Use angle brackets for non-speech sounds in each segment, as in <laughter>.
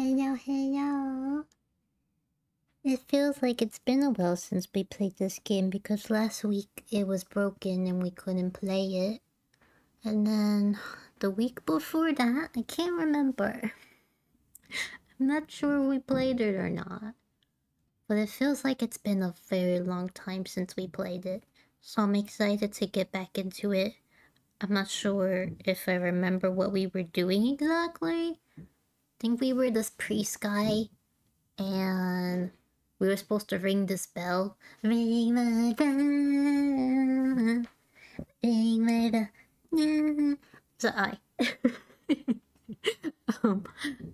hello, hello. It feels like it's been a while since we played this game because last week it was broken and we couldn't play it. And then the week before that, I can't remember. I'm not sure we played it or not. But it feels like it's been a very long time since we played it. So I'm excited to get back into it. I'm not sure if I remember what we were doing exactly. Think we were this priest guy and we were supposed to ring this bell. Ring my bell. Ring my bell. So <laughs> I. um,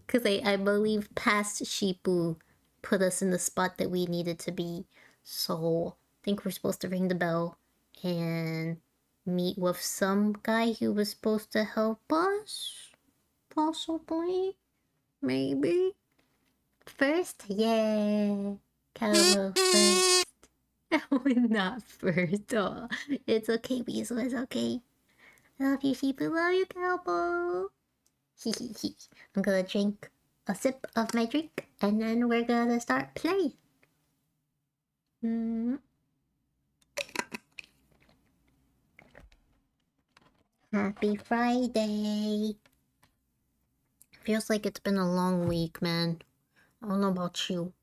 cause I, I believe past Sheepu put us in the spot that we needed to be. So I think we're supposed to ring the bell and meet with some guy who was supposed to help us. Possibly. Maybe. First, yeah. Cowboy <laughs> first. <laughs> Not first. Oh, it's okay, Weasel. It's okay. Love you, sheep. Love you, cowboy. I'm gonna drink a sip of my drink and then we're gonna start playing. Mm. Happy Friday. Feels like it's been a long week, man. I don't know about you.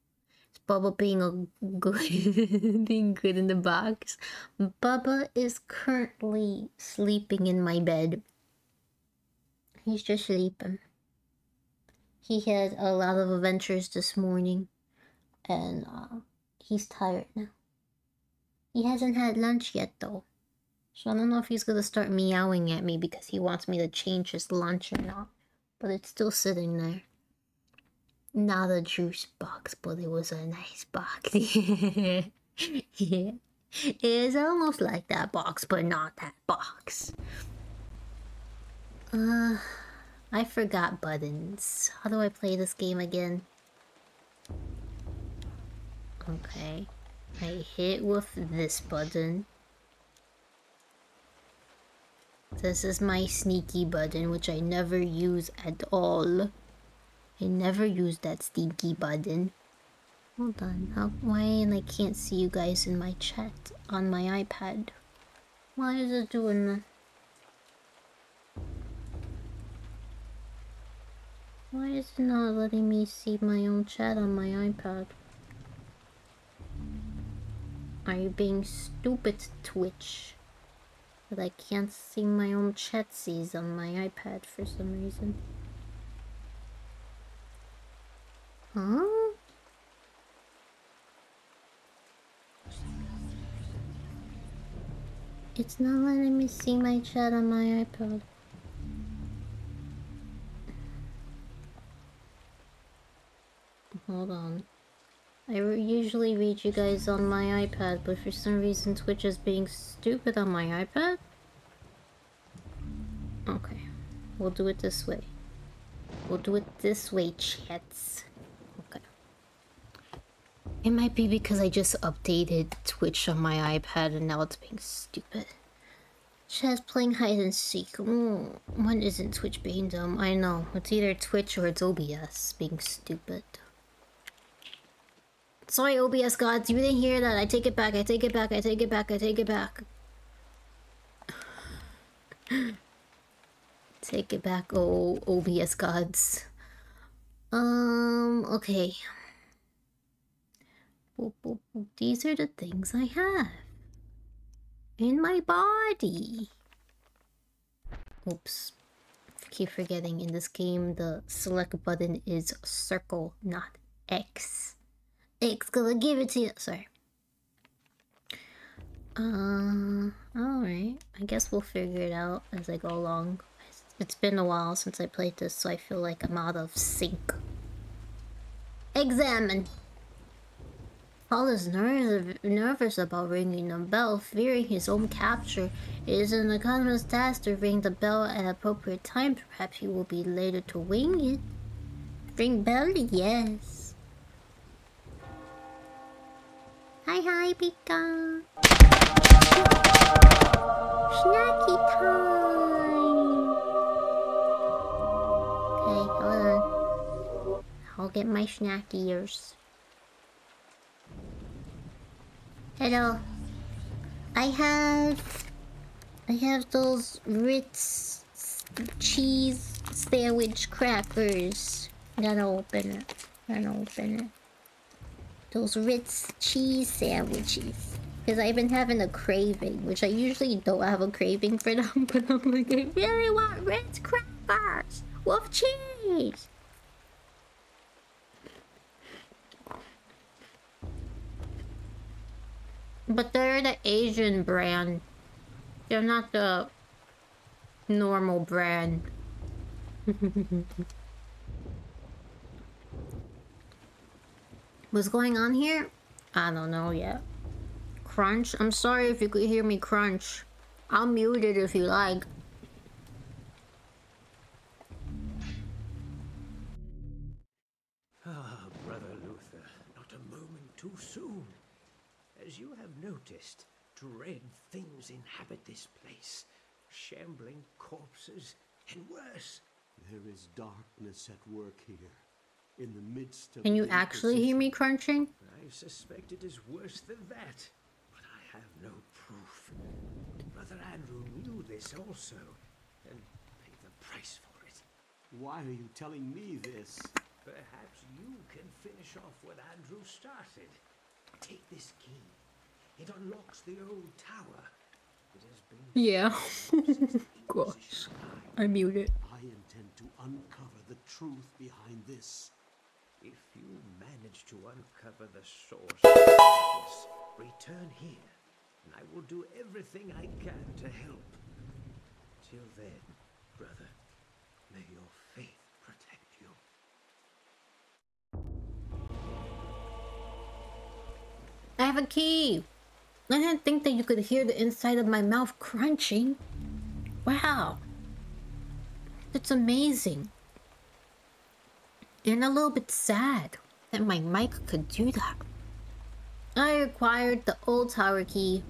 It's Bubba being a good <laughs> being good in the box. Bubba is currently sleeping in my bed. He's just sleeping. He had a lot of adventures this morning and uh, he's tired now. He hasn't had lunch yet though. So I don't know if he's gonna start meowing at me because he wants me to change his lunch or not. But it's still sitting there. Not a juice box, but it was a nice box. <laughs> yeah. It's almost like that box, but not that box. Uh, I forgot buttons. How do I play this game again? Okay. I hit with this button. This is my sneaky button, which I never use at all. I never use that sneaky button. Hold on, how, why and I can't see you guys in my chat on my iPad? Why is it doing that? Why is it not letting me see my own chat on my iPad? Are you being stupid, Twitch? But I can't see my own chatsies on my iPad for some reason. Huh? It's not letting me see my chat on my iPad. Hold on. I usually read you guys on my iPad, but for some reason Twitch is being stupid on my iPad? Okay. We'll do it this way. We'll do it this way, chats. Okay. It might be because I just updated Twitch on my iPad and now it's being stupid. Chat's playing hide and seek. Mm, when isn't Twitch being dumb? I know. It's either Twitch or it's OBS being stupid. Sorry, OBS gods, you didn't hear that. I take it back, I take it back, I take it back, I take it back. <sighs> take it back, oh, OBS gods. Um, okay. These are the things I have. In my body. Oops. Keep forgetting in this game the select button is circle, not X. X gonna give it to you. Sorry. Uh, alright. I guess we'll figure it out as I go along. It's been a while since I played this, so I feel like I'm out of sync. Examine. Paul is nervous, nervous about ringing the bell, fearing his own capture. It is an economist's task to ring the bell at appropriate time. Perhaps he will be later to ring it. Ring bell, yes. Hi, hi, Pika. Snacky time. Okay, hold on. I'll get my snack ears. Hello. I have... I have those Ritz cheese sandwich crackers. Gotta open it. Gotta open it. Those Ritz cheese sandwiches. Because I've been having a craving, which I usually don't have a craving for them, <laughs> but I'm like, I really want Ritz crackers with cheese. But they're the Asian brand. They're not the normal brand. <laughs> What's going on here? I don't know yet. Crunch? I'm sorry if you could hear me crunch. I'll mute it if you like. Ah, Brother Luther, not a moment too soon. As you have noticed, dread things inhabit this place. Shambling corpses, and worse. There is darkness at work here. In the midst of Can you actually hear me crunching? I suspect it is worse than that, but I have no proof. Brother Andrew knew this also, and paid the price for it. Why are you telling me this? Perhaps you can finish off what Andrew started. Take this key. It unlocks the old tower. It has been <laughs> Yeah. <laughs> Gosh. I mute it. I intend to uncover the truth behind this. If to uncover the source of this, return here, and I will do everything I can to help. Till then, brother, may your faith protect you. I have a key. I didn't think that you could hear the inside of my mouth crunching. Wow. That's amazing. And a little bit sad that my mic could do that. I acquired the old tower key.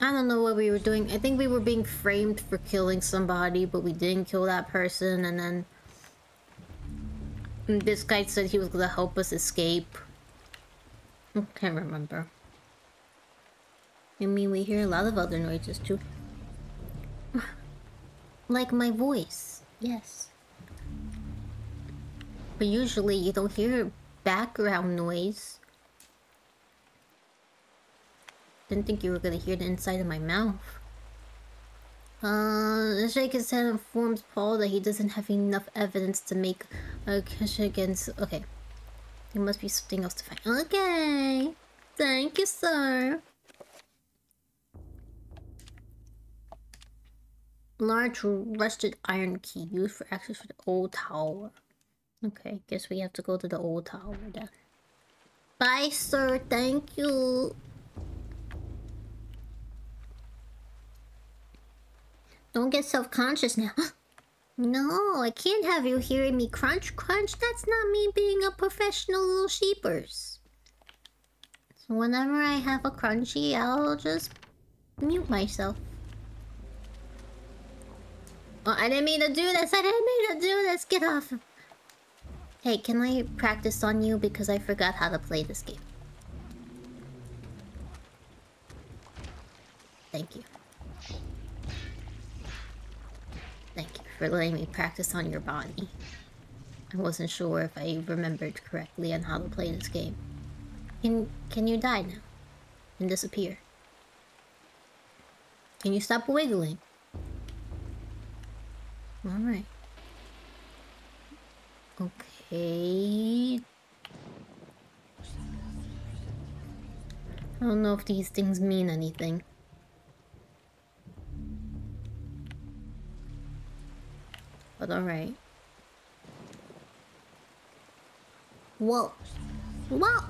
I don't know what we were doing. I think we were being framed for killing somebody, but we didn't kill that person, and then this guy said he was gonna help us escape. I can't remember. I mean, we hear a lot of other noises too. <sighs> like my voice. Yes. But usually you don't hear background noise. Didn't think you were gonna hear the inside of my mouth. Uh, the Shaken said informs Paul that he doesn't have enough evidence to make a case against. Okay. There must be something else to find. Okay. Thank you, sir. Large rusted iron key used for access to the old tower. Okay, guess we have to go to the old tower then. Bye, sir. Thank you. Don't get self-conscious now. <gasps> no, I can't have you hearing me crunch crunch. That's not me being a professional little sheepers. So whenever I have a crunchy, I'll just mute myself. Oh, I didn't mean to do this. I didn't mean to do this. Get off. Hey, can I practice on you because I forgot how to play this game? Thank you. Thank you for letting me practice on your body. I wasn't sure if I remembered correctly on how to play this game. Can can you die now? And disappear? Can you stop wiggling? Alright. Okay. I don't know if these things mean anything. But alright. Whoa. Whoa.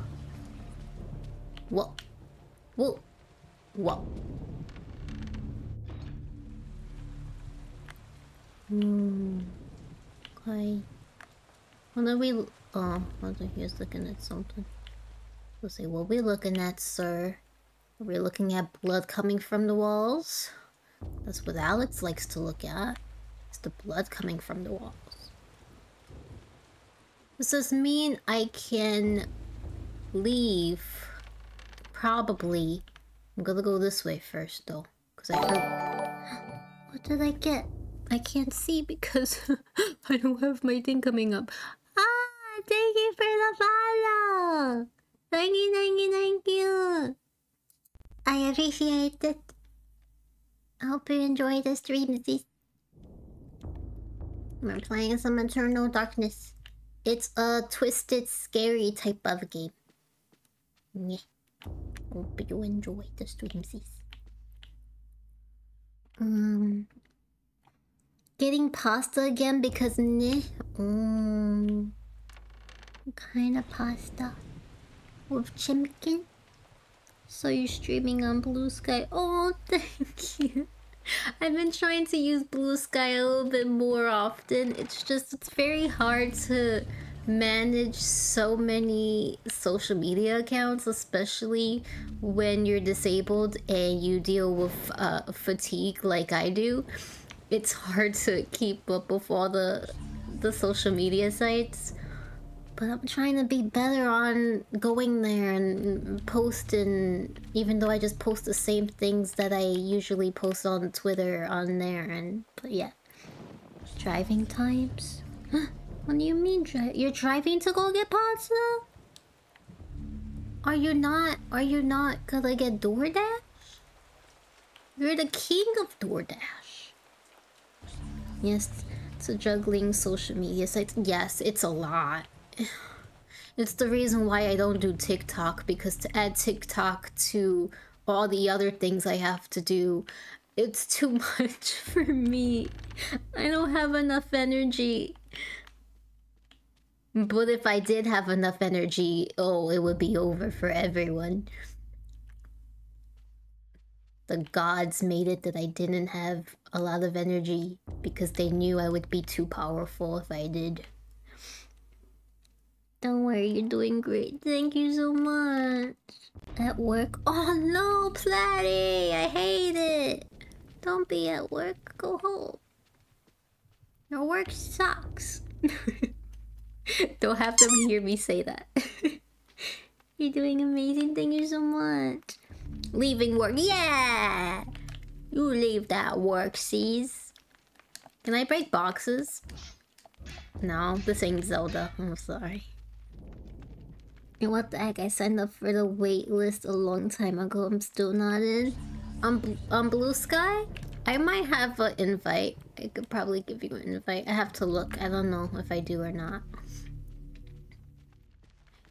Whoa. Whoa. Whoa. Hmm. Okay. What are we... Oh, here's looking at something. Let's see, what we looking at, sir? Are we looking at blood coming from the walls? That's what Alex likes to look at. It's the blood coming from the walls. Does this mean I can leave? Probably. I'm gonna go this way first though. Because I heard... <gasps> What did I get? I can't see because <laughs> I don't have my thing coming up. Thank you for the follow! Thank you, thank you, thank you! I appreciate it. I hope you enjoy the stream. We're playing some Eternal Darkness. It's a twisted, scary type of game. Yeah. Hope you enjoy the stream. Um, getting pasta again because. Um, kind of pasta with chimkin. So you're streaming on Bluesky. Oh, <laughs> thank you. I've been trying to use Bluesky a little bit more often. It's just, it's very hard to manage so many social media accounts, especially when you're disabled and you deal with uh, fatigue like I do. It's hard to keep up with all the the social media sites. But I'm trying to be better on going there and posting, even though I just post the same things that I usually post on Twitter on there. And but yeah, driving times. what do you mean? Dri you're driving to go get pizza? Are you not? Are you not gonna get DoorDash? You're the king of DoorDash. Yes, to juggling social media sites. Yes, it's a lot. <sighs> It's the reason why I don't do TikTok because to add TikTok to all the other things I have to do, it's <laughs> too much for me. I don't have enough energy. But if I did have enough energy, oh, it would be over for everyone. The gods made it that I didn't have a lot of energy because they knew I would be too powerful if I did. Don't worry, you're doing great. Thank you so much. At work? Oh no, Platty! I hate it! Don't be at work, go home. Your work sucks. <laughs> Don't have them hear me say that. <laughs> you're doing amazing, thank you so much. Leaving work, yeah! You leave that work, sees. Can I break boxes? No, this ain't Zelda. I'm sorry. What the heck? I signed up for the wait list a long time ago. I'm still not in. On, on Bluesky? I might have an invite. I could probably give you an invite. I have to look. I don't know if I do or not.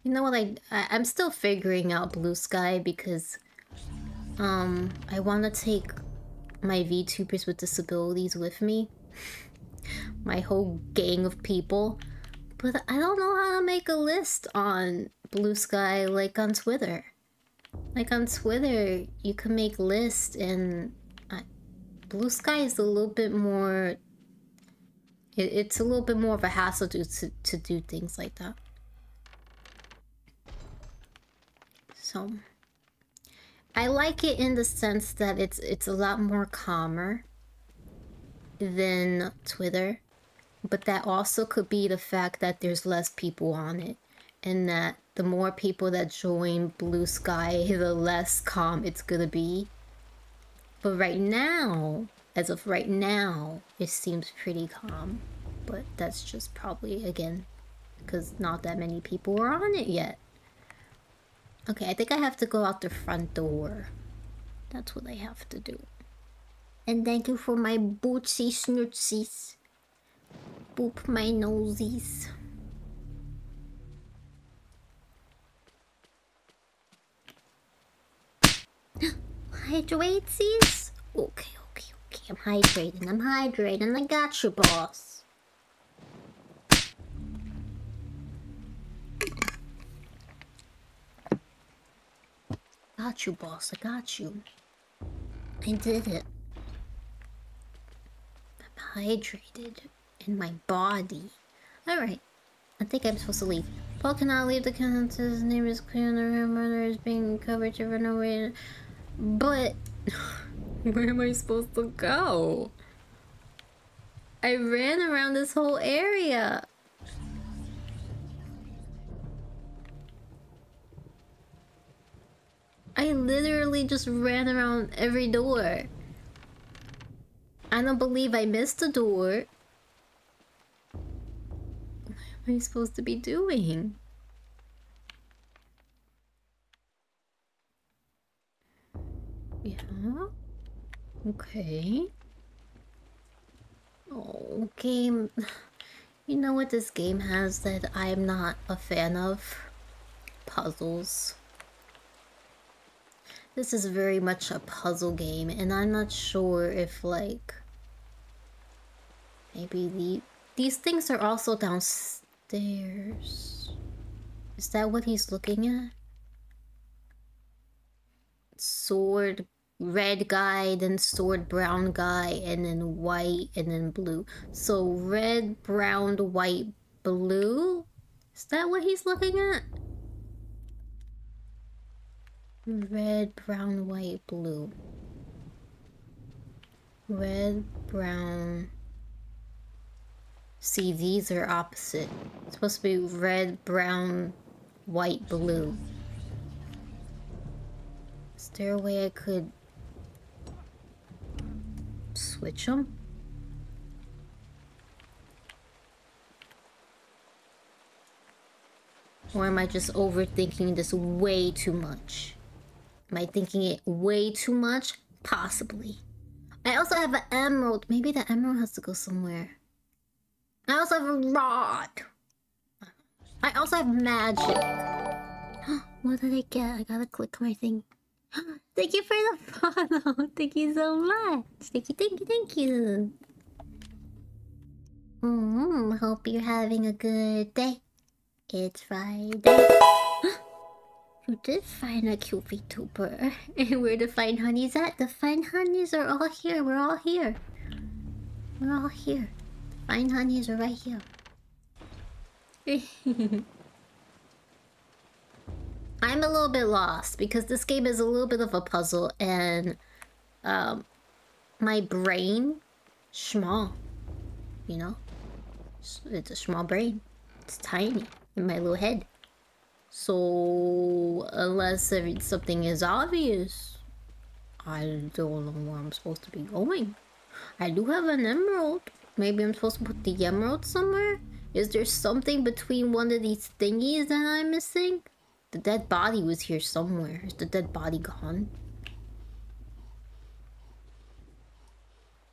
You know what? I, I I'm still figuring out Bluesky because um I want to take my VTubers with disabilities with me. <laughs> my whole gang of people. But I don't know how to make a list on Bluesky like on Twitter. Like on Twitter, you can make lists and uh, Blue Sky is a little bit more... It, it's a little bit more of a hassle to, to, to do things like that. So... I like it in the sense that it's it's a lot more calmer than Twitter. But that also could be the fact that there's less people on it and that the more people that join Bluesky, <laughs> the less calm it's gonna be. But right now, as of right now, it seems pretty calm. But that's just probably, again, because not that many people are on it yet. Okay, I think I have to go out the front door. That's what I have to do. And thank you for my bootsy snootsies. Boop my nosies. <gasps> Hydrate, sis? Okay, okay, okay. I'm hydrating. I'm hydrating. I got you, boss. Got you, boss. I got you. I did it. I'm hydrated in my body. Alright, I think I'm supposed to leave. Paul cannot leave the consensus. His name is clear and the murder is being covered to run away. But <laughs> where am I supposed to go? I ran around this whole area. I literally just ran around every door. I don't believe I missed a door. What am I supposed to be doing? Yeah. Okay. Oh, <sighs> game. You know what this game has that I'm not a fan of? Puzzles. This is very much a puzzle game, and I'm not sure if, like... Maybe the... These things are also downstairs. Is that what he's looking at? Sword red guy, then sword brown guy, and then white, and then blue. So red, brown, white, blue? Is that what he's looking at? Red, brown, white, blue. Red, brown. See, these are opposite. It's supposed to be red, brown, white, blue. Is there a way I could switch them? Or am I just overthinking this way too much? Am I thinking it way too much? Possibly. I also have an emerald. Maybe the emerald has to go somewhere. I also have a rod. I also have magic. <gasps> what did I get? I gotta click my thing. <gasps> thank you for the <laughs> follow. Thank you so much. Thank you, thank you, thank you. Mm, hope you're having a good day. It's Friday. <gasps> you did find a cute VTuber. <laughs> And where the fine honeys at? The fine honeys are all here. We're all here. We're all here. Fine honeys are right here. <laughs> I'm a little bit lost because this game is a little bit of a puzzle and um, my brain, small, you know? It's a small brain. It's tiny in my little head. So, unless something is obvious, I don't know where I'm supposed to be going. I do have an emerald. Maybe I'm supposed to put the emerald somewhere? Is there something between one of these thingies that I'm missing? The dead body was here somewhere. Is the dead body gone?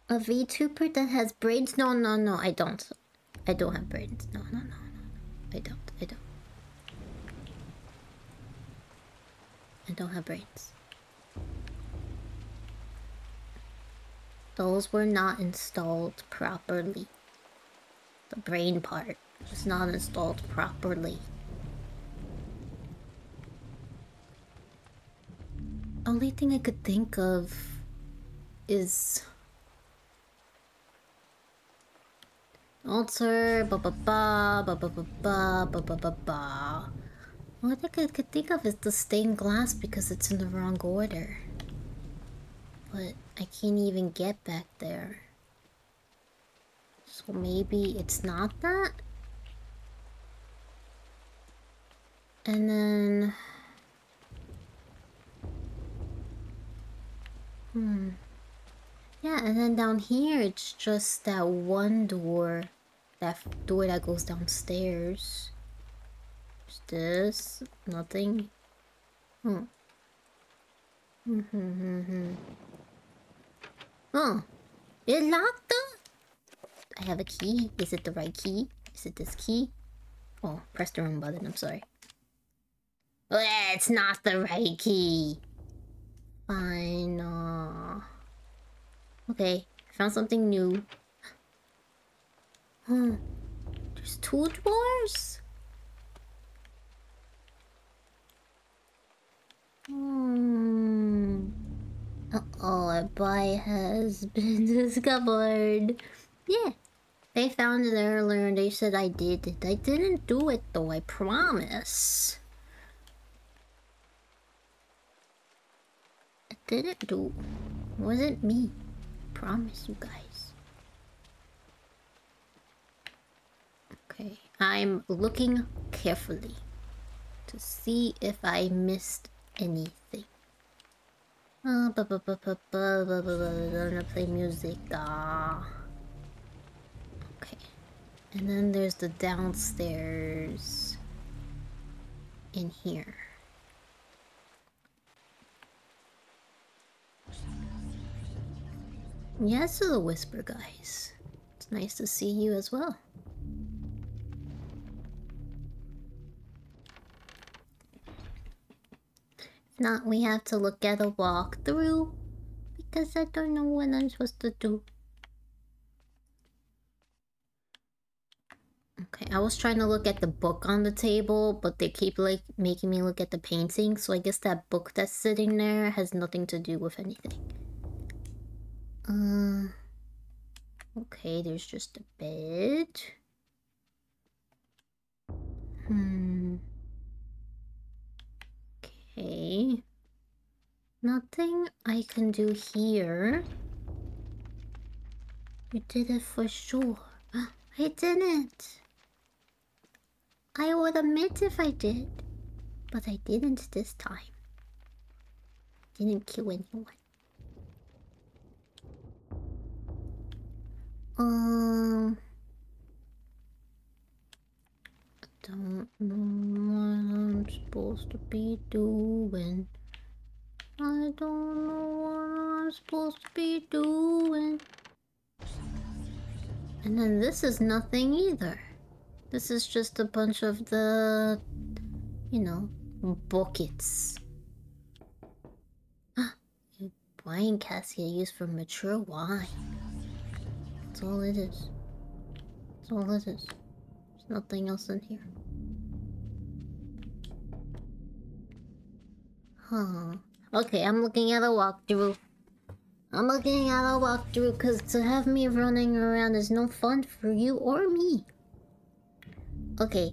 A VTuber that has braids? No, no, no, I don't. I don't have braids. No, no, no, no. I don't. I don't. I don't have braids. Those were not installed properly. The brain part was not installed properly. only thing I could think of is altar ba ba ba ba ba ba ba ba ba ba ba. All I could think of is the stained glass because it's in the wrong order. But I can't even get back there. So maybe it's not that? And then... Hmm. Yeah, and then down here, it's just that one door. That door that goes downstairs. Is this? Nothing? Hmm. Hmm, hmm, hmm, hmm. Oh. It locked I have a key. Is it the right key? Is it this key? Oh, press the wrong button. I'm sorry. It's not the right key. Fine. Uh... Okay, found something new. Huh. There's two drawers? Hmm. Uh-oh, a buy has <laughs> been discovered. Yeah. They found it earlier and they said I did it. I didn't do it though, I promise. I didn't do wasn't me. I Promise you guys. Okay, I'm looking carefully to see if I missed anything. I'm gonna play music. Ah. Okay. And then there's the downstairs. In here. Yes, to the Whisper guys. It's nice to see you as well. Not, we have to look at a walkthrough because I don't know what I'm supposed to do. Okay, I was trying to look at the book on the table, but they keep like making me look at the painting, so I guess that book that's sitting there has nothing to do with anything. Uh Okay, there's just a bed. Hmm. Okay. Nothing I can do here. You did it for sure. I didn't. I would admit if I did, but I didn't this time. Didn't kill anyone. Um, I don't know what I'm supposed to be doing. I don't know what I'm supposed to be doing. And then this is nothing either. This is just a bunch of the, you know, buckets. <gasps> wine cassia used for mature wine. That's all it is. That's all it is. There's nothing else in here. Huh. Okay, I'm looking at a walkthrough. I'm looking at a walkthrough because to have me running around is no fun for you or me. Okay.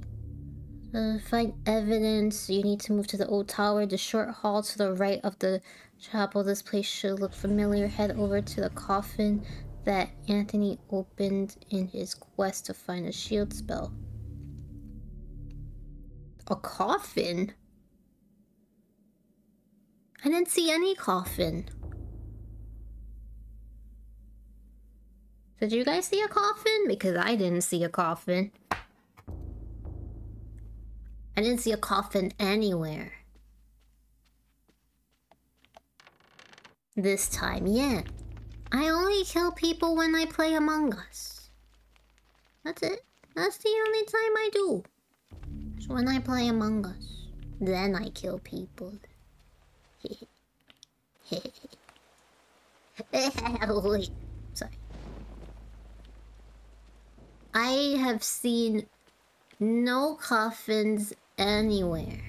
Uh, find evidence. You need to move to the old tower. The short hall to the right of the chapel. This place should look familiar. Head over to the coffin that Anthony opened in his quest to find a shield spell. A coffin? I didn't see any coffin. Did you guys see a coffin? Because I didn't see a coffin. I didn't see a coffin anywhere. This time, yeah. I only kill people when I play Among Us. That's it. That's the only time I do. So when I play Among Us. Then I kill people. <laughs> Sorry. I have seen no coffins anywhere.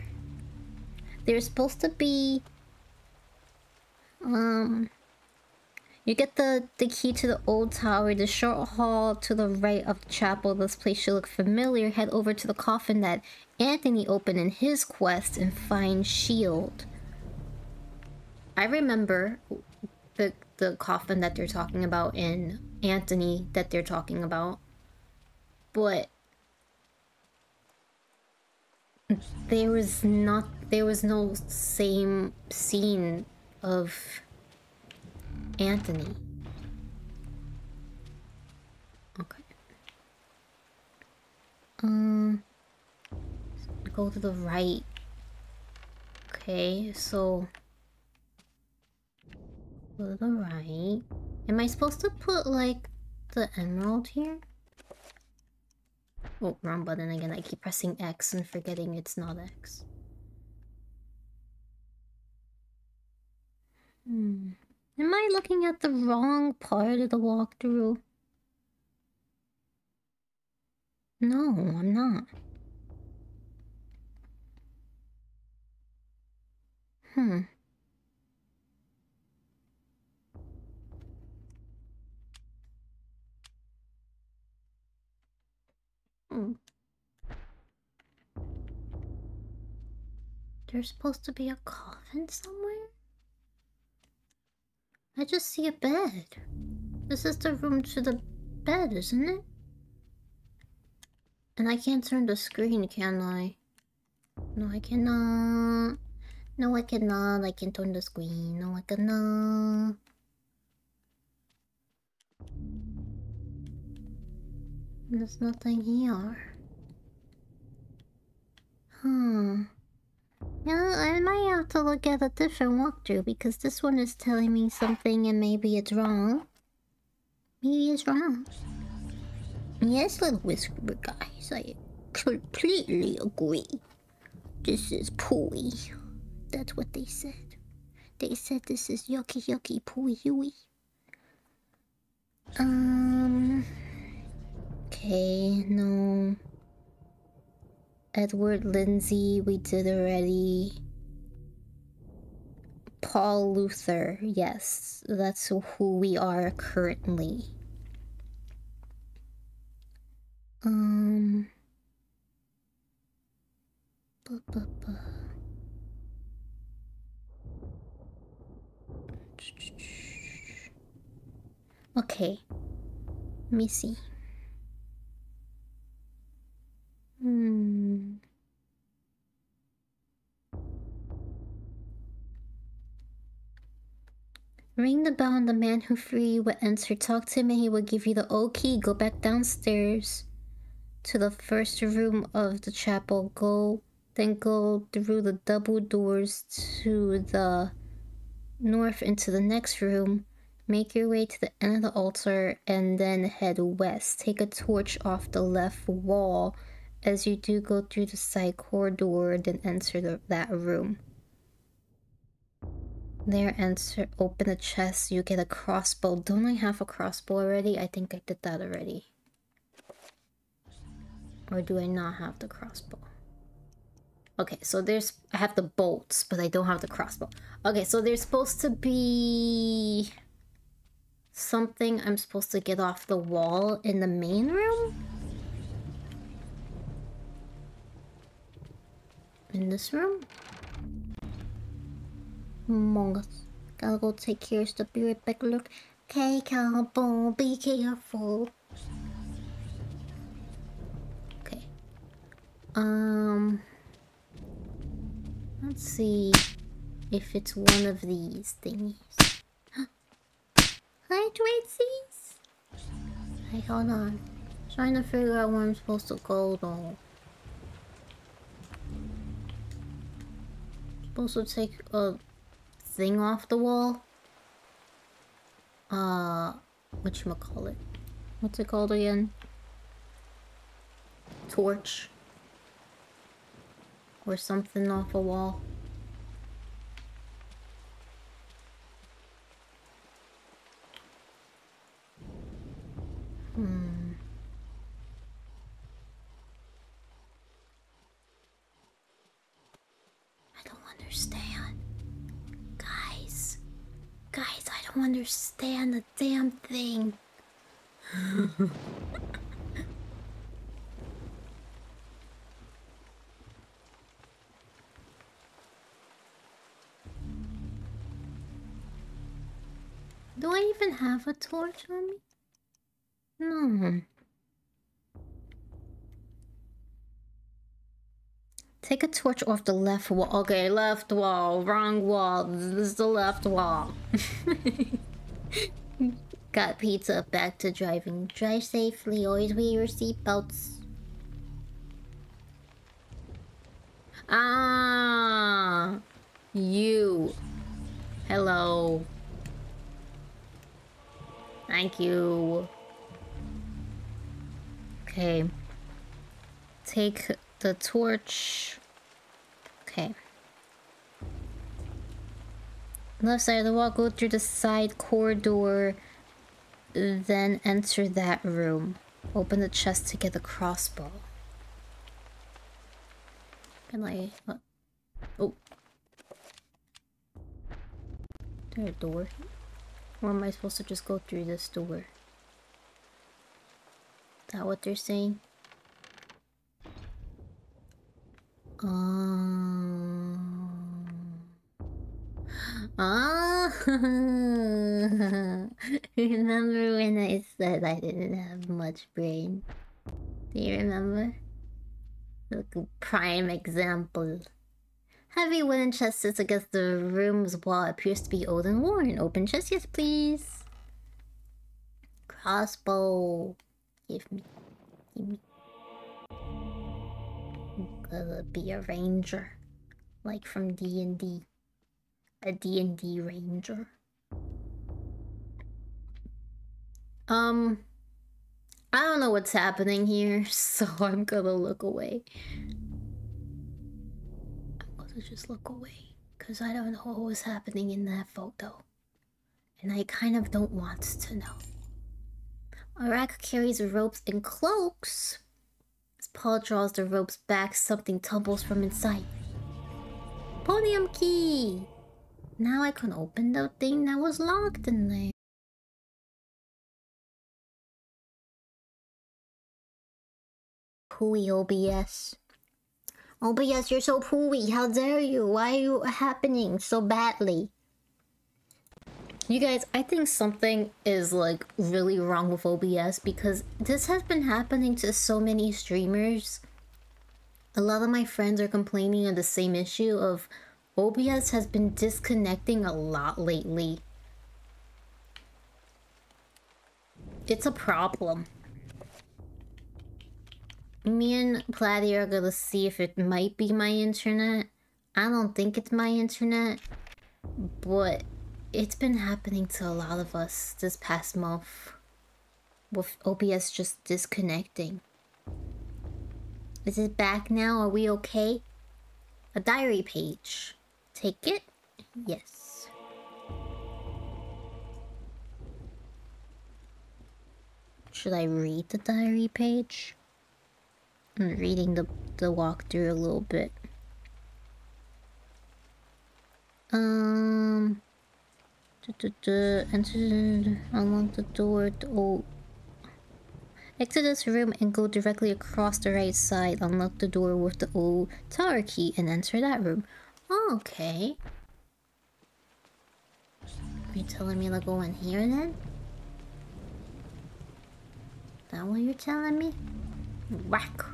There's supposed to be um you get the, the key to the old tower, the short hall to the right of the chapel. This place should look familiar. Head over to the coffin that Anthony opened in his quest and find shield. I remember the the coffin that they're talking about in Anthony that they're talking about. But there was not there was no same scene of Anthony. Okay. Um go to the right. Okay, so to the right. Am I supposed to put like the emerald here? Oh, wrong button again. I keep pressing X and forgetting it's not X. Hmm. Am I looking at the wrong part of the walkthrough? No, I'm not. Hmm. Hmm. There's supposed to be a coffin somewhere? I just see a bed. This is the room to the bed, isn't it? And I can't turn the screen, can I? No, I cannot. No, I cannot. I can't turn the screen. No, I cannot. There's nothing here. Hmm. Yeah, I might have to look at a different walkthrough because this one is telling me something and maybe it's wrong. Maybe it's wrong. Yes, little whisper guys, I completely agree. This is pooey. That's what they said. They said this is yucky yucky pooey Um. Okay, no. Edward Lindsey, we did already. Paul Luther, yes, that's who we are currently. Um. Bu -bu -bu. Okay. Let me see. Hmm. Ring the bell and the man who free you will enter. Talk to him and he will give you the old key. Go back downstairs to the first room of the chapel. Go then go through the double doors to the north into the next room. Make your way to the end of the altar and then head west. Take a torch off the left wall as you do go through the side corridor, then enter the, that room. There, enter, open the chest, you get a crossbow. Don't I have a crossbow already? I think I did that already. Or do I not have the crossbow? Okay, so there's... I have the bolts, but I don't have the crossbow. Okay, so there's supposed to be... Something I'm supposed to get off the wall in the main room? In this room? Among Us. Gotta go take care of stuff. Be right back. Look. Okay, cowboy, be careful. Okay. Um. Let's see if it's one of these thingies. <gasps> Hi, Tracy's. Hey, hold on. Trying to figure out where I'm supposed to go though. To take a thing off the wall. Uh, whatchamacallit? What's it called again? Torch or something off a wall. Hmm. I don't understand. Guys. Guys, I don't understand the damn thing. <laughs> Do I even have a torch on me? No. Take a torch off the left wall. Okay, left wall. Wrong wall. This is the left wall. <laughs> Got pizza. Back to driving. Drive safely. Always wear your seatbelts. Ah, you. Hello. Thank you. Okay. Take the torch. Okay. Left side of the wall, go through the side corridor, then enter that room. Open the chest to get the crossbow. Can I... Oh. Is there a door? Or am I supposed to just go through this door? Is that what they're saying? <laughs> Um... Ah, remember when I said I didn't have much brain? Do you remember? Look, prime example. Heavy wooden chest sits against the room's wall. Appears to be old and worn. Open chest, yes, please. Crossbow. Give me. Give me. Gonna be a ranger. Like from D&D. A D&D ranger. Um... I don't know what's happening here, <laughs> so I'm gonna look away. I'm gonna just look away, because I don't know what was happening in that photo. And I kind of don't want to know. Arak carries ropes and cloaks. Paul draws the ropes back, something tumbles from inside. Podium key! Now I can open the thing that was locked in there. Pooey OBS. OBS, you're so pooey. How dare you? Why are you happening so badly? You guys, I think something is like really wrong with OBS because this has been happening to so many streamers. A lot of my friends are complaining on the same issue of OBS has been disconnecting a lot lately. It's a problem me and Platy are gonna see if it might be my internet. I don't think it's my internet, but it's been happening to a lot of us this past month with OBS just disconnecting. Is it back now? Are we okay? A diary page. Take it? Yes. Should I read the diary page? I'm reading the, the walkthrough a little bit. Um... Enter, unlock the door to. Exit this room and go directly across the right side. Unlock the door with the old tower key and enter that room. okay. Are you telling me to go in here then? That what you're telling me? Whack.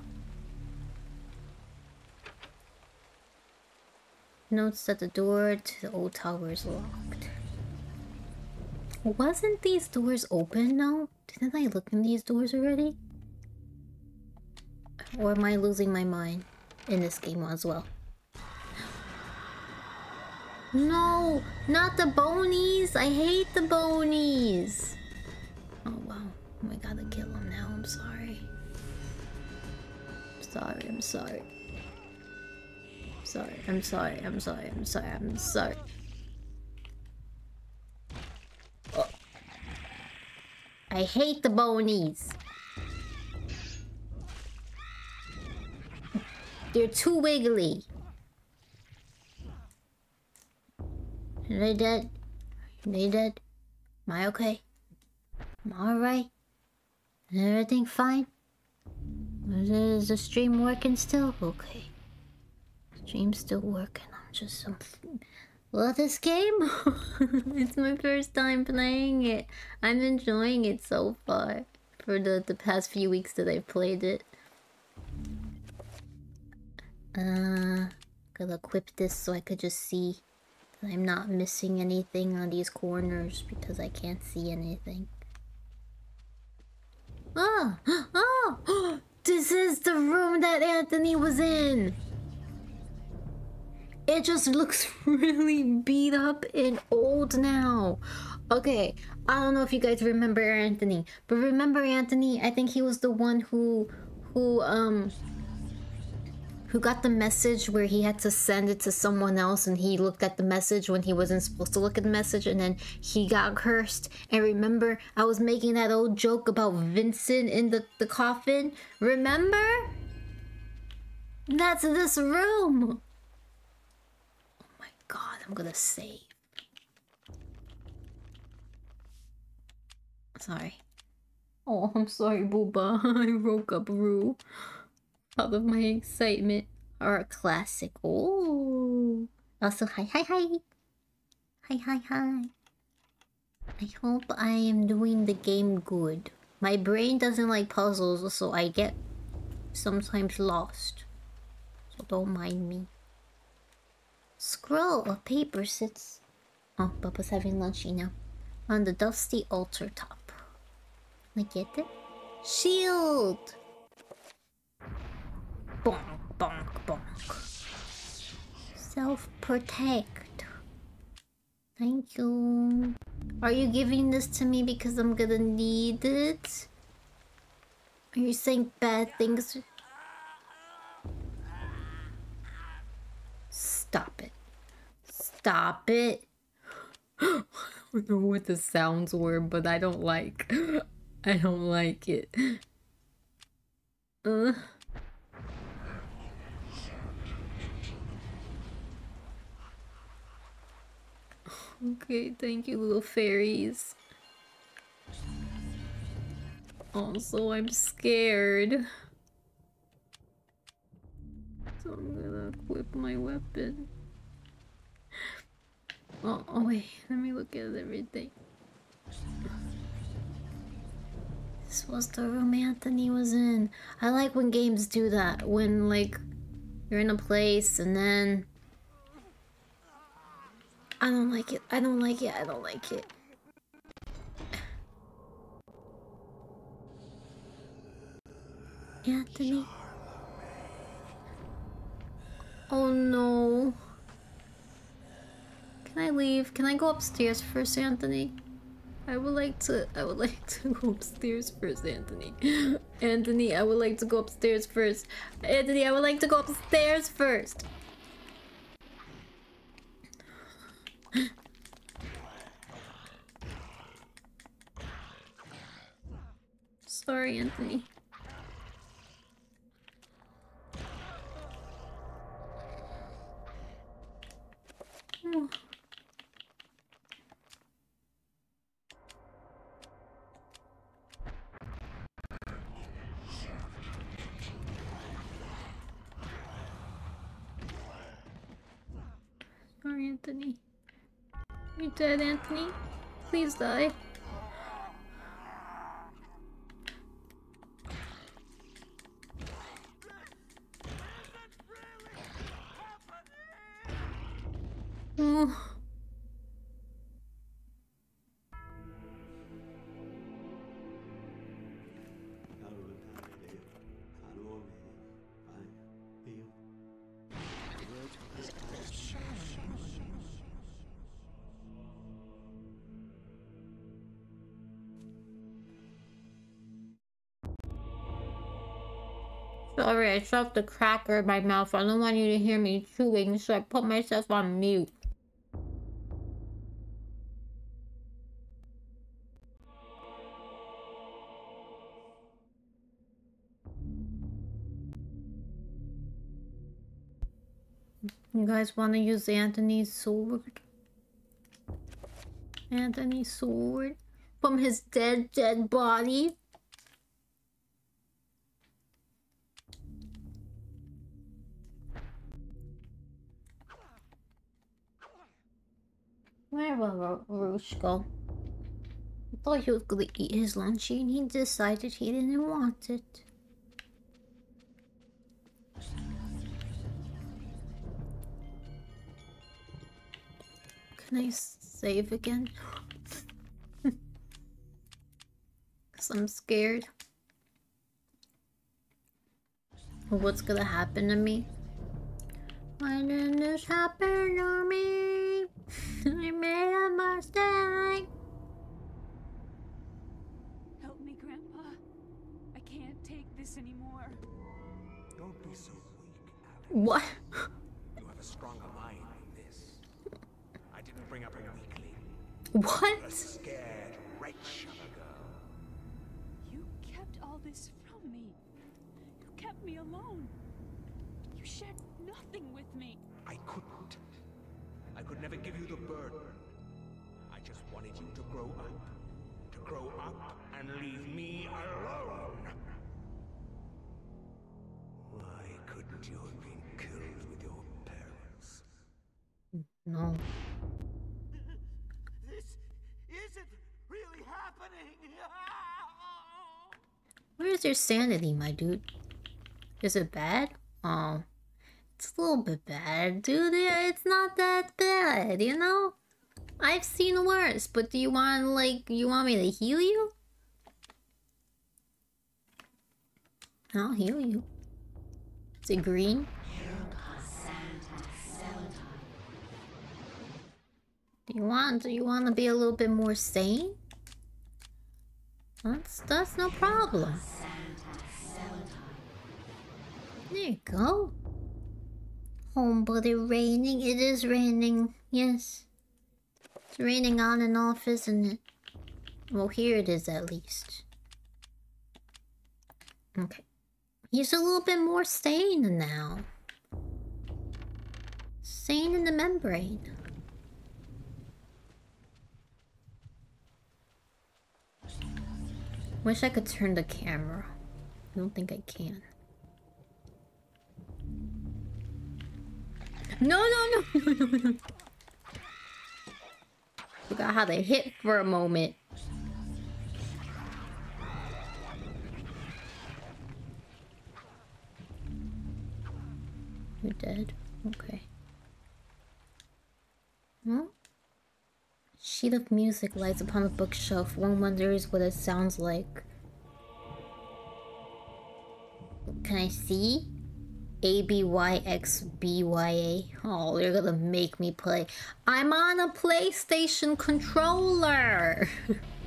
Notes that the door to the old tower is locked. Wasn't these doors open now? Didn't I look in these doors already? Or am I losing my mind in this game as well? No! Not the bonies! I hate the bonies! Oh wow. Oh, I gotta kill him now. I'm sorry. I'm sorry, I'm sorry sorry, I'm sorry, I'm sorry, I'm sorry, I'm sorry. I hate the bonies. They're too wiggly. Are they dead? Are they dead? Am I okay? Am I alright? Is everything fine? Is the stream working still? Okay. Stream's still working. I'm just so... Love this game? <laughs> it's my first time playing it. I'm enjoying it so far. For the, the past few weeks that I've played it. Uh, gotta equip this so I could just see that I'm not missing anything on these corners because I can't see anything. Oh! Oh! <gasps> <gasps> This is the room that Anthony was in! It just looks <laughs> really beat up and old now. Okay, I don't know if you guys remember Anthony, but remember Anthony? I think he was the one who, who, um, who got the message where he had to send it to someone else and he looked at the message when he wasn't supposed to look at the message and then he got cursed. And remember, I was making that old joke about Vincent in the, the coffin? Remember? That's this room! I'm gonna save. Sorry. Oh, I'm sorry, Booba. <laughs> I woke up Rue. Out of my excitement. A classic. Oh. Also, hi, hi, hi. Hi, hi, hi. I hope I am doing the game good. My brain doesn't like puzzles, so I get sometimes lost. So don't mind me. Scroll of paper sits. Oh, Bubba's having lunch, you know. On the dusty altar top. I get it. Shield! Bonk, bonk, bonk. Self protect. Thank you. Are you giving this to me because I'm gonna need it? Are you saying bad things? Stop it. Stop it. <gasps> I don't know what the sounds were, but I don't like. I don't like it. Uh. Okay, thank you, little fairies. Also, I'm scared. So I'm gonna equip my weapon. Oh, oh wait, let me look at everything. This was the room Anthony was in. I like when games do that. When, like, you're in a place and then... I don't like it. I don't like it. I don't like it. Anthony. Oh no. Can I leave? Can I go upstairs first, Anthony? I would like to I would like to go upstairs first, Anthony. <laughs> Anthony, I would like to go upstairs first. Anthony, I would like to go upstairs first. <sighs> Sorry, Anthony. Oh. Sorry, Anthony. You dead, Anthony? Please die. I shoved the cracker in my mouth. I don't want you to hear me chewing, so I put myself on mute. You guys want to use Anthony's sword? Anthony's sword? From his dead, dead body? Go? I thought he was gonna eat his lunch and he decided he didn't want it. Can I save again? <laughs> Cause I'm scared. What's gonna happen to me? Why did this happen to me? I made a mistake. Help me, Grandpa. I can't take this anymore. Don't be so weak, Alex. What? You have a stronger mind than this. I didn't bring up a weakling. What? Never give you the burden. I just wanted you to grow up. To grow up and leave me alone. Why couldn't you have been killed with your parents? No. This isn't really happening. Where's your sanity, my dude? Is it bad? Oh. It's a little bit bad, dude. It's not that bad, you know? I've seen worse, but do you want, like, you want me to heal you? I'll heal you. Is it green? Do you want, do you want to be a little bit more sane? That's, that's no problem. There you go. Home, but it raining. It is raining. Yes. It's raining on and off, isn't it? Well, here it is at least. Okay. He's a little bit more sane now. Sane in the membrane. Wish I could turn the camera. I don't think I can. No, no, <laughs> no, no, no, no. Forgot how they hit for a moment. You're dead. Okay. Well, sheet of music lies upon the bookshelf. One wonders what it sounds like. Can I see? A B Y X B Y A. Oh, you're gonna make me play. I'm on a PlayStation controller.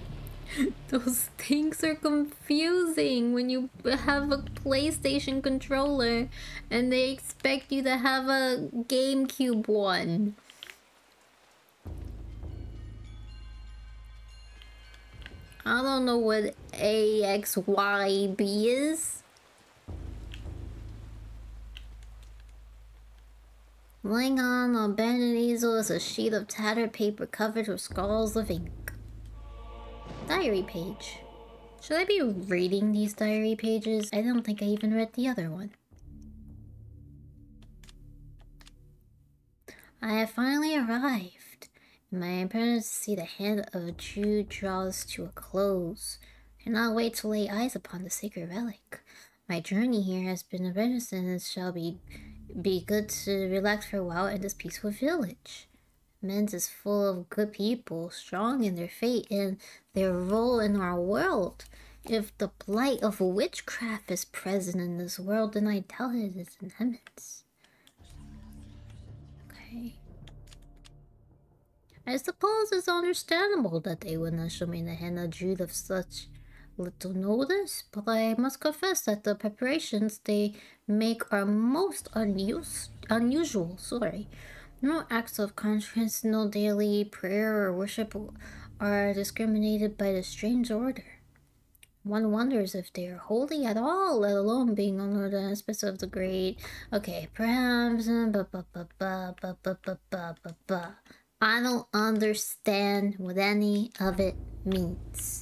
<laughs> Those things are confusing when you have a PlayStation controller and they expect you to have a GameCube one. I don't know what AXYB is. Lying on a abandoned easel is a sheet of tattered paper covered with scrawls of ink. Diary page. Should I be reading these diary pages? I don't think I even read the other one. I have finally arrived. My to see the hand of a Jew draws to a close. Cannot wait to lay eyes upon the sacred relic. My journey here has been a and shall be be good to relax for a while in this peaceful village. Men's is full of good people, strong in their fate and their role in our world. If the blight of witchcraft is present in this world, then I doubt it is in immense. Okay. I suppose it's understandable that they would not show me the hand of Jude of such little notice, but I must confess that the preparations they make are most unus unusual. Sorry. No acts of conscience, no daily prayer or worship are discriminated by the strange order. One wonders if they are holy at all, let alone being under the auspice of the great. Okay, perhaps. I don't understand what any of it means.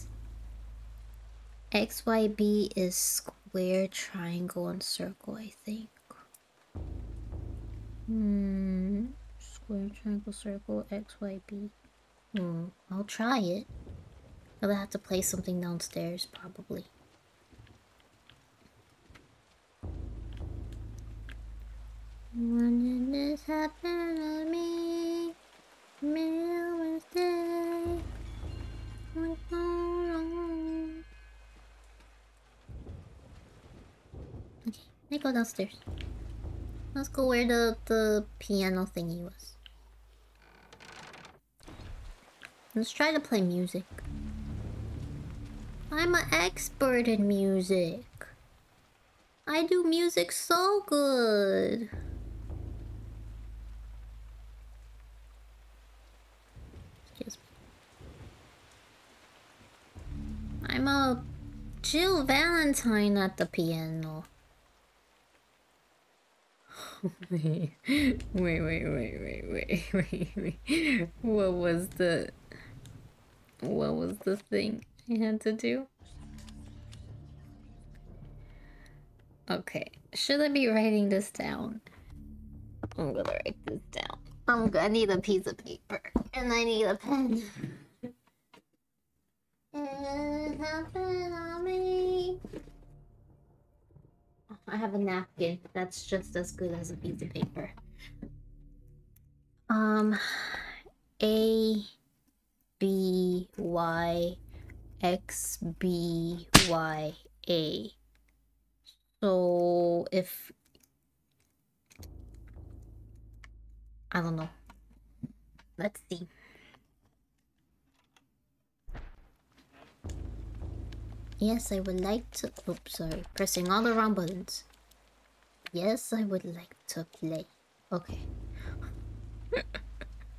XYB is square, triangle, and circle, I think. Hmm. Square, triangle, circle, XYB. Hmm. I'll try it. I'll have to play something downstairs, probably. When did this happen to me? Middle Wednesday. What's going on? Okay, let go downstairs. Let's go where the, the piano thingy was. Let's try to play music. I'm an expert in music. I do music so good. Excuse me. I'm a Jill Valentine at the piano. <laughs> wait, wait, wait, wait, wait, <laughs> wait, wait. What was the... What was the thing I had to do? Okay, should I be writing this down? I'm gonna write this down. I'm gonna need a piece of paper and I need a pen. <laughs> It happened on me. I have a napkin. That's just as good as a piece of paper. Um, A, B, Y, X, B, Y, A. So if I don't know. Let's see. Yes, I would like to. Oops, sorry. Pressing all the wrong buttons. Yes, I would like to play. Okay.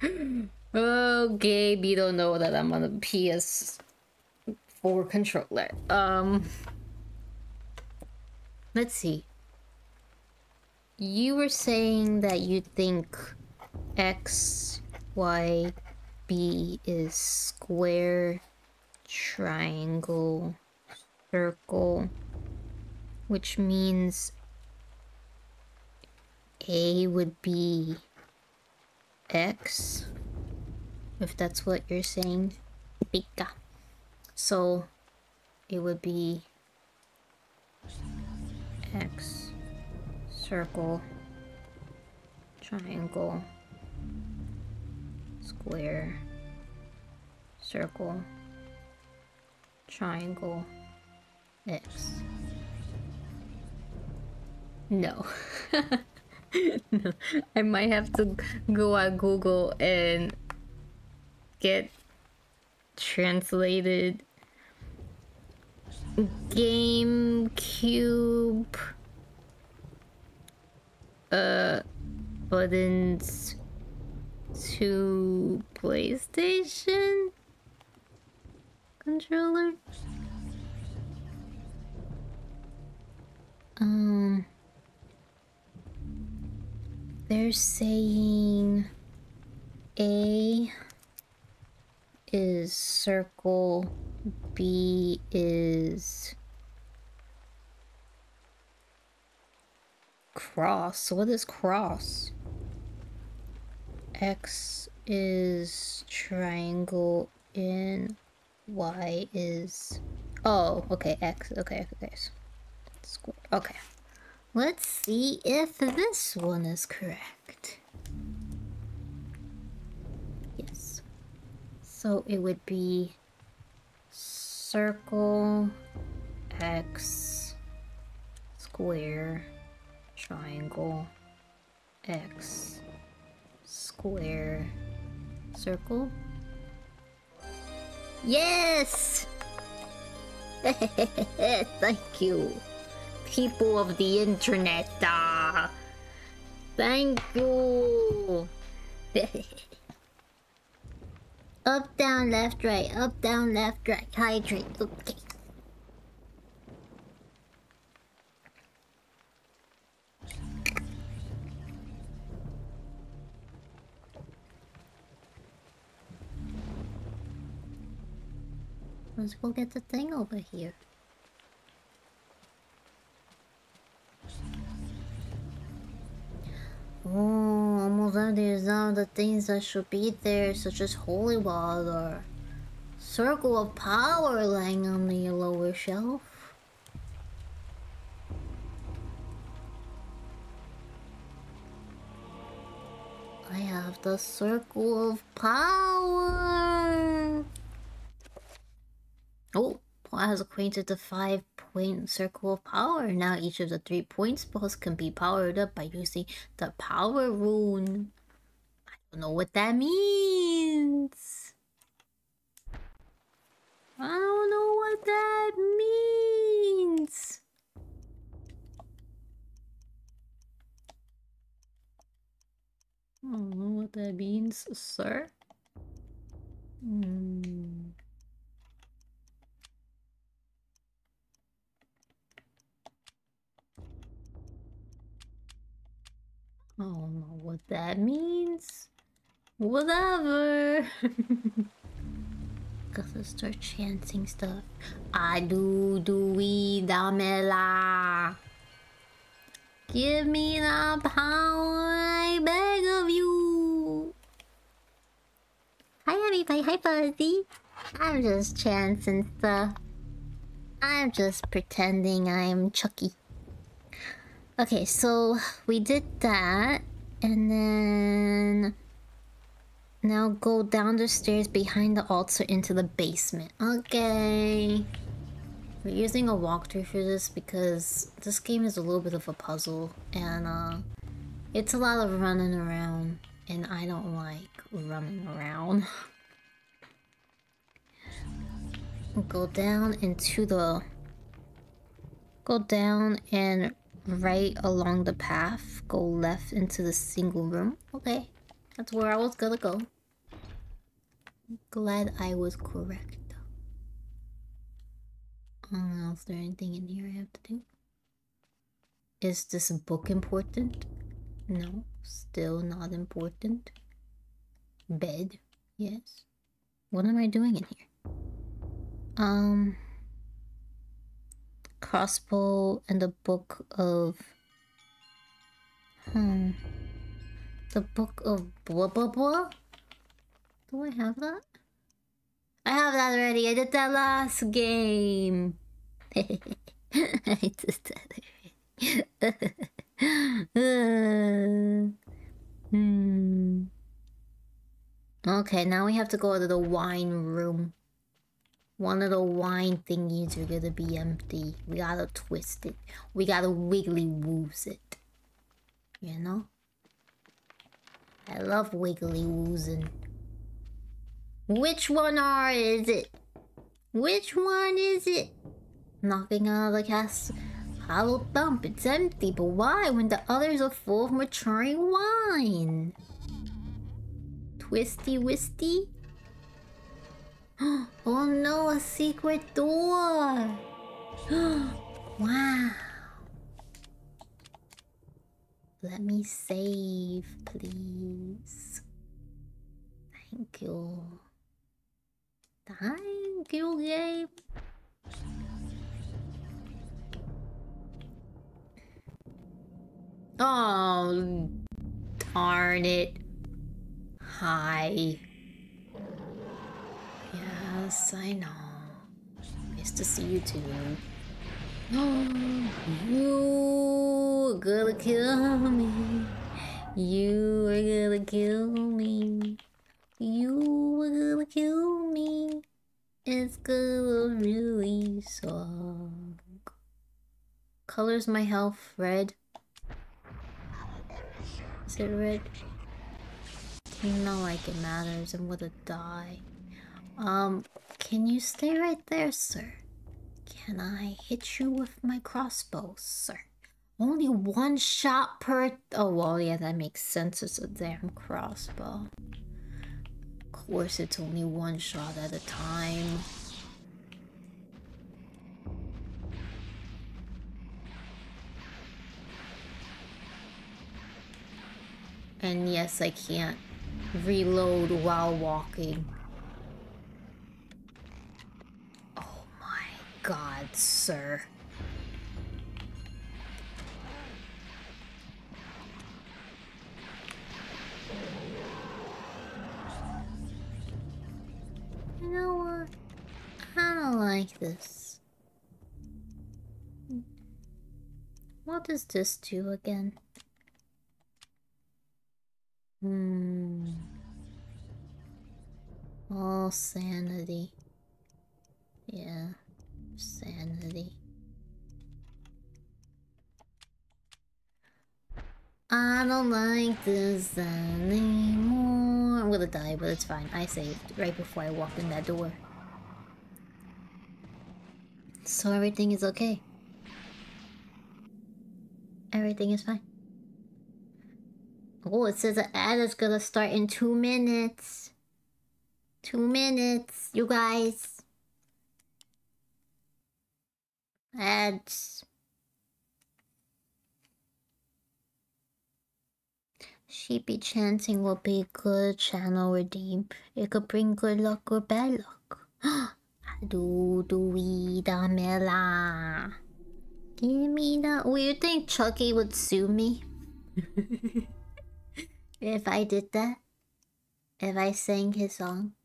<laughs> okay, you don't know that I'm on a PS4 controller. Um. Let's see. You were saying that you think X, Y, B is square, triangle, circle, which means A would be X, if that's what you're saying. Pika. So it would be X, circle, triangle, square, circle, triangle, X. No. <laughs> no. I might have to go on Google and get translated GameCube uh buttons to PlayStation controller. Um they're saying A is circle, B is cross. What is cross? X is triangle and Y is oh okay X okay okay okay. Let's see if this one is correct. Yes. So it would be circle X square triangle X square circle. Yes! <laughs> Thank you people of the internet ah. thank you <laughs> up down left right up down left right hydrate okay Let's go get the thing over here. The things that should be there, such as holy water. Circle of power lying on the lower shelf. I have the circle of power. Oh, Paul has acquainted the five point circle of power. Now each of the three point spells can be powered up by using the power rune. Don't know what that means. I don't know what that means. I don't know what that means, sir. Hmm. I don't know what that means. Whatever. <laughs> Gotta start chanting stuff. I do do we damela. Give me the power, I beg of you. Hi everybody, hi Fuzzy. I'm just chanting stuff. I'm just pretending I'm Chucky. Okay, so we did that, and then now go down the stairs behind the altar into the basement. Okay. We're using a walkthrough for this because this game is a little bit of a puzzle, and uh, it's a lot of running around, and I don't like running around. <laughs> go down into the... Go down and right along the path. Go left into the single room. Okay, that's where I was gonna go. Glad I was correct. Uh, is there anything in here I have to do? Is this book important? No, still not important. Bed, yes. What am I doing in here? Um crossbow and the book of hmm the book of blah blah blah do i have that i have that already i did that last game <laughs> i did that already <laughs> hmm okay now we have to go to the wine room one of the wine thingies are gonna be empty. We gotta twist it. We gotta wiggly woos it. You know? I love wiggly woozing. Which one are is it? Which one is it? Knocking out of the cast hollow thump. It's empty, but why when the others are full of maturing wine? Twisty wisty? <gasps> oh no, a secret door! <gasps> wow. Let me save, please. Thank you. Thank you, game. Oh, darn it. Hi. Yes, I know. Nice to see you too. You are gonna kill me. You are gonna kill me. You are gonna kill me. It's gonna really suck. Colors my health red. Is it red? Not like it matters. I'm gonna die. Um, can you stay right there, sir? Can I hit you with my crossbow, sir? Only one shot per... Oh, well, yeah, that makes sense. It's a damn crossbow. Of course, it's only one shot at a time. And yes, I can't reload while walking. God, sir. You know what? I don't like this. What does this do again? Hmm. All sanity. Yeah sanity. I don't like this anymore. I'm gonna die, but it's fine. I saved right before I walked in that door. So everything is okay. Everything is fine. Oh, it says the ad is gonna start in two minutes. Two minutes, you guys. Ads. Sheepy chanting will be good channel redeem. It could bring good luck or bad luck. <gasps> do do we damela. Give me that. Well, you think Chucky would sue me? <laughs> if I did that? If I sang his song?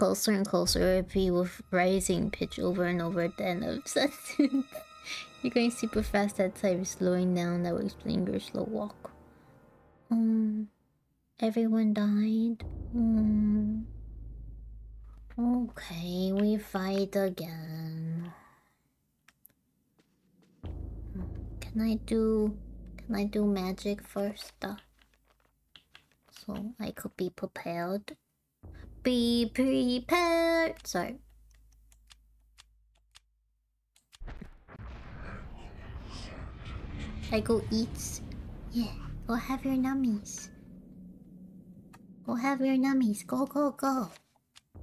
Closer and closer, repeat with rising pitch over and over, then obsessed. <laughs> You're going super fast that time, slowing down. That will explain your slow walk. Um, everyone died. Um, okay, we fight again. Can I do? Can I do magic first? So I could be prepared. Be prepared. Sorry. I go eat. Yeah, go have your nummies. Go have your nummies. Go, go, go.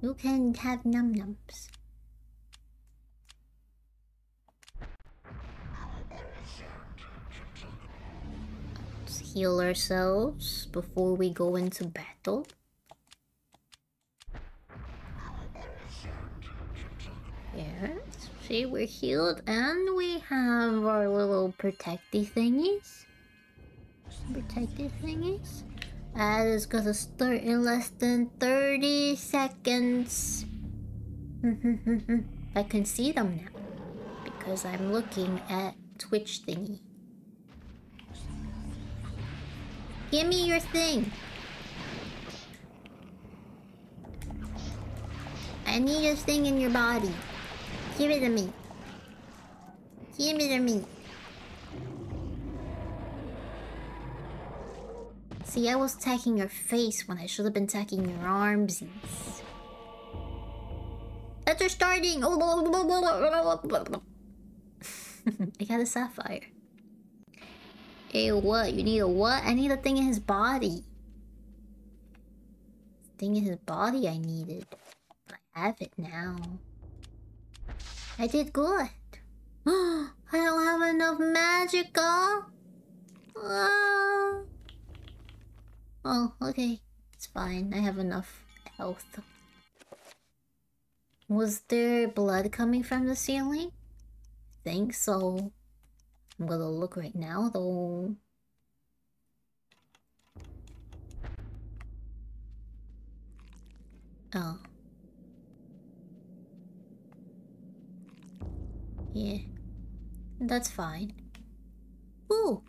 You can have num nums. Let's heal ourselves before we go into battle. Yes, see, we're healed and we have our little protecty thingies. Protective thingies. That is gonna start in less than 30 seconds. <laughs> I can see them now because I'm looking at Twitch thingy. Give me your thing. I need a thing in your body. Give it to me. Give it to me. See, I was attacking your face when I should have been attacking your armsies. After starting! I got a sapphire. Hey, what? You need a what? I need a thing in his body. Thing in his body I needed. I have it now. I did good. <gasps> I don't have enough magica. Ah. Oh, okay. It's fine. I have enough health. Was there blood coming from the ceiling? Think so. I'm gonna look right now though. Oh. Yeah. That's fine. Ooh!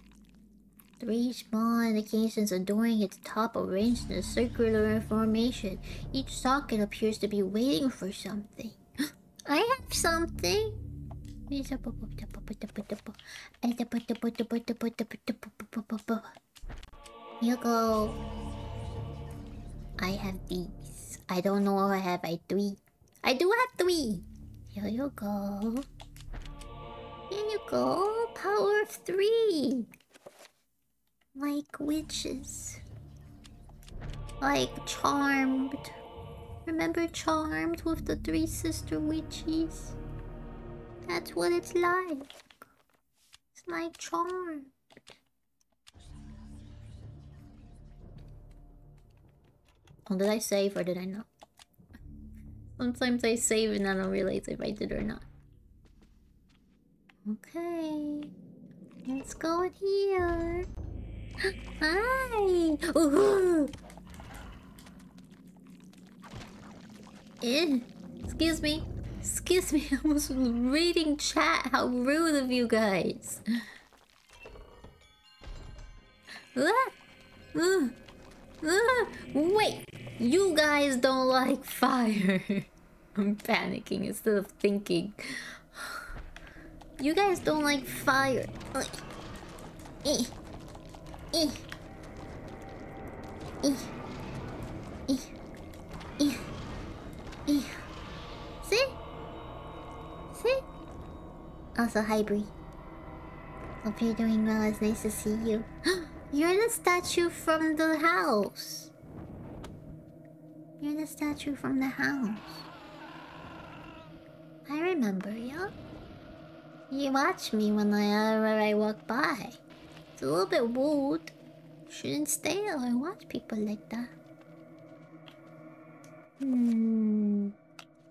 Three small indications adorning its top arranged in a circular formation. Each socket appears to be waiting for something. <gasps> I have something! You go. I have these. I don't know if I have I three. I do have three. Here you go. Here you go. Power of three. Like witches. Like Charmed. Remember Charmed with the three sister witches? That's what it's like. It's like Charmed. Oh, did I save or did I not? Sometimes I save and I don't realize if I did or not. Okay. Let's go in here. <gasps> Hi! Ooh. Eh. Excuse me. Excuse me, <laughs> I was reading chat. How rude of you guys. Ah. <laughs> Wait, you guys don't like fire. <laughs> I'm panicking instead of thinking. You guys don't like fire. Eh. Eh. Eh. Eh. Eh. Eh. See? See? Also, hi Brie. Hope you're doing well. It's nice to see you. <gasps> you're the statue from the house. You're the statue from the house. I remember you. You watch me when I, I walk by. It's a little bit rude. Shouldn't stay and watch people like that. Hmm.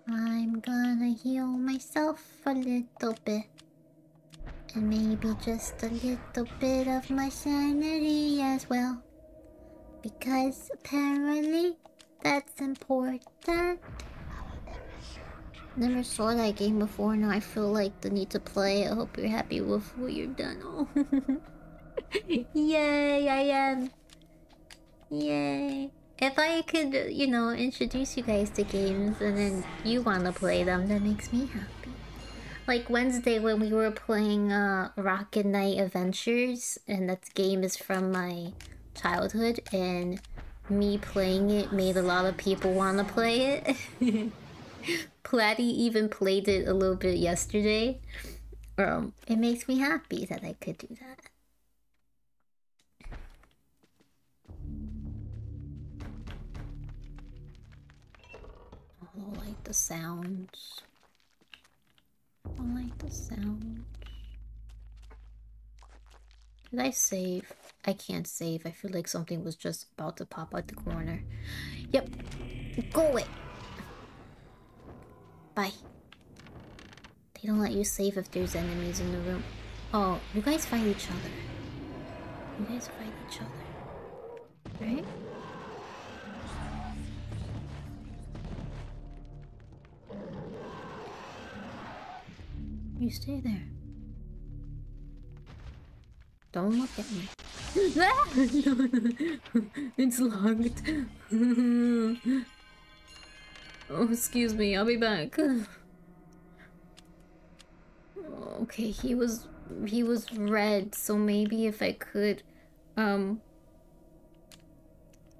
I'm gonna heal myself a little bit. And maybe just a little bit of my sanity as well. Because apparently that's important. Never saw that game before. Now I feel like the need to play. I hope you're happy with what you've done. Oh. <laughs> Yay, I am. Yay. If I could, you know, introduce you guys to games and then you want to play them, that makes me happy. Like Wednesday when we were playing uh, Rocket Knight Adventures, and that game is from my childhood, and me playing it made a lot of people want to play it. <laughs> Platy even played it a little bit yesterday. Um, it makes me happy that I could do that. I don't like the sounds. I don't like the sounds. Did I save? I can't save. I feel like something was just about to pop out the corner. Yep. Go away. Bye. They don't let you save if there's enemies in the room. Oh, you guys fight each other. You guys fight each other. Right? You stay there. Don't look at me. <laughs> it's locked. <laughs> oh, excuse me. I'll be back. <sighs> Okay, he was he was red, so maybe if I could, um,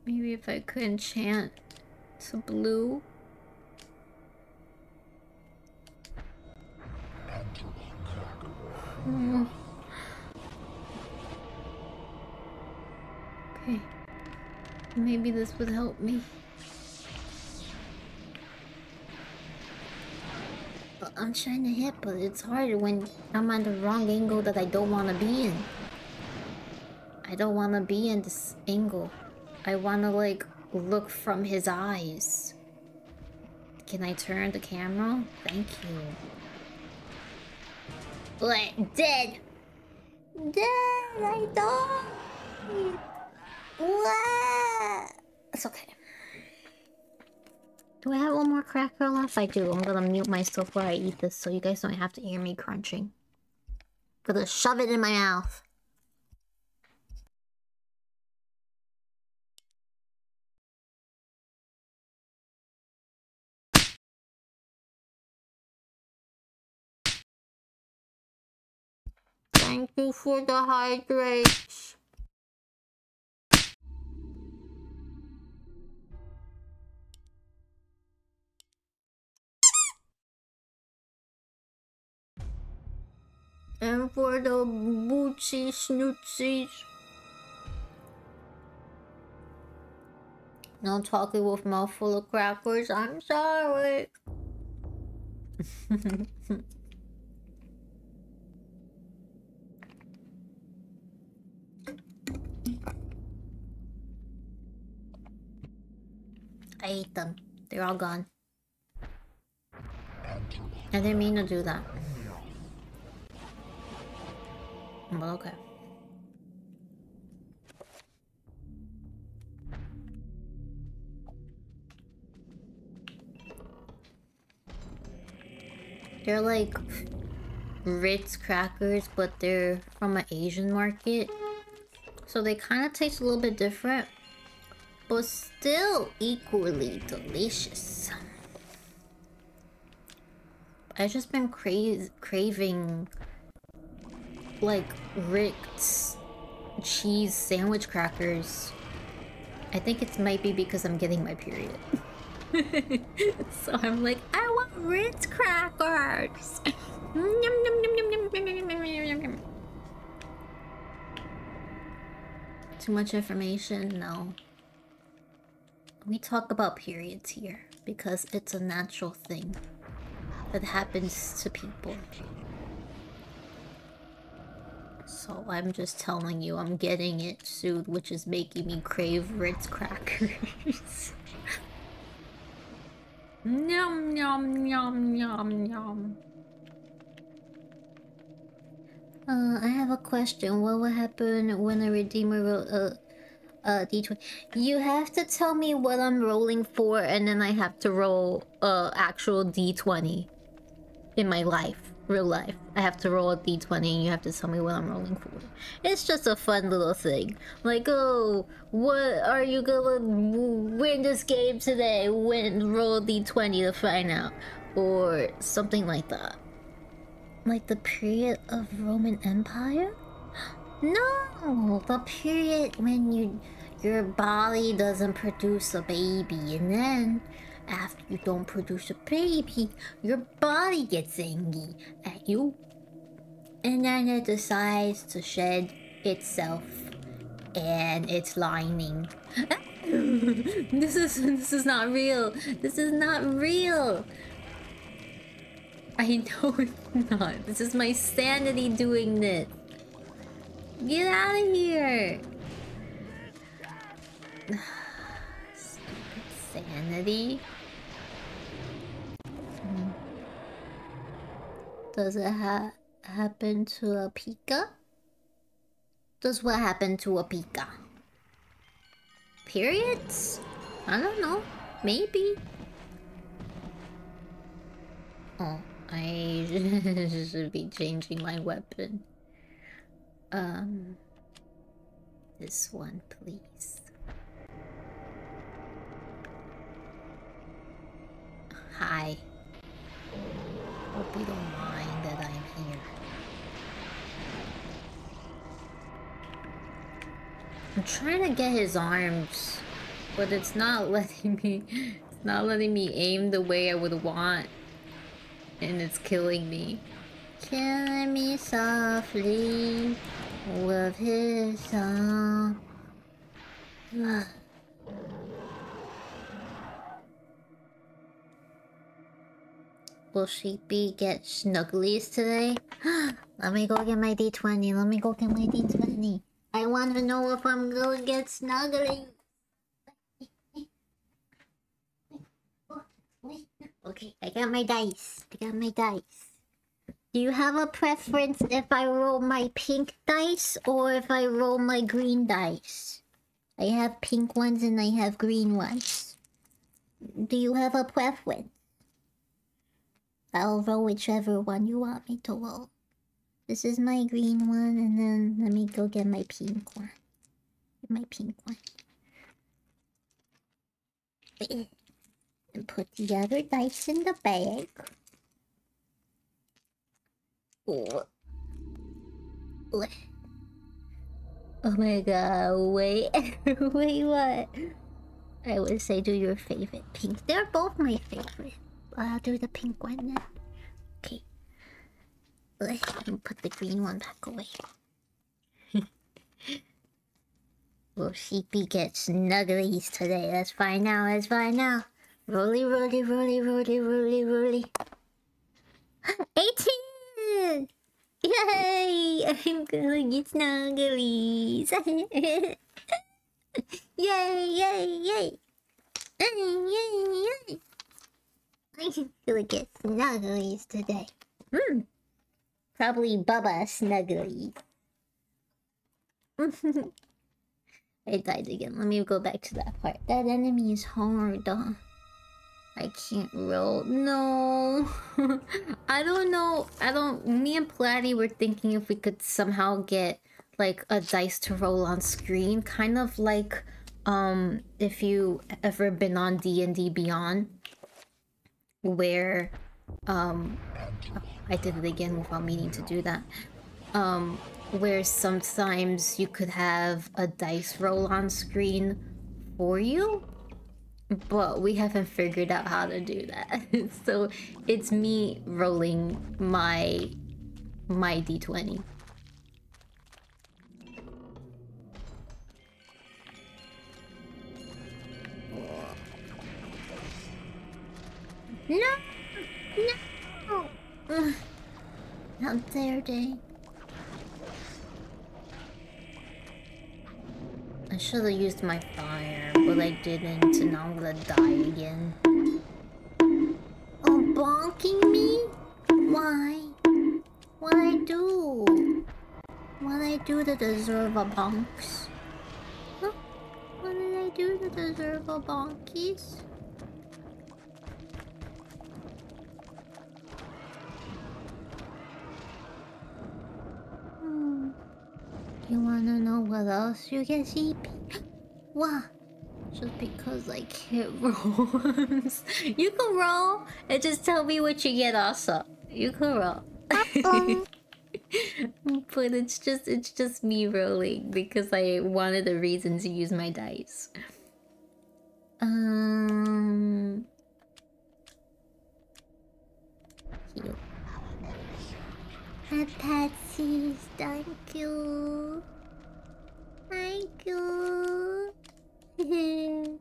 maybe if I could enchant to blue. <sighs> Okay. Maybe this would help me. I'm trying to hit, but it's hard when I'm on the wrong angle that I don't want to be in. I don't want to be in this angle. I want to, like, look from his eyes. Can I turn the camera? Thank you. What? Dead! Dead! I died! What? It's okay. Do I have one more cracker left? I do. I'm gonna mute myself while I eat this so you guys don't have to hear me crunching. I'm gonna shove it in my mouth. Thank you for the hydrates. And for the bootsy snootsies. No talking with mouth full of crackers. I'm sorry. <laughs> I ate them. They're all gone. I didn't mean to do that. But okay. They're like Ritz crackers, but they're from an Asian market. So they kind of taste a little bit different, but still equally delicious. I've just been cra craving like Ritz cheese sandwich crackers. I think it might be because I'm getting my period. <laughs> so I'm like, I want Ritz crackers! Too much information? No. We talk about periods here because it's a natural thing that happens to people. So I'm just telling you I'm getting it soon, which is making me crave Ritz crackers. <laughs> Yum yum yum yum yum. Uh, I have a question. What will happen when a redeemer will, uh, uh d20. You have to tell me what I'm rolling for, and then I have to roll uh actual d20 in my life, real life. I have to roll a d20, and you have to tell me what I'm rolling for. It's just a fun little thing. Like, oh, what are you gonna win this game today? Win, roll a d20 to find out, or something like that. Like the period of Roman Empire. <gasps> No, the period when you your body doesn't produce a baby, and then after you don't produce a baby, your body gets angry at you, and then it decides to shed itself and its lining. <laughs> this is this is not real. This is not real. I know <laughs> it's not. This is my sanity doing this. Get out of here! <sighs> Sanity. Does it ha happen to a Pika? Does what happen to a Pika? Periods? I don't know. Maybe. Oh, I <laughs> should be changing my weapon. Um, this one, please. Hi. Hope you don't mind that I'm here. I'm trying to get his arms, but it's not <laughs> letting me. It's not letting me aim the way I would want, and it's killing me. Killing me softly with his song. <sighs> Will Sheepy get snugglies today? <gasps> Let me go get my D20. Let me go get my D20. I want to know if I'm gonna get snuggly. Okay, I got my dice. I got my dice. Do you have a preference if I roll my pink dice or if I roll my green dice? I have pink ones and I have green ones. Do you have a preference? I'll roll whichever one you want me to roll. This is my green one and then let me go get my pink one. My pink one. And put the other dice in the bag. Oh. Oh my god, wait. <laughs> wait, what? I would say do your favorite pink. They're both my favorite. I'll do the pink one then. Let me put the green one back away. <laughs> Will Sheepy get snugglies today? Let's find out, let's find out. Rolly, rolly, rolly, rolly, rolly, <gasps> rolly. 18! Yay! I'm gonna get snugglies. <laughs> yay, yay, yay! Yay, yay, I'm gonna get snugglies today. Hmm. Probably Bubba Snuggly. <laughs> I died again. Let me go back to that part. That enemy is hard. I can't roll. No. <laughs> I don't know. I don't... Me and Platty were thinking if we could somehow get, like, a dice to roll on screen. Kind of like, um, if you ever been on D&D Beyond. Where, um... I did it again without meaning to do that. Um, where sometimes you could have a dice roll on screen for you but we haven't figured out how to do that. <laughs> so it's me rolling my my d20. No! No! How dare they? I should have used my fire, but I didn't, and now I'm gonna die again. Oh, bonking me? Why? What I do? What I do to deserve a bonks? Huh? do to deserve a bonkies? You wanna know what else you get, CP? What? Just because I can't <laughs> roll. you can roll and just tell me what you get also. You can roll. <laughs> but it's just it's just me rolling because I wanted a reason to use my dice. Um Heal. Patsies, thank you. Thank you. <laughs>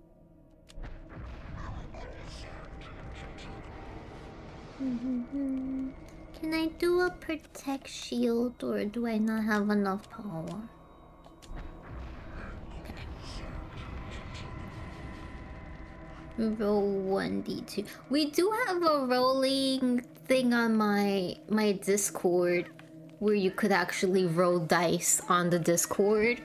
Can I do a protect shield or do I not have enough power? Roll 1d2. We do have a rolling thing on my my Discord where you could actually roll dice on the Discord.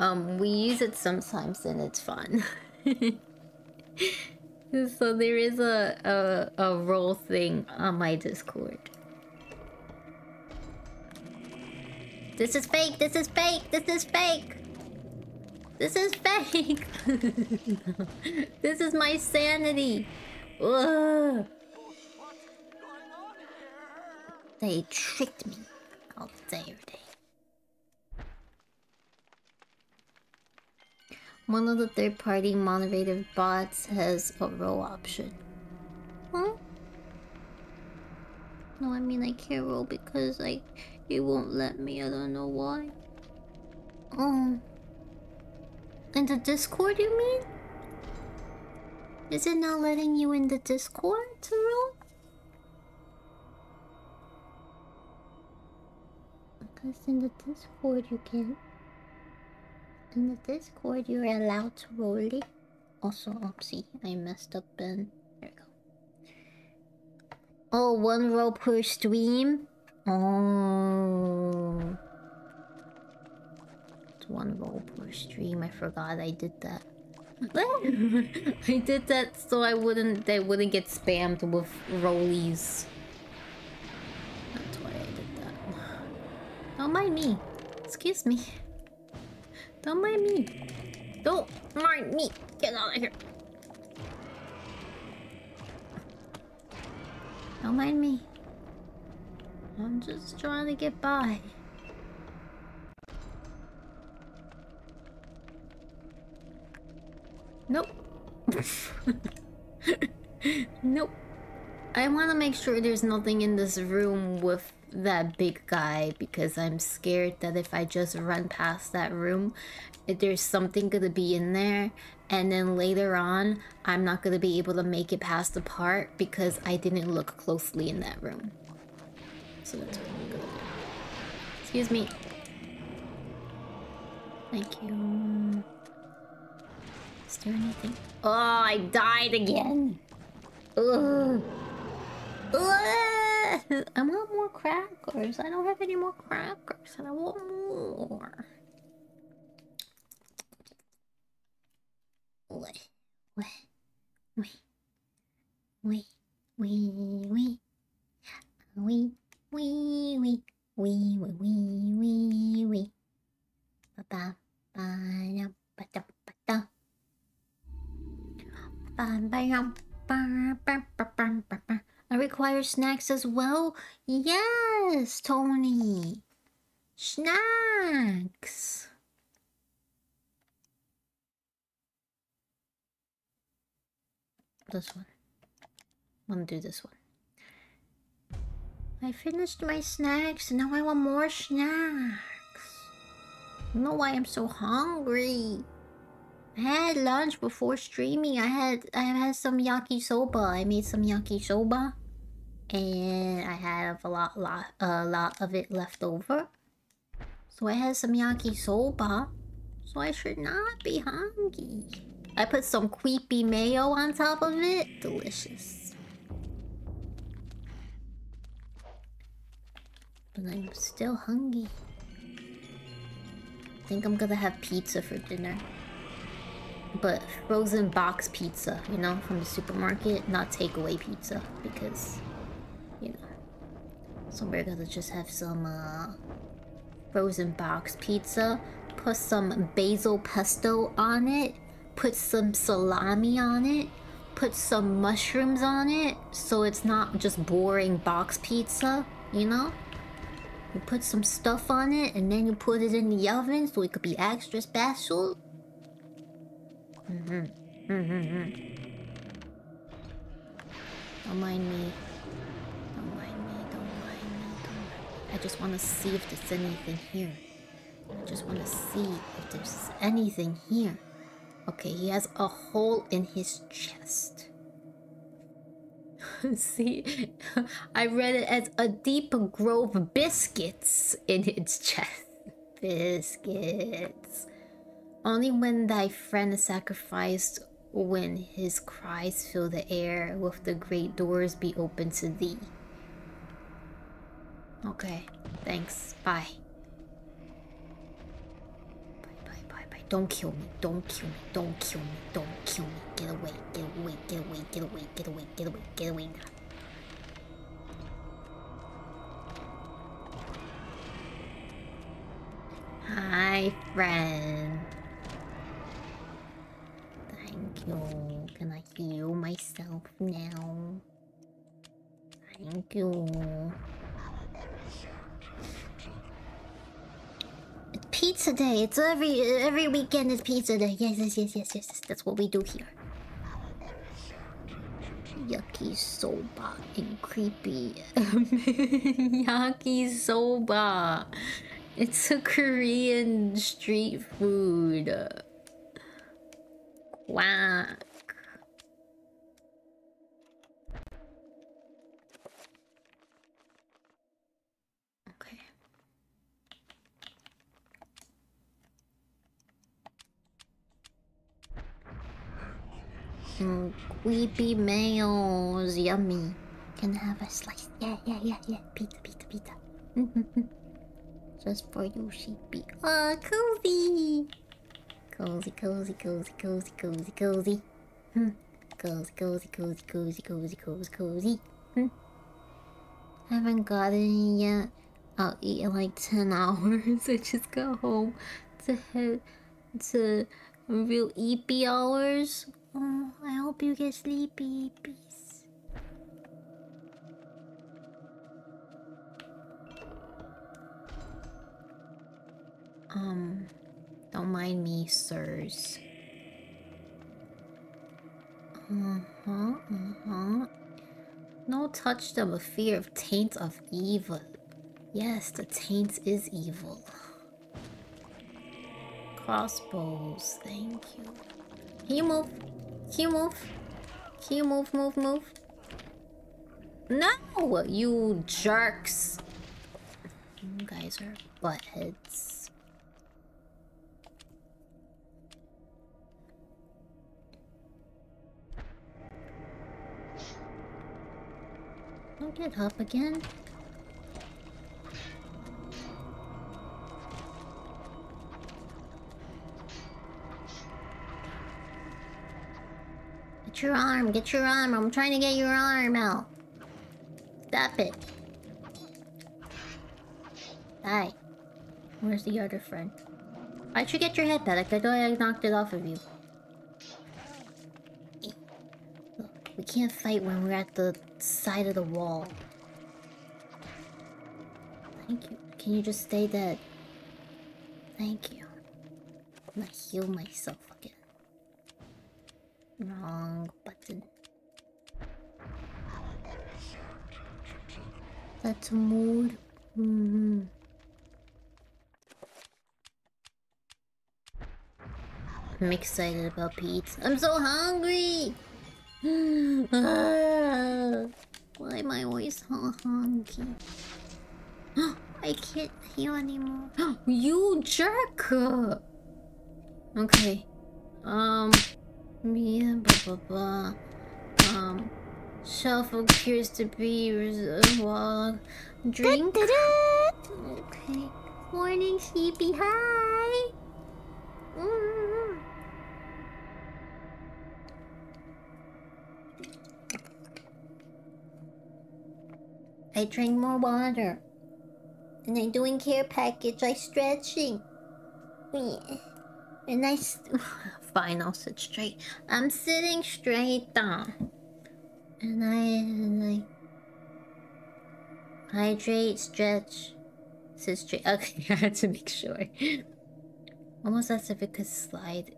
Um, we use it sometimes and it's fun. <laughs> so there is a, a a roll thing on my Discord. This is fake. This is fake. This is fake. This is fake. <laughs> this is my sanity. Ugh. They tricked me. How dare they? One of the third-party moderated bots has a roll option. Huh? No, I mean I can't roll because like it won't let me. I don't know why. Oh. In the Discord, you mean? Is it not letting you in the Discord to roll? Because in the Discord you can. In the Discord you're allowed to roll it. Also, oopsie, I messed up Ben. There we go. Oh, one roll per stream? Oh. It's one roll per stream. I forgot I did that. <laughs> I did that so I wouldn't they wouldn't get spammed with rollies. That's why I did that. Don't mind me. Excuse me. Don't mind me. Don't mind me. Get out of here. Don't mind me. I'm just trying to get by. Nope. <laughs> nope. I want to make sure there's nothing in this room with that big guy because I'm scared that if I just run past that room, there's something gonna be in there, and then later on, I'm not gonna be able to make it past the part because I didn't look closely in that room. So that's what I'm gonna do. Excuse me. Thank you. Is there anything? Oh, I died again. Ugh. Ugh. I want more crackers. I don't have any more crackers, and I want more. Wait, wait, wait, wait, wait, wait, wee wee wee wee wee wee wee ba ba ba da ba da ba da ba ba ba ba ba ba ba I require snacks as well? Yes, Tony! Snacks! This one. I'm gonna do this one. I finished my snacks, now I want more snacks. I don't know why I'm so hungry. I had lunch before streaming. I had I had some yakisoba. I made some yakisoba, and I have a lot lot a lot of it left over. So I had some yakisoba. So I should not be hungry. I put some Kewpie mayo on top of it. Delicious. But I'm still hungry. I think I'm gonna have pizza for dinner. But frozen box pizza, you know, from the supermarket, not takeaway pizza because, you know. So we're gonna just have some uh, frozen box pizza, put some basil pesto on it, put some salami on it, put some mushrooms on it, so it's not just boring box pizza, you know? You put some stuff on it and then you put it in the oven so it could be extra special. Mm-hmm. Mm-hmm. Don't mind me. Don't mind me. Don't mind me. Don't mind. me. I just want to see if there's anything here. I just want to see if there's anything here. Okay, he has a hole in his chest. <laughs> see, I read it as a deep grove of biscuits in its chest. <laughs> Biscuits. Only when thy friend is sacrificed, when his cries fill the air, will the great doors be open to thee. Okay, thanks. Bye. Bye, bye, bye, bye. Don't kill me. Don't kill me. Don't kill me. Don't kill me. Get away. Get away. Get away. Get away. Get away. Get away. Get away now. Hi, friend. Thank you. Can I heal myself now? Thank you. It's pizza day. It's every every weekend is pizza day. Yes, yes, yes, yes, yes. That's what we do here. Yucky soba and Kewpie. <laughs> Yucky soba. It's a Korean street food. Quack. Okay. Mm, Kewpie males, yummy. Can I have a slice? Yeah, yeah, yeah, yeah. Pizza, pizza, pizza. <laughs> Just for you, sheepy. Ah, cozy. Cozy, cozy, cozy, cozy, cozy, cozy. Hmm. Cozy, cozy, cozy, cozy, cozy, cozy, cozy. Hmm. Haven't got any yet. I'll eat in like 10 <laughs> hours. I just got home to head to real eepy hours. Oh, I hope you get sleepy, peace. Um, don't mind me, sirs. Uh-huh, uh-huh. No touch them with fear of taint of evil. Yes, the taint is evil. Crossbows, thank you. Can you move? Can you move? Can you move, move, move? No, you jerks. You guys are buttheads. Don't up again. Get your arm, get your arm. I'm trying to get your arm out. Stop it. Die. Where's the other friend? Why'd you get your head back? I thought I knocked it off of you. Look, we can't fight when we're at the side of the wall. Thank you. Can you just stay dead? Thank you. I'm gonna heal myself again. Wrong button. That's mood. Mm-hmm. I'm excited about pizza. I'm so hungry! Ah, why am I always so hungry? <gasps> I can't heal anymore. <gasps> you jerk! Okay. Um. Yeah, blah blah blah. Um. Shelf appears to be reservoir. Drink. Okay. Morning, sheepy. Hi. I drink more water. And I'm doing care package. I stretching. And I. <laughs> Fine, I'll sit straight. I'm sitting straight down. And I. And I. Hydrate, stretch, sit straight. <laughs> Okay, I had to make sure. Almost as if it could slide.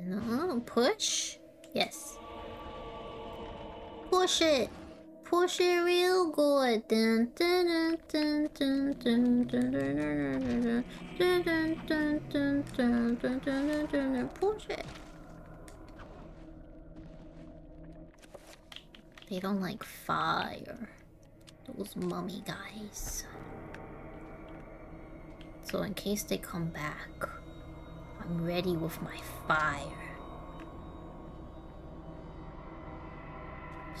No, push? Yes. Push it! Push it real good. Dun, dun, dun, dun, dun, dun, dun, dun, dun, dun, Push it. They don't like fire. Those mummy guys. So in case they come back, I'm ready with my fire.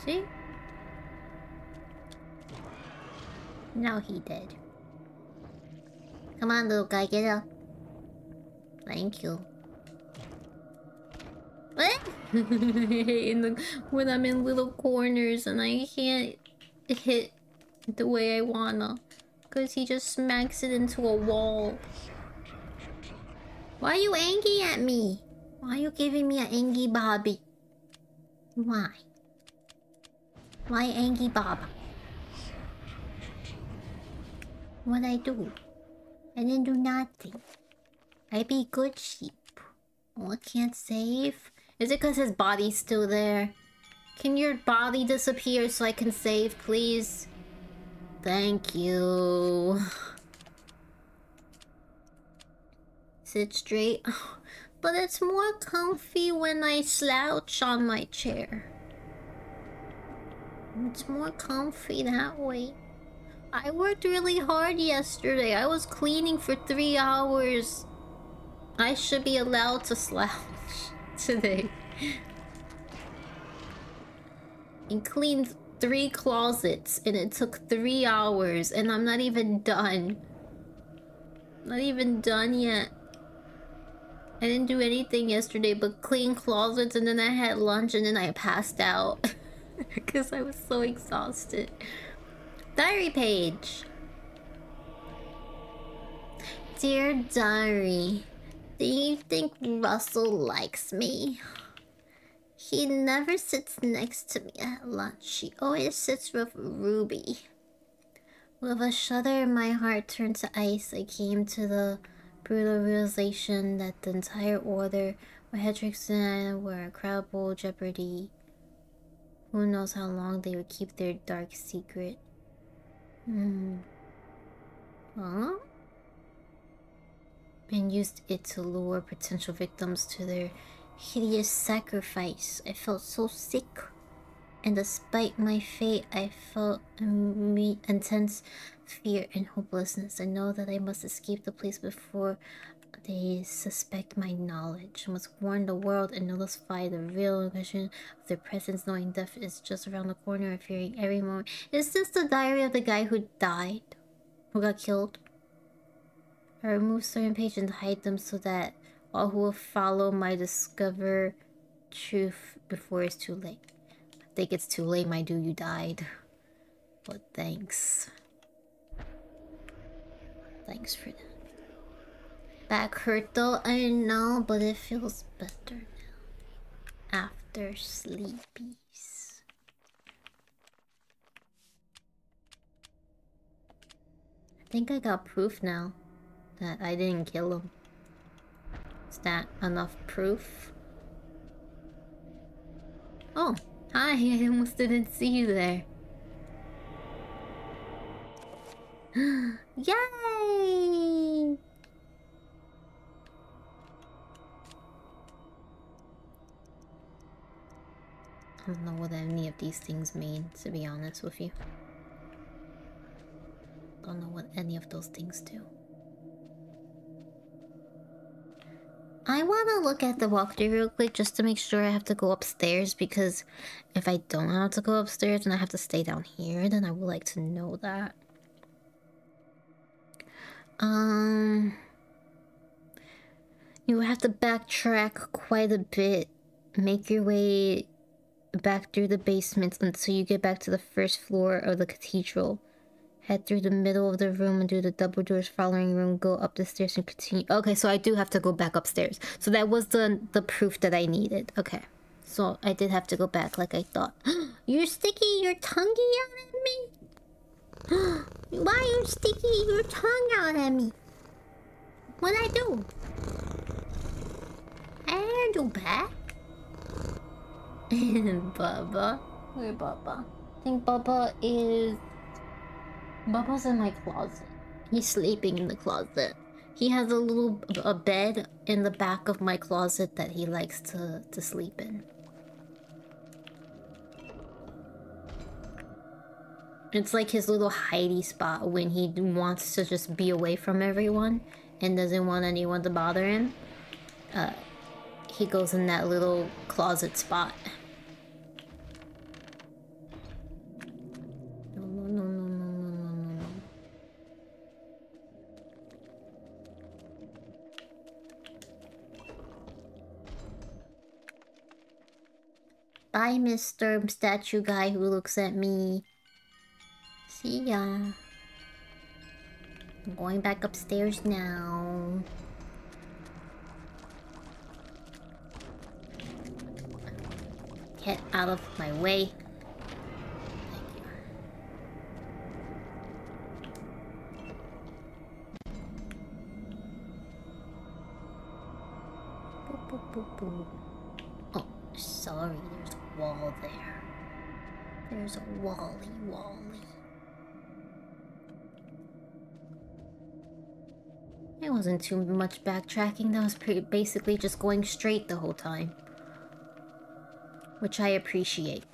See? Now he did. Come on, little guy, get up. Thank you. What? <laughs> the, when I'm in little corners and I can't hit the way I wanna. Because he just smacks it into a wall. Why are you angry at me? Why are you giving me an angry Bobby? Why? Why angry Baba? What I do? I didn't do nothing. I be good sheep. Oh, I can't save? Is it because his body's still there? Can your body disappear so I can save, please? Thank you. Sit straight. <sighs> But it's more comfy when I slouch on my chair. It's more comfy that way. I worked really hard yesterday. I was cleaning for three hours. I should be allowed to slouch <laughs> today. and cleaned three closets and it took three hours and I'm not even done. Not even done yet. I didn't do anything yesterday but clean closets and then I had lunch and then I passed out. <laughs> Because I was so exhausted. Diary page. Dear Diary, do you think Russell likes me? He never sits next to me at lunch. He always sits with Ruby. With a shudder, my heart turned to ice. I came to the brutal realization that the entire order were Hedrix and I were a incredible jeopardy. Who knows how long they would keep their dark secret. Hmm. Huh? And used it to lure potential victims to their hideous sacrifice. I felt so sick. And despite my fate, I felt intense fear and hopelessness. I know that I must escape the place before they suspect my knowledge. I must warn the world and notify the real impression of their presence, knowing death is just around the corner, fearing every moment. Is this the diary of the guy who died? Who got killed? I remove certain pages and hide them so that all who will follow might discover truth before it's too late. I think it's too late, my dude, you died. But thanks. Thanks for that. Back hurt though, I know, but it feels better now. After sleepies. I think I got proof now that I didn't kill him. Is that enough proof? Oh, hi, <laughs> I almost didn't see you there. <gasps> Yay! I don't know what any of these things mean, to be honest with you. Don't know what any of those things do. I want to look at the walkthrough real quick just to make sure I have to go upstairs because if I don't have to go upstairs and I have to stay down here, then I would like to know that. Um, you have to backtrack quite a bit, make your way back through the basement until you get back to the first floor of the cathedral. Head through the middle of the room and through the double doors following room. Go up the stairs and continue. Okay, so I do have to go back upstairs. So that was the the proof that I needed. Okay. So I did have to go back like I thought. <gasps> You're sticking your tonguey out at me? <gasps> Why are you sticking your tongue out at me? What'd I do? I didn't do bad. <laughs> Bubba. Where Bubba? I think Bubba is... Bubba's in my closet. He's sleeping in the closet. He has a little a bed in the back of my closet that he likes to, to sleep in. It's like his little hidey spot when he wants to just be away from everyone and doesn't want anyone to bother him. Uh, he goes in that little closet spot. No, no, no, no, no, no, no, no. Bye, Mr. Statue Guy who looks at me. See. I'm going back upstairs now. Get out of my way. Oh, sorry, there's a wall there. There's a wally wally. It wasn't too much backtracking, that was pretty basically just going straight the whole time. Which I appreciate.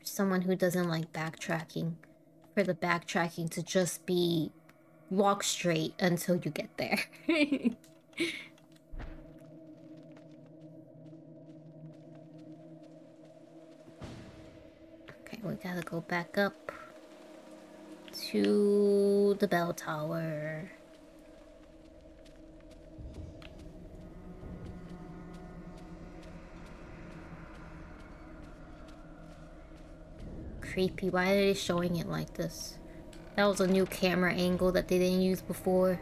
For someone who doesn't like backtracking, for the backtracking to just be walk straight until you get there. <laughs> okay, we gotta go back up to the bell tower. Creepy. Why are they showing it like this? That was a new camera angle that they didn't use before.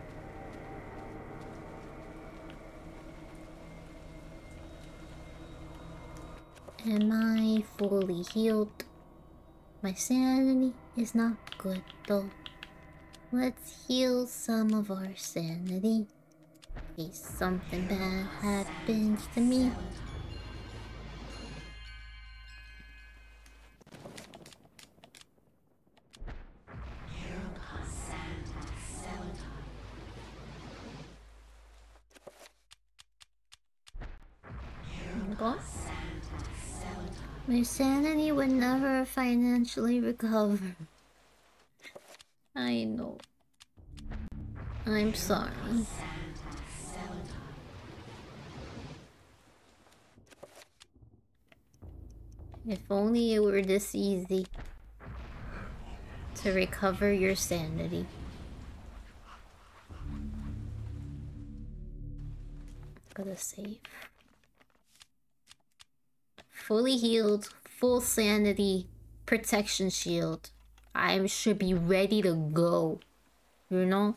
Am I fully healed? My sanity is not good though. Let's heal some of our sanity. In case something bad happens to me. My sanity would never financially recover. I know. I'm sorry. If only it were this easy to recover your sanity. Gotta save. Fully healed, full sanity, protection shield. I should be ready to go. You know?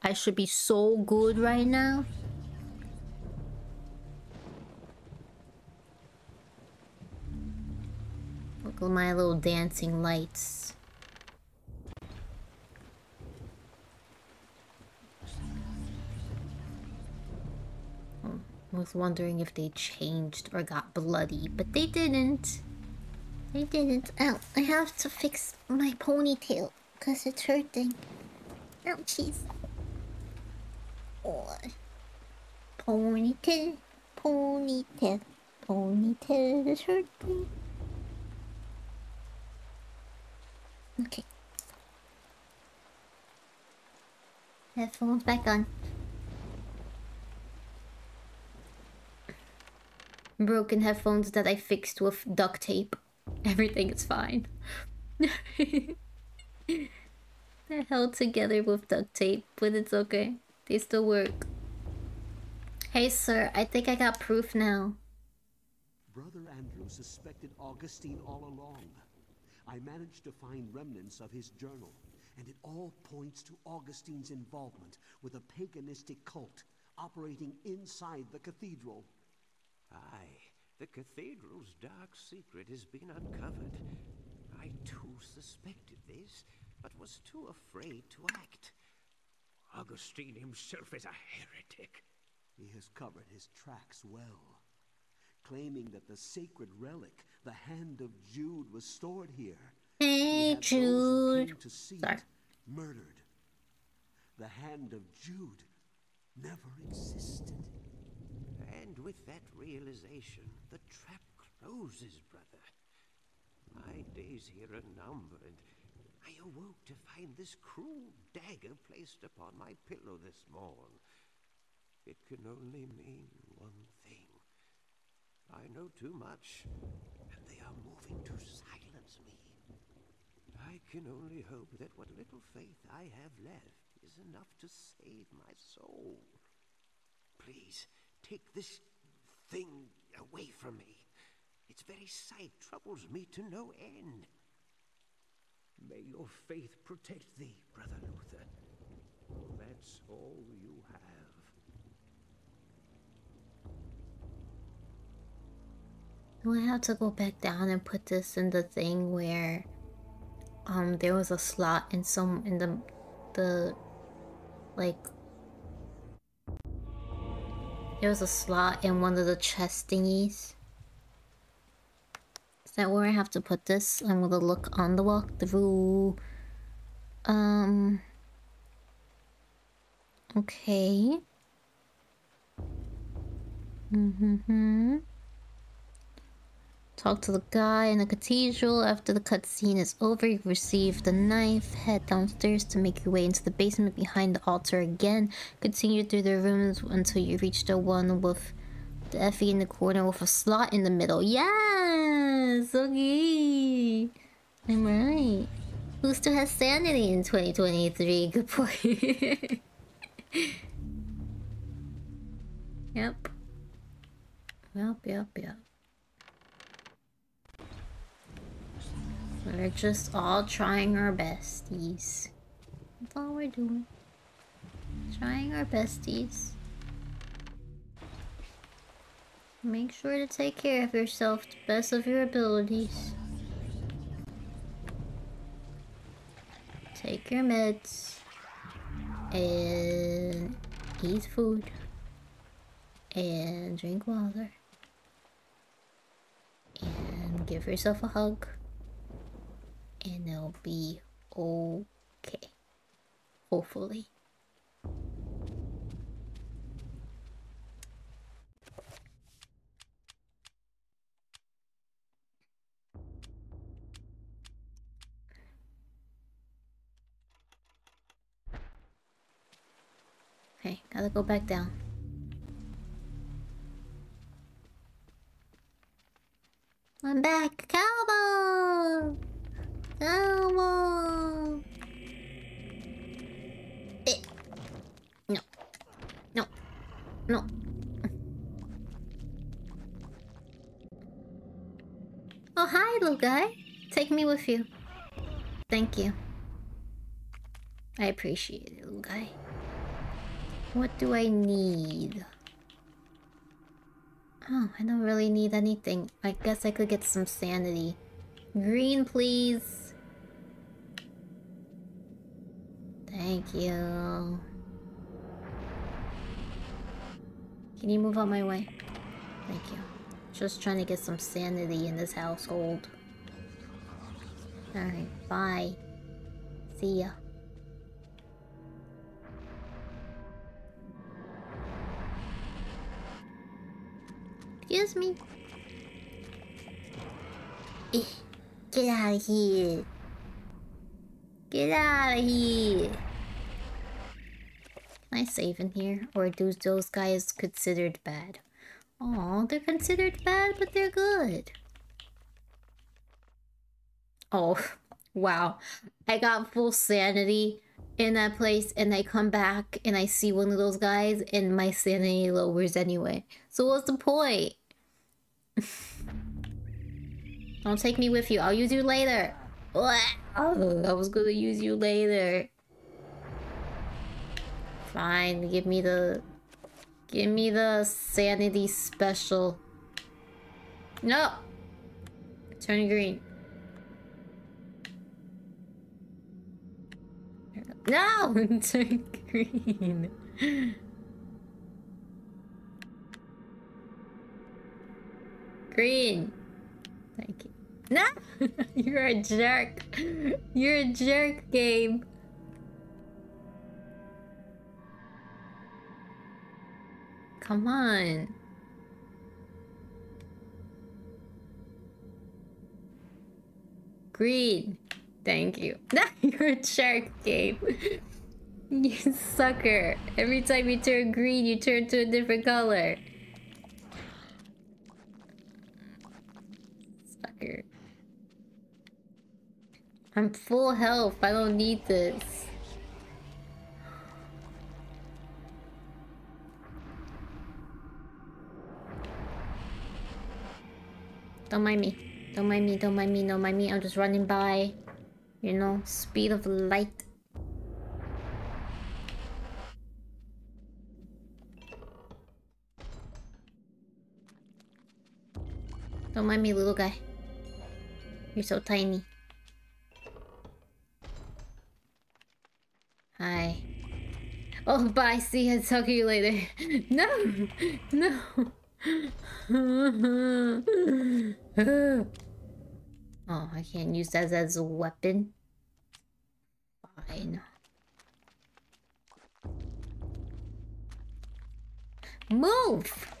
I should be so good right now. Look at my little dancing lights. Was wondering if they changed or got bloody, but they didn't. They didn't. Oh, I have to fix my ponytail because it's hurting. Ouchies. Oh. Ponytail, ponytail, ponytail is hurting. Okay. Headphones back on. Broken headphones that I fixed with duct tape. <laughs> Everything is fine. <laughs> They're held together with duct tape, but it's okay. They still work. Hey, sir, I think I got proof now. Brother Andrew suspected Augustine all along. I managed to find remnants of his journal, and it all points to Augustine's involvement with a paganistic cult operating inside the cathedral. Aye, the cathedral's dark secret has been uncovered. I too suspected this, but was too afraid to act. Augustine himself is a heretic. He has covered his tracks well, claiming that the sacred relic, the Hand of Jude, was stored here. Hey, He had those who Jude. to see Sorry. it murdered. The Hand of Jude never existed. With that realization, the trap closes, brother. My days here are numbered. I awoke to find this cruel dagger placed upon my pillow this morn. It can only mean one thing. I know too much, and they are moving to silence me. I can only hope that what little faith I have left is enough to save my soul. Please, take this thing away from me. Its very sight troubles me to no end. May your faith protect thee, Brother Luther. That's all you have. Do I have to go back down and put this in the thing where um there was a slot in some in the the like there was a slot in one of the chest thingies? Is that where I have to put this? I'm gonna look on the walkthrough. Um Okay. Mm-hmm. Talk to the guy in the cathedral. After the cutscene is over, you receive the knife. Head downstairs to make your way into the basement behind the altar again. Continue through the rooms until you reach the one with the Effie in the corner with a slot in the middle. Yes! Okay. I'm right. Who still has sanity in 2023? Good point. <laughs> yep. Yep, yep, yep. We're just all trying our besties. That's all we're doing. Trying our besties. Make sure to take care of yourself to the best of your abilities. Take your meds. And eat food. And drink water. And give yourself a hug and it'll be okay. Hopefully. Okay, gotta go back down. I'm back, Eh. No. No. No. Oh, hi, little guy. Take me with you. Thank you. I appreciate it, little guy. What do I need? Oh, I don't really need anything. I guess I could get some sanity. Green, please. Thank you. Can you move out my way? Thank you. Just trying to get some sanity in this household. Alright, bye. See ya. Excuse me. Eh, Get out of here. Get out of here. Can I save in here? Or do those guys considered bad? Oh, they're considered bad, but they're good. Oh, <laughs> wow. I got full sanity in that place and I come back and I see one of those guys and my sanity lowers anyway. So what's the point? <laughs> Don't take me with you. I'll use you later. What? Oh, I was gonna use you later. Fine, give me the... Give me the sanity special. No! Turn green. No! <laughs> Turn green. Green. Thank you. No! <laughs> You're a jerk. You're a jerk, Gabe. Come on. Green. Thank you. <laughs> No, you're a jerk, Gabe. <laughs> You sucker. Every time you turn green, you turn to a different color. Sucker. I'm full health. I don't need this. Don't mind me. Don't mind me, don't mind me, don't mind me. I'm just running by. You know, speed of light. Don't mind me, little guy. You're so tiny. Hi. Oh, bye. See you. Talk to you later. No! No! oh, I can't use that as a weapon. Fine. Move!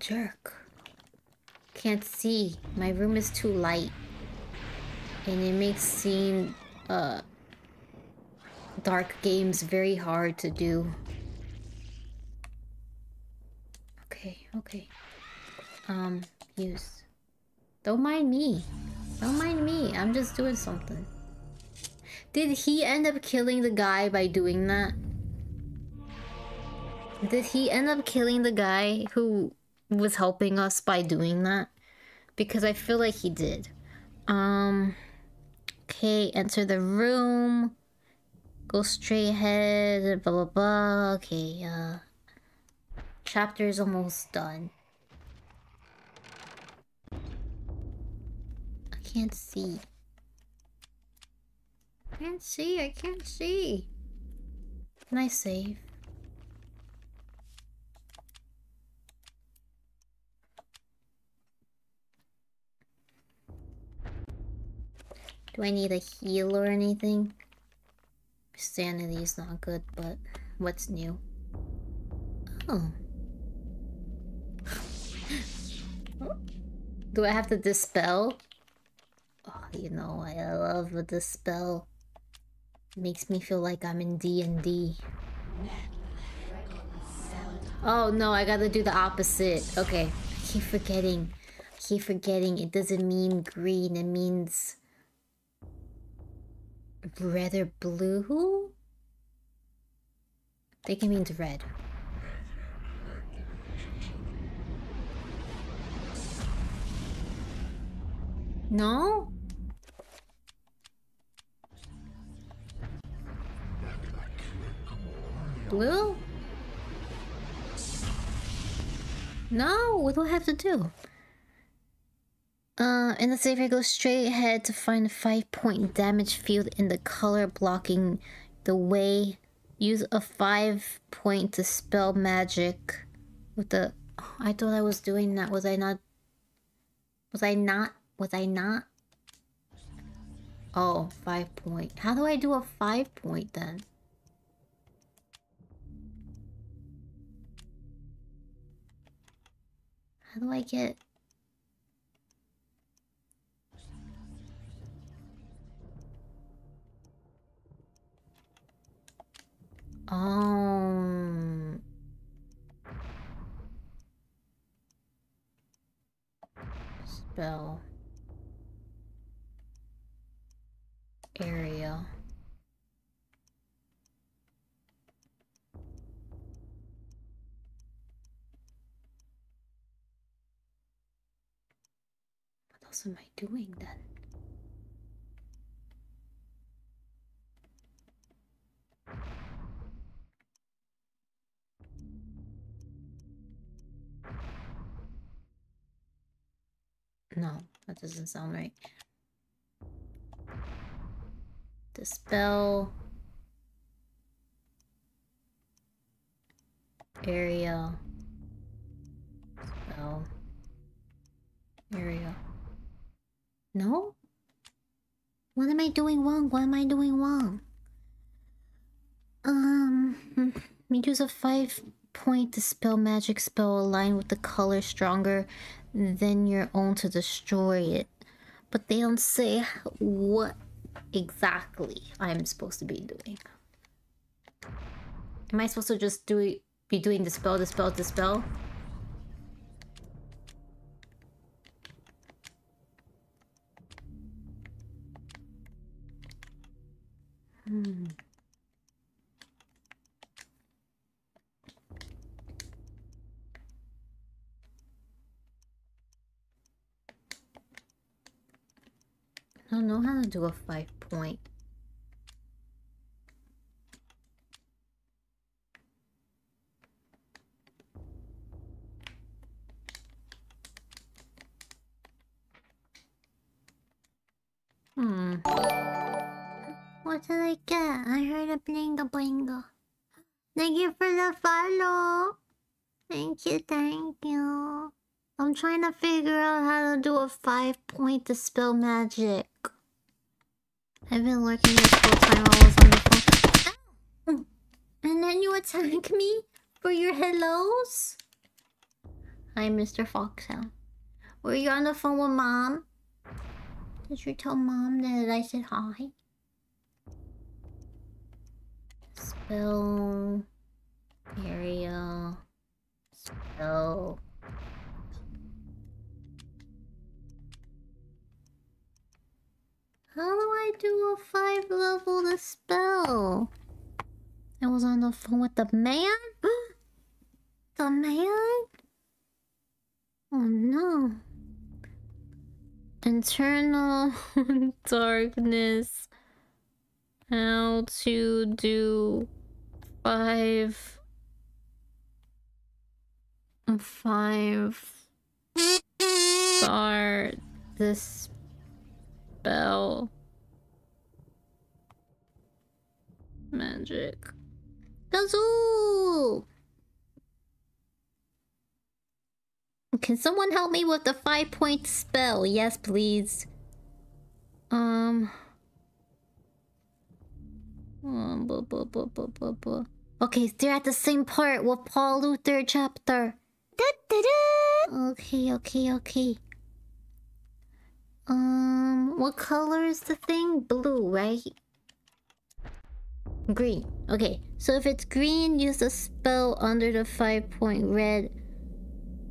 Jerk. Can't see. My room is too light. And it makes seeing uh dark games very hard to do. Okay, okay. Um, use. Don't mind me. Don't mind me. I'm just doing something. Did he end up killing the guy by doing that? Did he end up killing the guy who was helping us by doing that? Because I feel like he did. Um, okay, enter the room. Go straight ahead, blah blah blah. Okay, uh, chapter is almost done. I can't see. I can't see, I can't see. Can I save? Do I need a heal or anything? Sanity is not good, but what's new? Oh. <gasps> Do I have to dispel? Oh, you know, I love a dispel. makes me feel like I'm in D&D. Oh no, I gotta do the opposite. Okay, I keep forgetting. I keep forgetting. It doesn't mean green, it means or blue? I think it means red. No? Blue? No, what do I have to do? Uh, in the I go straight ahead to find a 5 point damage field in the color blocking the way. Use a 5 point to spell magic with the. Oh, I thought I was doing that. Was I not? Was I not? Was I not? Oh, five point. How do I do a 5 point then? How do I get. Um. Spell. Area. What else am I doing then? No, that doesn't sound right. Dispel area spell area. No? What am I doing wrong? What am I doing wrong? Um, we use a five point dispel magic spell aligned with the color stronger than your own to destroy it. But they don't say what exactly I'm supposed to be doing. Am I supposed to just do it, be doing dispel, dispel, dispel? Hmm. I don't know how to do a five point. Hmm. What did I get? I heard a blinga blinga. Thank you for the follow. Thank you, thank you. I'm trying to figure out how to do a five point to dispel magic. I've been lurking this whole time I was on the phone. And then you attack me for your hellos? Hi, Mr. Foxhound. Were you on the phone with mom? Did you tell mom that I said hi? Spell area. Spell. How do I do a five level spell? I was on the phone with the man? <gasps> the man? Oh no. Internal <laughs> darkness. How to do five. Five. Start this spell. Magic. Kazoo! Can someone help me with the five point spell? Yes, please. Um. Um. Okay, they're at the same part with Paul Luther chapter. Da, da, da. Okay, okay, okay. Um, what color is the thing? Blue, right? Green. Okay, so if it's green, use the spell under the five point red.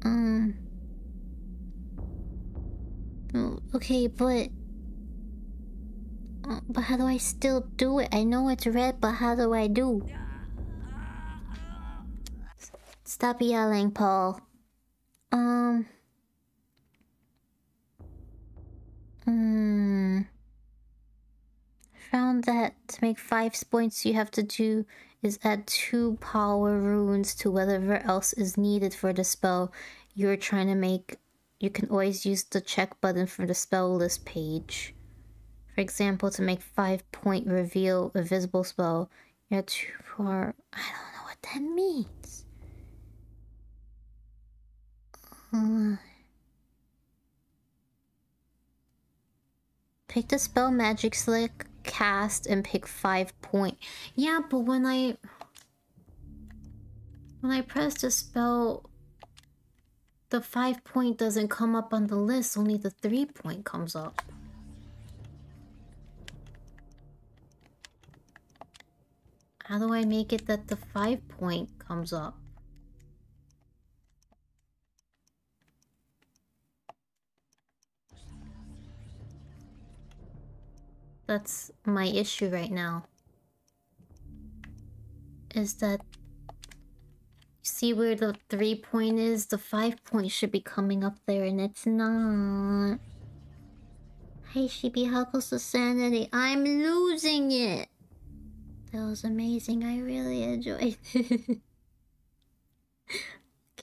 Um. Oh, okay, but. Uh, but how do I still do it? I know it's red, but how do I do? Stop yelling, Paul. Um. Hmm. Found that to make five points, you have to do is add two power runes to whatever else is needed for the spell you're trying to make. You can always use the check button from the spell list page. For example, to make five point reveal a visible spell, you have two power. I don't know what that means. Uh, Pick the spell magic slick, cast, and pick five point. Yeah, but when I when I press the spell, the five point doesn't come up on the list. Only the three point comes up. How do I make it that the five point comes up? That's my issue right now. Is that... See where the three point is? The five point should be coming up there and it's not. Hey, Sheepy, how close to sanity? I'm losing it! That was amazing. I really enjoyed <laughs> it.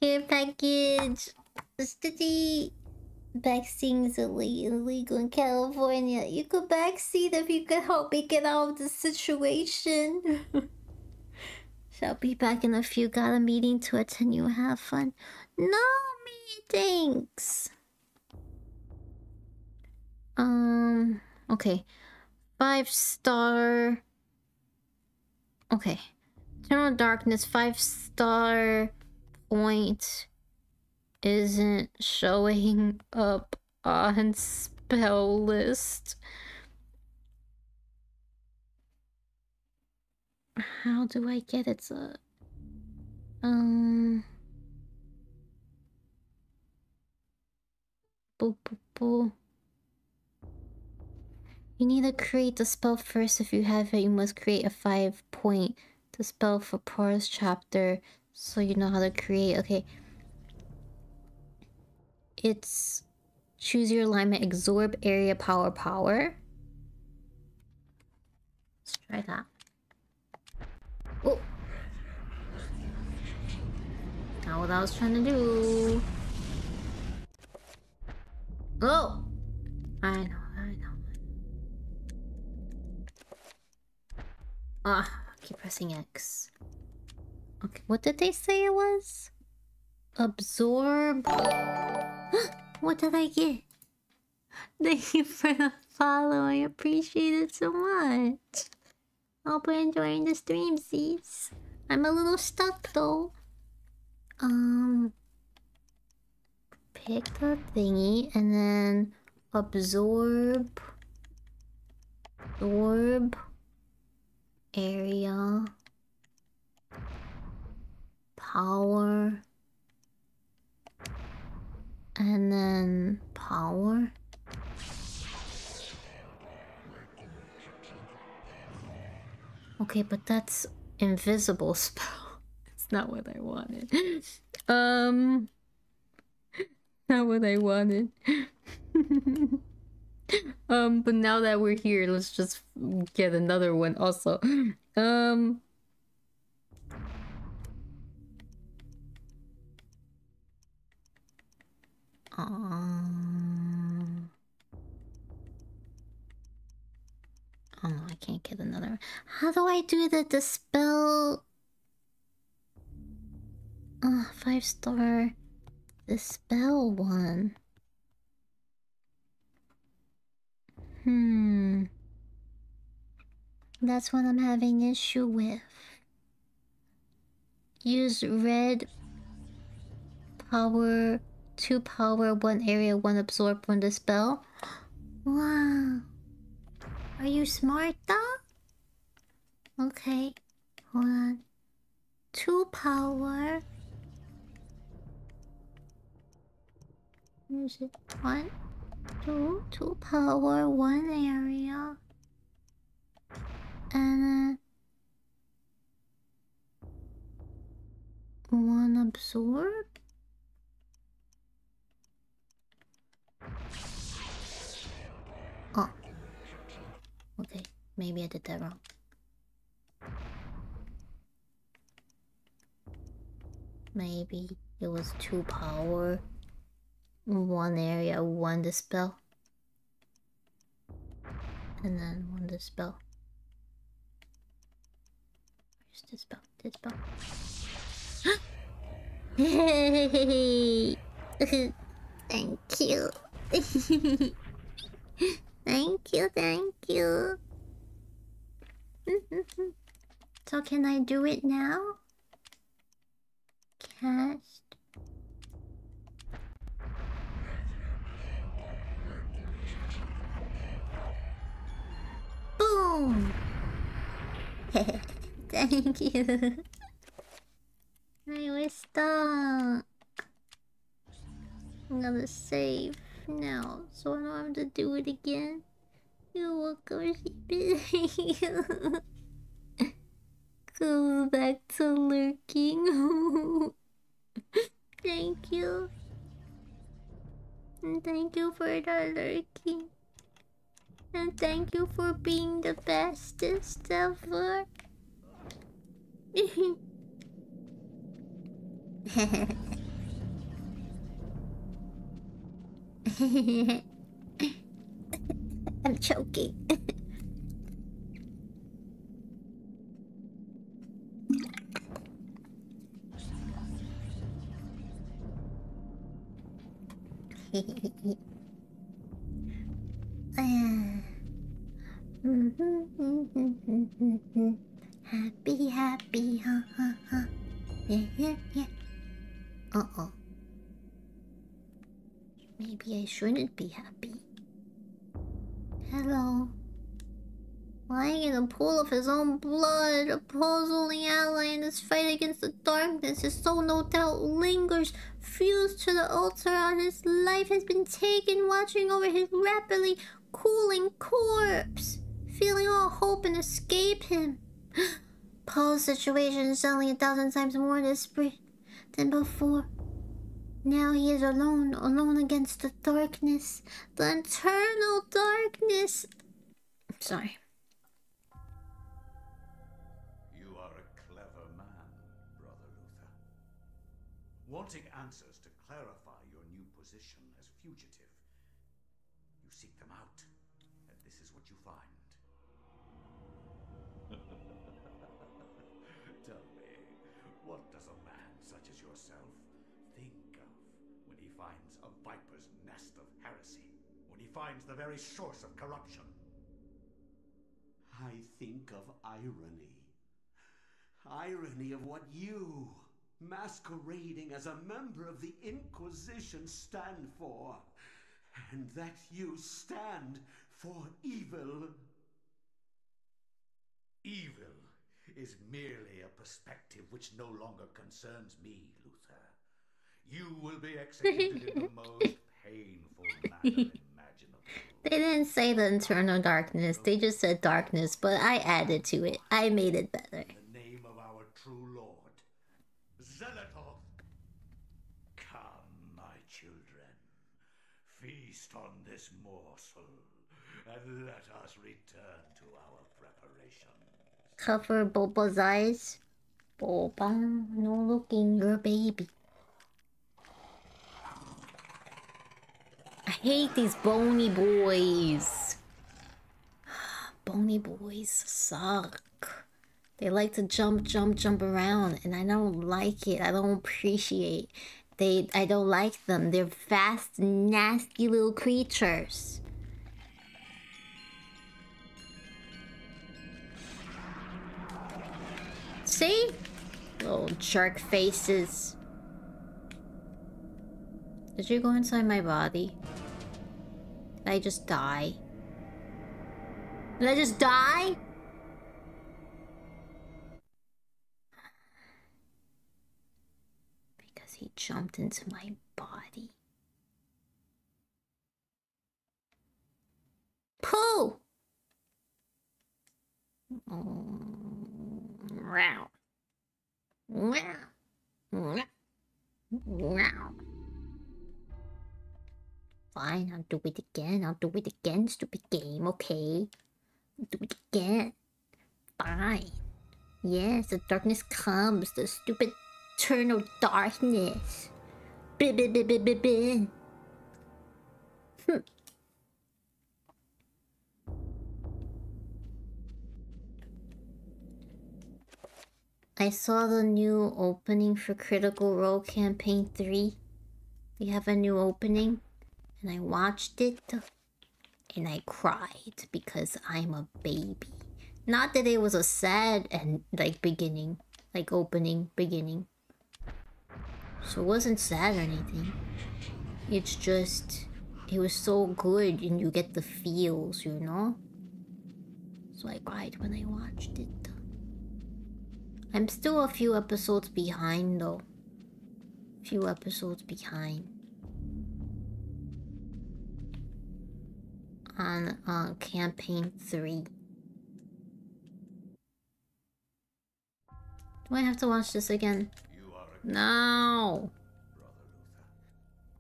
Care package! Steady! Vaccine is illegal in California. You could backseat if you could help me get out of the situation. <laughs> Shall be back in a few. Got a meeting to attend. You have fun. No meetings. Um. Okay. Five star. Okay. Eternal Darkness. Five star point isn't showing up on spell list. How do I get it to... Um... Boo, boo, boo. You need to create the spell first. If you have it, you must create a five point to spell for Pars chapter so you know how to create. Okay. It's choose your alignment, absorb area power power. Let's try that. Oh! Not what I was trying to do. Oh! I know, I know. Ah, keep pressing X. Okay, what did they say it was? Absorb. <gasps> what did I get? Thank you for the follow. I appreciate it so much. Hope you're enjoying the stream, sis. I'm a little stuck though. Um, pick the thingy and then absorb, absorb area, power, and then power. Okay, but that's invisible <laughs> spell. It's not what I wanted. <laughs> Um, <laughs> not what I wanted. um, but now that we're here, let's just get another one also. Um. Oh no, I can't get another. How do I do the dispel? Uh, five star dispel one. Hmm. That's what I'm having issue with. Use red power, two power, one area, one absorb, one dispel. Wow. Are you smart though? Okay. Hold on. Two power. Is it one, two, two power, one area, and then one absorb? Oh. Okay, maybe I did that wrong. Maybe it was two power, one area, one dispel, and then one dispel. Where's dispel? Dispel. <gasps> Thank you. <laughs> thank you, thank you. <laughs> so can I do it now? Cast. Boom! <laughs> Thank you. I was stuck. I'm gonna save now, so I don't have to do it again. You're welcome, <laughs> Go back to lurking. <laughs> Thank you. And thank you for the lurking. And thank you for being the bestest ever. <laughs> <laughs> I'm choking. <laughs> happy, happy, ha ha ha. Yeah, yeah, yeah. Uh oh. Maybe I shouldn't be happy. Hello. Lying in a pool of his own blood, a only ally in this fight against the darkness, his soul no doubt lingers, fused to the altar on his life has been taken, watching over his rapidly cooling corpse, feeling all hope and escape him. <gasps> Paul's situation is suddenly a thousand times more desperate than before. Now he is alone, alone against the darkness, the eternal darkness. Sorry. You are a clever man, Brother Luther. Wanting answers to clarify your new position as fugitive, you seek them out, and this is what you find. Tell me, what does a man such as yourself think of when he finds a viper's nest of heresy? When he finds the very source of corruption? I think of irony. Irony of what you, masquerading as a member of the Inquisition, stand for. And that you stand for evil. Evil is merely a perspective which no longer concerns me, Luther. You will be executed in the <laughs> most painful manner imaginable. They didn't say the internal darkness, they just said darkness, but I added to it. I made it better. In the name of our true Lord, Xel'lotath. Come, my children, feast on this morsel, and let us return to our preparations. Cover Boba's eyes. Boba, no looking your baby. Hate these bony boys. <gasps> Bony boys suck. They like to jump, jump, jump around, and I don't like it. I don't appreciate. They, I don't like them. They're fast, nasty little creatures. See? Little jerk faces. Did you go inside my body? I just die? Did I just die? Because he jumped into my body. Pooh! Oh. Wow. Wow. Wow. Fine, I'll do it again. I'll do it again, stupid game, okay? I'll do it again. Fine. Yes, the darkness comes. The stupid eternal darkness. Blah, blah, blah, blah, blah, blah. I saw the new opening for Critical Role Campaign 3. They have a new opening and I watched it and I cried because I'm a baby. Not that it was a sad and like beginning, like opening, beginning. So it wasn't sad or anything. It's just it was so good and you get the feels, you know? So I cried when I watched it. I'm still a few episodes behind though. Few episodes behind. On uh, campaign three. Do I have to watch this again? No.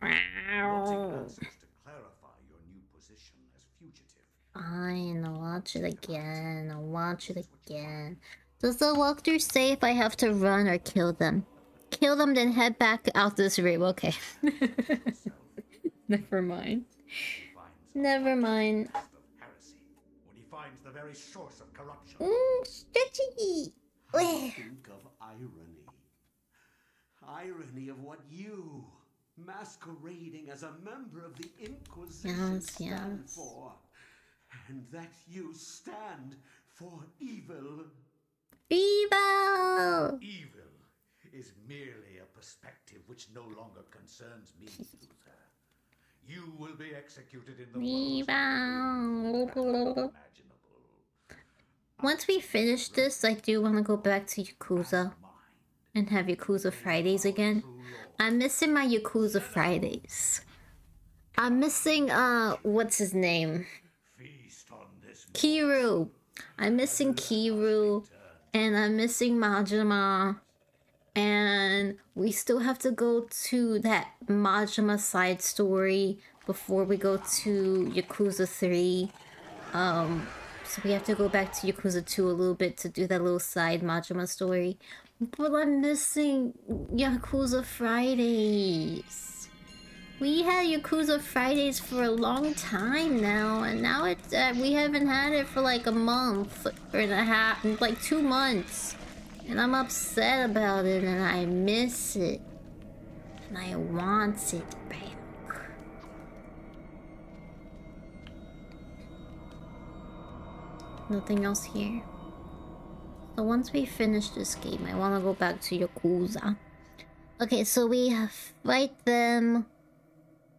Wanting answers to clarify your new position as fugitive, Fine, I'll watch it again. I'll watch it again. Does the walkthrough say if I have to run or kill them? Kill them, then head back out this room. Okay. <laughs> Never mind. Never mind. Heresy, when he finds the very source of corruption. Mmm, stretchy. Think of irony. Irony of what you, masquerading as a member of the Inquisition, Yes, stand yes. for. And that you stand for evil. Evil! Evil is merely a perspective which no longer concerns me, Luther. <laughs> You will be executed in the Once we finish this, I do want to go back to Yakuza and have Yakuza Fridays again. I'm missing my Yakuza Fridays. I'm missing, uh, what's his name? Feast on this Kiryu. I'm missing Kiryu. And I'm missing Majima. And we still have to go to that Majima side story before we go to Yakuza 3. Um, so we have to go back to Yakuza 2 a little bit to do that little side Majima story. But I'm missing Yakuza Fridays. We had Yakuza Fridays for a long time now, and now it's uh, we haven't had it for like a month or and a half, like two months, and I'm upset about it, and I miss it, and I want it back. Nothing else here. So once we finish this game, I want to go back to Yakuza. Okay, so we have fight them.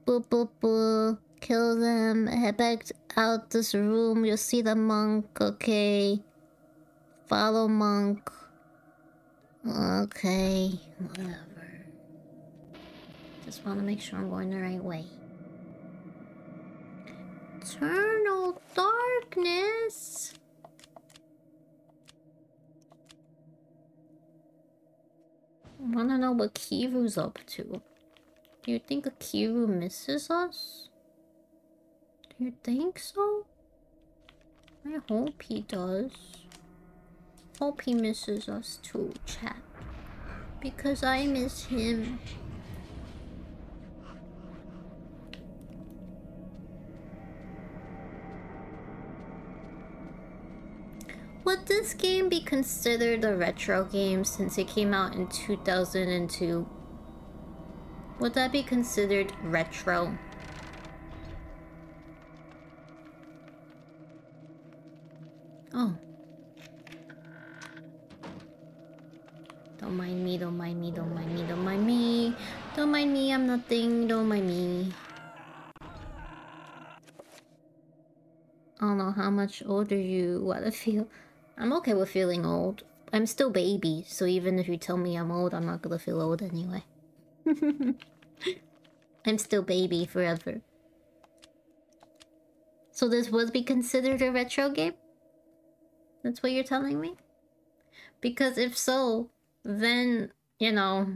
Boop boop boop. Kill them. Head back out this room. You'll see the monk. Okay. Follow monk. Okay. Whatever. Just want to make sure I'm going the right way. Eternal darkness. To know what Kiryu's up to. Do you think Akiru misses us? Do you think so? I hope he does. Hope he misses us too, chat. Because I miss him. Would this game be considered a retro game since it came out in 2002? Would that be considered retro? Oh. Don't mind me, don't mind me, don't mind me, don't mind me. Don't mind me, I'm nothing, don't mind me. I don't know how much older you wanna feel. I'm okay with feeling old. I'm still baby, so even if you tell me I'm old, I'm not gonna feel old anyway. <laughs> I'm still baby forever. So this would be considered a retro game? That's what you're telling me? Because if so, then, you know,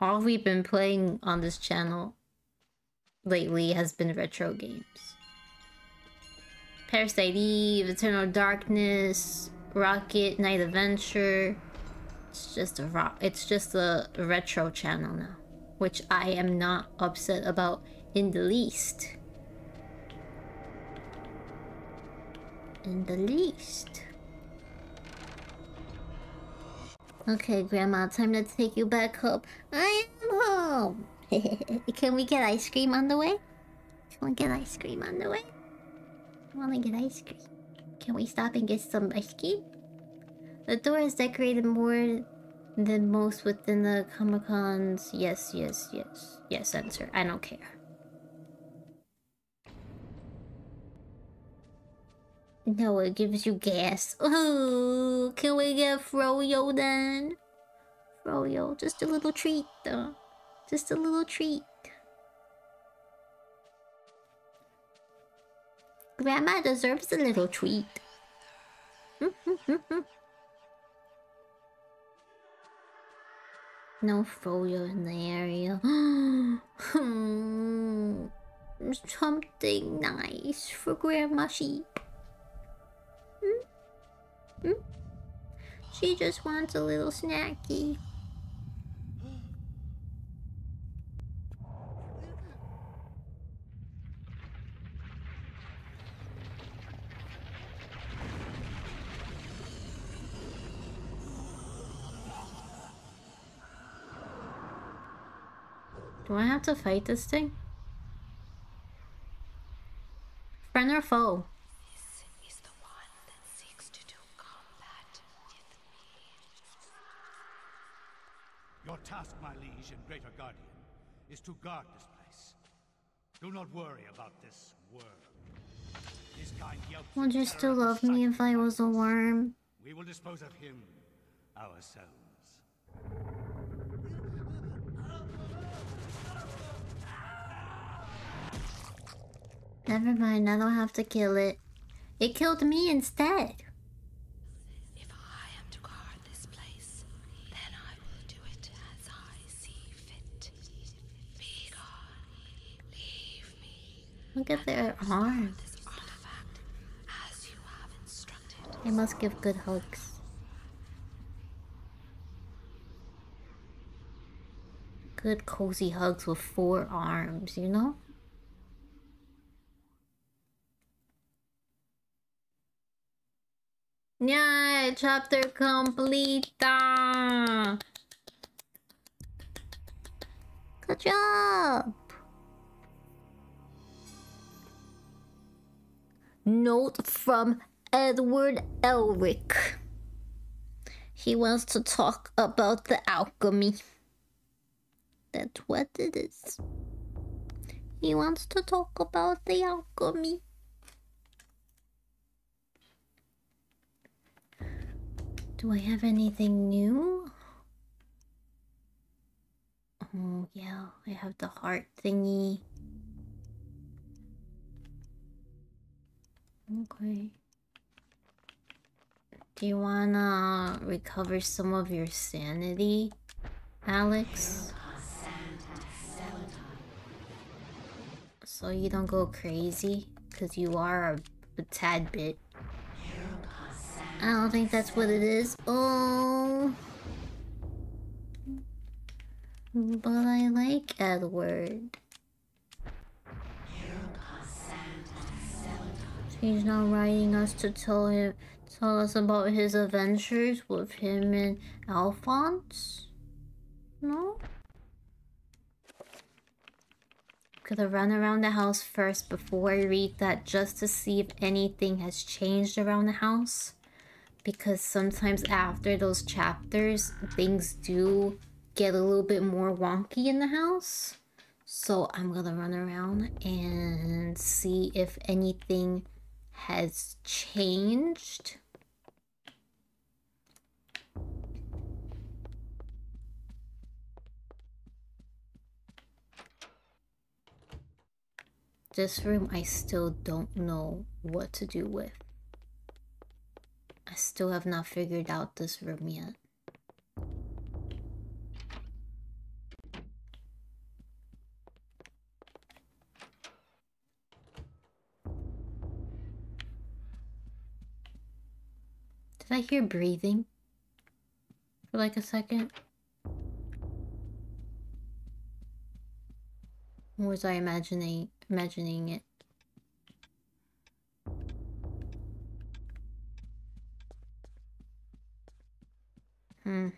all we've been playing on this channel lately has been retro games. Parasite Eve, Eternal Darkness, Rocket, Knight Adventure. It's just a rock. It's just a retro channel now, which I am not upset about in the least. In the least. Okay, Grandma, time to take you back home. I am home. <laughs> Can we get ice cream on the way? Can we get ice cream on the way? I want to get ice cream. Can we stop and get some ice cream? The door is decorated more than most within the Comic Cons. Yes, yes, yes. Yes, answer. I don't care. No, it gives you gas. <laughs> Ooh, can we get Froyo then? Froyo, just a little treat though. Just a little treat. Grandma deserves a little treat. <laughs> no Froyo in the area. <gasps> Hmm. Something nice for Grandma Sheep. Hmm? She just wants a little snacky. Do I have to fight this thing? Friend or foe? This is the one that seeks to do combat with me. Your task, my liege and greater guardian, is to guard this place. Do not worry about this worm. His kind Would you still love me if I was a worm? We will dispose of him ourselves. Never mind, I don't have to kill it. It killed me instead. If I am to guard this place, then I will do it as I see fit. Be gone. Leave me. Look at their arms. This artifact as you have instructed. They must give good hugs. Good cozy hugs with four arms, you know? Yeah, chapter complete. Ah. Good job. Note from Edward Elric. He wants to talk about the alchemy. That's what it is. He wants to talk about the alchemy. Do I have anything new? Oh, yeah, I have the heart thingy. Okay. Do you wanna uh, recover some of your sanity, Alex? So you don't go crazy? Because you are a, a tad bit. I don't think that's what it is. Oh. But I like Edward. He's not writing us to tell him tell us about his adventures with him and Alphonse? No? I'm gonna run around the house first before I read that just to see if anything has changed around the house. Because sometimes after those chapters, things do get a little bit more wonky in the house. So I'm gonna run around and see if anything has changed. This room I still don't know what to do with. I still have not figured out this room yet. Did I hear breathing? For like a second? Or was I imagining imagining it? Hmm.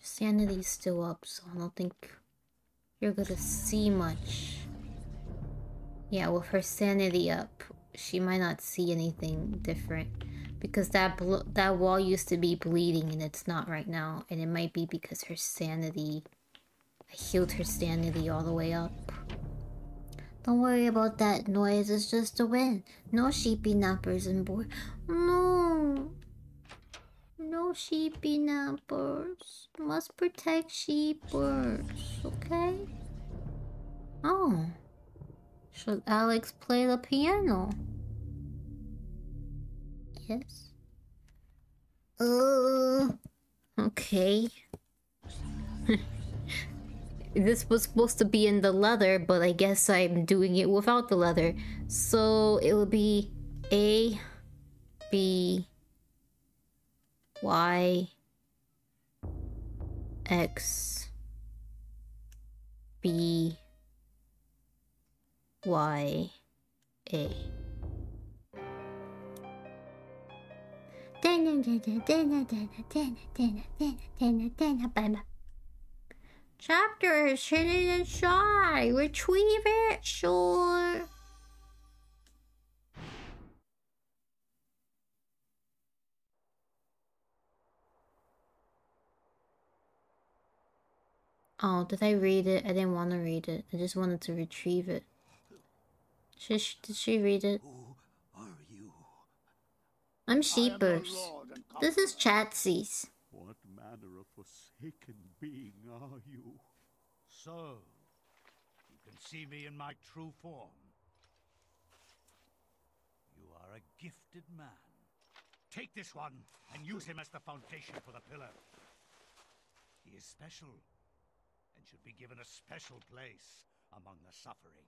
Sanity's still up, so I don't think you're gonna see much. Yeah, with her sanity up, she might not see anything different because that that wall used to be bleeding and it's not right now, and it might be because her sanity. I healed her sanity all the way up. Don't worry about that noise. It's just the wind. No sheepy nappers in board. No. No sheepy nappers. Must protect sheepers. Okay. Oh. Should Alex play the piano? Yes. Uh, okay. <laughs> this was supposed to be in the leather, but I guess I'm doing it without the leather. So it will be A, B, Y, X, B, Y, A. Chapter is hidden inside. Retrieve it, sure. Oh, did I read it? I didn't want to read it. I just wanted to retrieve it. Did she, did she read it? Who are you? I'm Sheepers. This is Chatsy's. What manner of forsaken being are you? So, you can see me in my true form. You are a gifted man. Take this one and use him as the foundation for the pillar. He is special and should be given a special place among the suffering.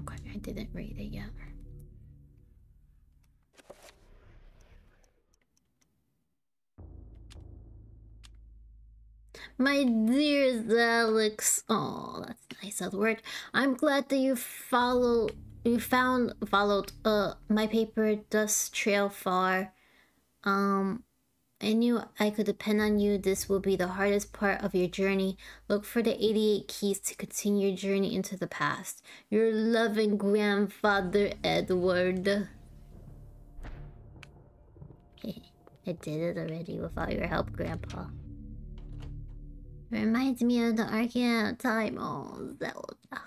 Okay, I didn't read it yet. My dearest Alex, oh, that's nice of the word. I'm glad that you follow, you found followed uh my paper dust trail far. Um, I knew I could depend on you. This will be the hardest part of your journey. Look for the 88 keys to continue your journey into the past. Your loving grandfather, Edward. I did it already without your help, Grandpa. Reminds me of the Ocarina of Time. Oh, Zelda.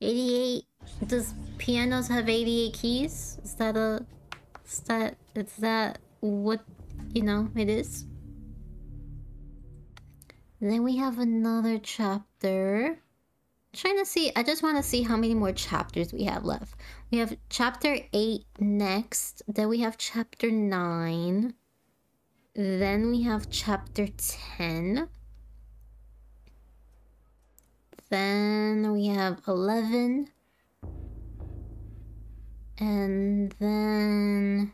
88. Does pianos have 88 keys? Is that a. Is that. Is that what you know, it is. Then we have another chapter. trying to see, I just want to see how many more chapters we have left. We have chapter 8 next, then we have chapter 9, then we have chapter 10, then we have 11, and then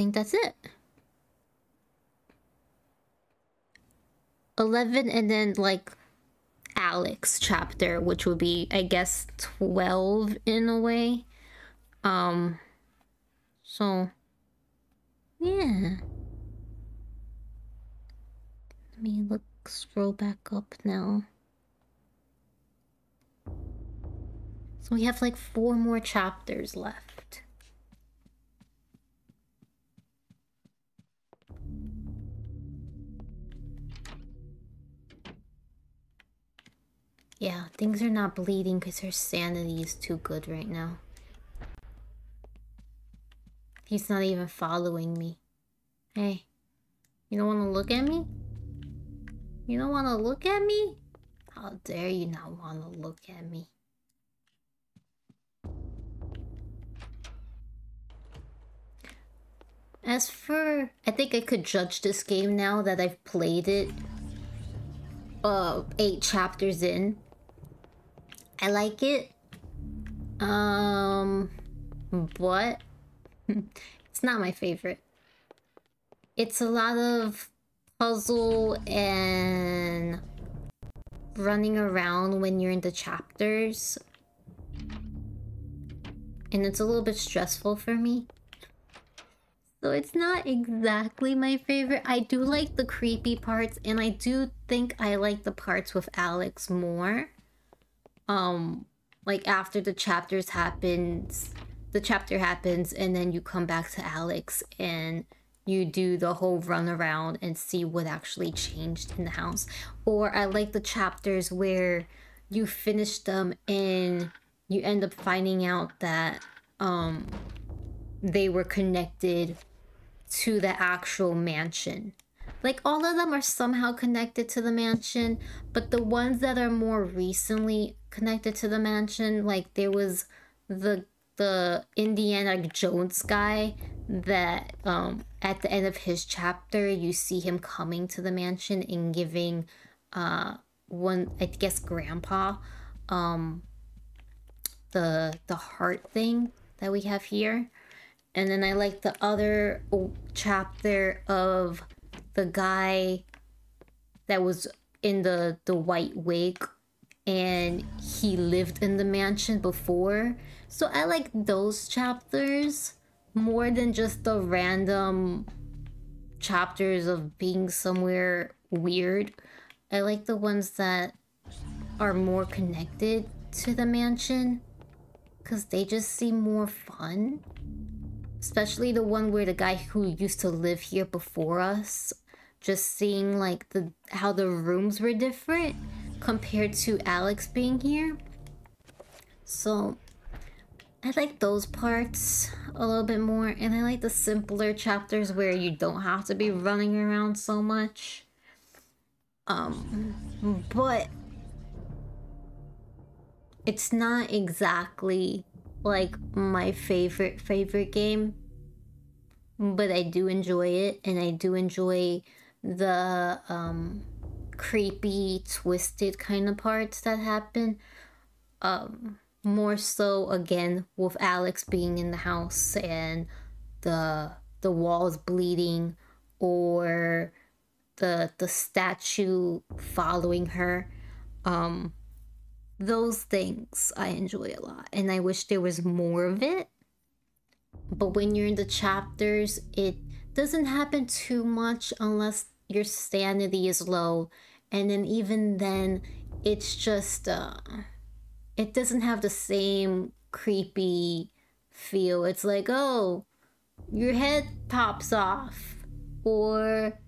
think that's it. 11 and then like Alex chapter, which would be I guess 12 in a way. Um so yeah. Let me look scroll back up now. So we have like four more chapters left. Yeah, things are not bleeding because her sanity is too good right now. He's not even following me. Hey, you don't want to look at me? You don't want to look at me? How dare you not want to look at me? As for... I think I could judge this game now that I've played it uh, eight chapters in. I like it. Um, but <laughs> it's not my favorite. It's a lot of puzzle and running around when you're in the chapters. And it's a little bit stressful for me. So it's not exactly my favorite. I do like the creepy parts and I do think I like the parts with Alex more um like after the chapters happens the chapter happens and then you come back to Alex and you do the whole run around and see what actually changed in the house. Or I like the chapters where you finish them and you end up finding out that um they were connected to the actual mansion like all of them are somehow connected to the mansion but the ones that are more recently connected to the mansion. Like there was the the Indiana Jones guy that um at the end of his chapter you see him coming to the mansion and giving uh one I guess grandpa um the the heart thing that we have here. And then I like the other chapter of the guy that was in the the white wig and he lived in the mansion before. So I like those chapters more than just the random chapters of being somewhere weird. I like the ones that are more connected to the mansion because they just seem more fun. Especially the one where the guy who used to live here before us, just seeing like the how the rooms were different compared to Alex being here. So I like those parts a little bit more, and I like the simpler chapters where you don't have to be running around so much. Um, but it's not exactly like my favorite favorite game, but I do enjoy it, and I do enjoy the um creepy, twisted kind of parts that happen. Um, more so again with Alex being in the house and the the walls bleeding or the the statue following her. Um, those things I enjoy a lot, and I wish there was more of it. But when you're in the chapters, it doesn't happen too much unless your sanity is low and then even then it's just uh it doesn't have the same creepy feel it's like oh your head pops off or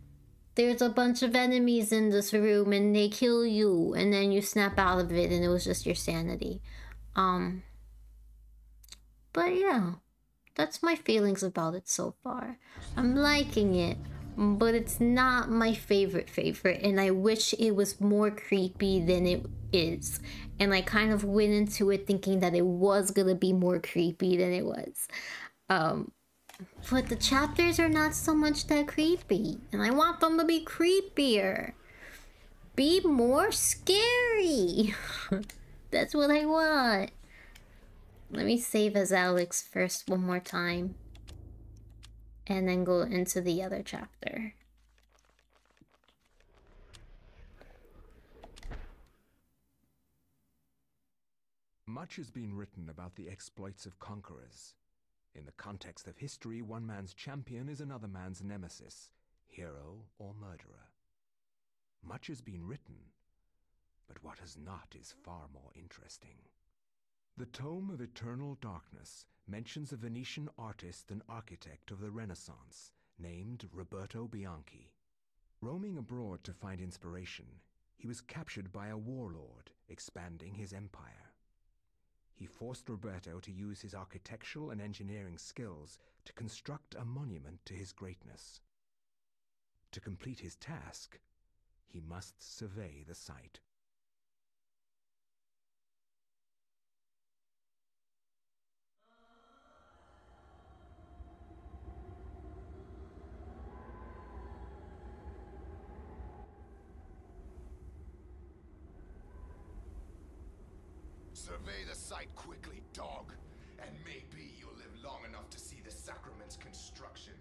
there's a bunch of enemies in this room and they kill you and then you snap out of it and it was just your sanity. Um but yeah that's my feelings about it so far. I'm liking it but it's not my favorite favorite and i wish it was more creepy than it is. And i kind of went into it thinking that it was gonna be more creepy than it was. Um but the chapters are not so much that creepy and i want them to be creepier be more scary <laughs> that's what i want let me save as alex first one more time and then go into the other chapter. Much has been written about the exploits of conquerors. In the context of history, one man's champion is another man's nemesis, hero or murderer. Much has been written, but what has not is far more interesting. The Tome of Eternal Darkness mentions a Venetian artist and architect of the Renaissance named Roberto Bianchi. Roaming abroad to find inspiration, he was captured by a warlord expanding his empire. He forced Roberto to use his architectural and engineering skills to construct a monument to his greatness. To complete his task, he must survey the site. Survey the site quickly, dog. And maybe you'll live long enough to see the sacrament's construction.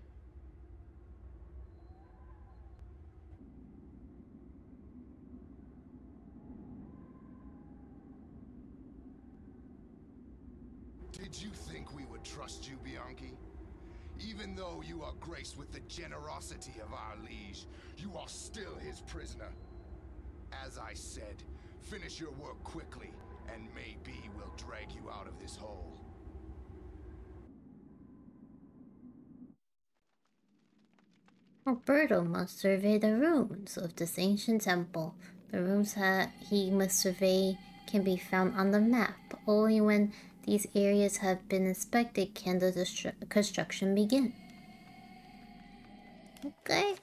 Did you think we would trust you, Bianchi? Even though you are graced with the generosity of our liege, you are still his prisoner. As I said, finish your work quickly, and maybe we'll drag you out of this hole. Roberto must survey the ruins of this ancient temple. The rooms that he must survey can be found on the map. Only when these areas have been inspected can the construction begin. Okay.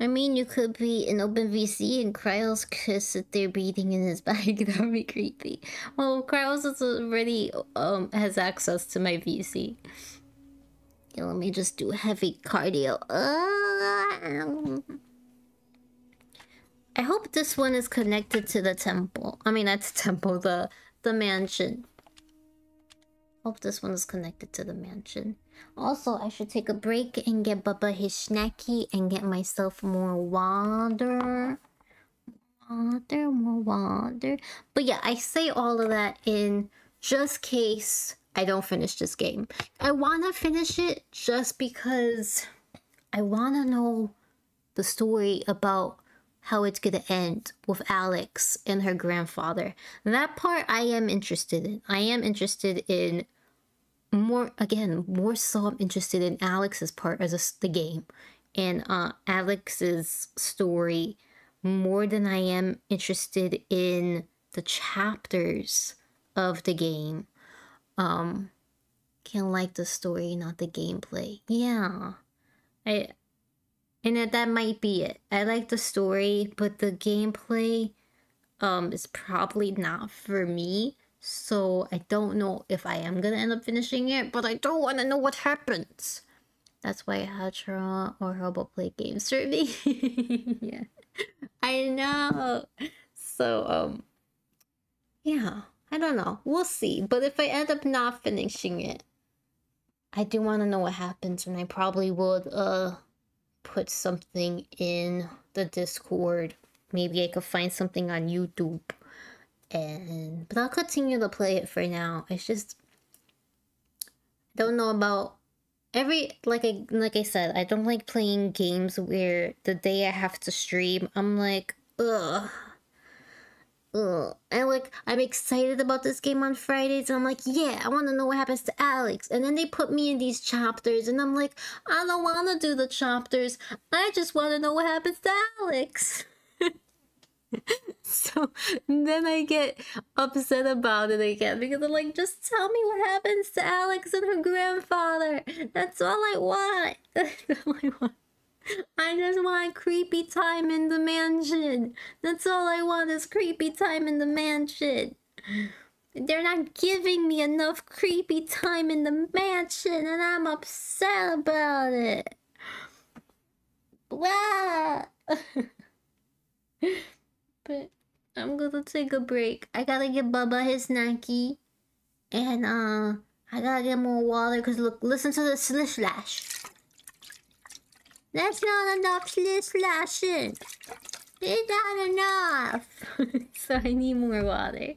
I mean, you could be in OpenVC and Kryos could sit there breathing in his <laughs> bag. that would be creepy. Well, Kryos is already um has access to my VC. Yeah, let me just do heavy cardio. Uh, I hope this one is connected to the temple. I mean, that's temple, the the mansion. Hope this one is connected to the mansion. Also, I should take a break and get Bubba his snacky and get myself more water. Water, more water. But yeah, I say all of that in just case I don't finish this game. I want to finish it just because I want to know the story about how it's going to end with Alex and her grandfather. That part I am interested in. I am interested in more again, more so I'm interested in Alex's part as a, the game and uh Alex's story more than I am interested in the chapters of the game. Um can like the story, not the gameplay. Yeah. I and that, that might be it. I like the story, but the gameplay um is probably not for me. So I don't know if I am gonna end up finishing it, but I don't want to know what happens. That's why Hatra or Hobo play games for me. <laughs> yeah, I know. So um, yeah, I don't know. We'll see. But if I end up not finishing it, I do want to know what happens, and I probably would uh put something in the Discord. Maybe I could find something on YouTube and but I'll continue to play it for now. It's just don't know about every like I like I said, I don't like playing games where the day I have to stream, I'm like, ugh. Ugh. And like I'm excited about this game on Fridays and I'm like, yeah, I wanna know what happens to Alex. And then they put me in these chapters and I'm like, I don't wanna do the chapters. I just wanna know what happens to Alex. <laughs> so then I get upset about it again because I'm like, just tell me what happens to Alex and her grandfather. That's all I want. <laughs> That's all I want. I just want creepy time in the mansion. That's all I want is creepy time in the mansion. They're not giving me enough creepy time in the mansion and I'm upset about it. Blah. <laughs> but I'm gonna take a break. I gotta get Bubba his snacky. And, uh, I gotta get more water because look, listen to the slish slash. That's not enough slish slashing. It's not enough. <laughs> so I need more water.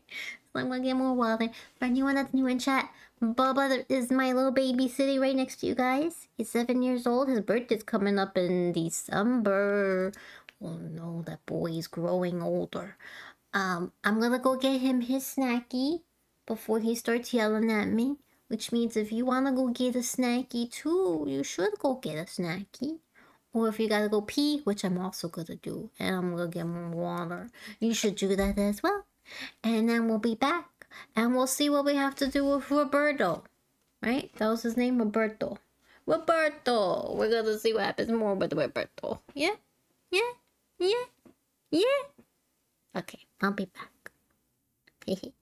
So I'm gonna get more water. For anyone that's new in chat, Bubba is my little baby sitting right next to you guys. He's seven years old. His birthday's coming up in December. Oh no, that boy is growing older. Um, I'm gonna go get him his snacky before he starts yelling at me. Which means if you wanna go get a snacky too, you should go get a snacky. Or if you gotta go pee, which I'm also gonna do, and I'm gonna get more water, you should do that as well. And then we'll be back, and we'll see what we have to do with Roberto. Right? That was his name, Roberto. Roberto! We're gonna see what happens more with Roberto. Yeah? Yeah? Yeah? Yeah? Okay, I'll be back. Hehe. <laughs>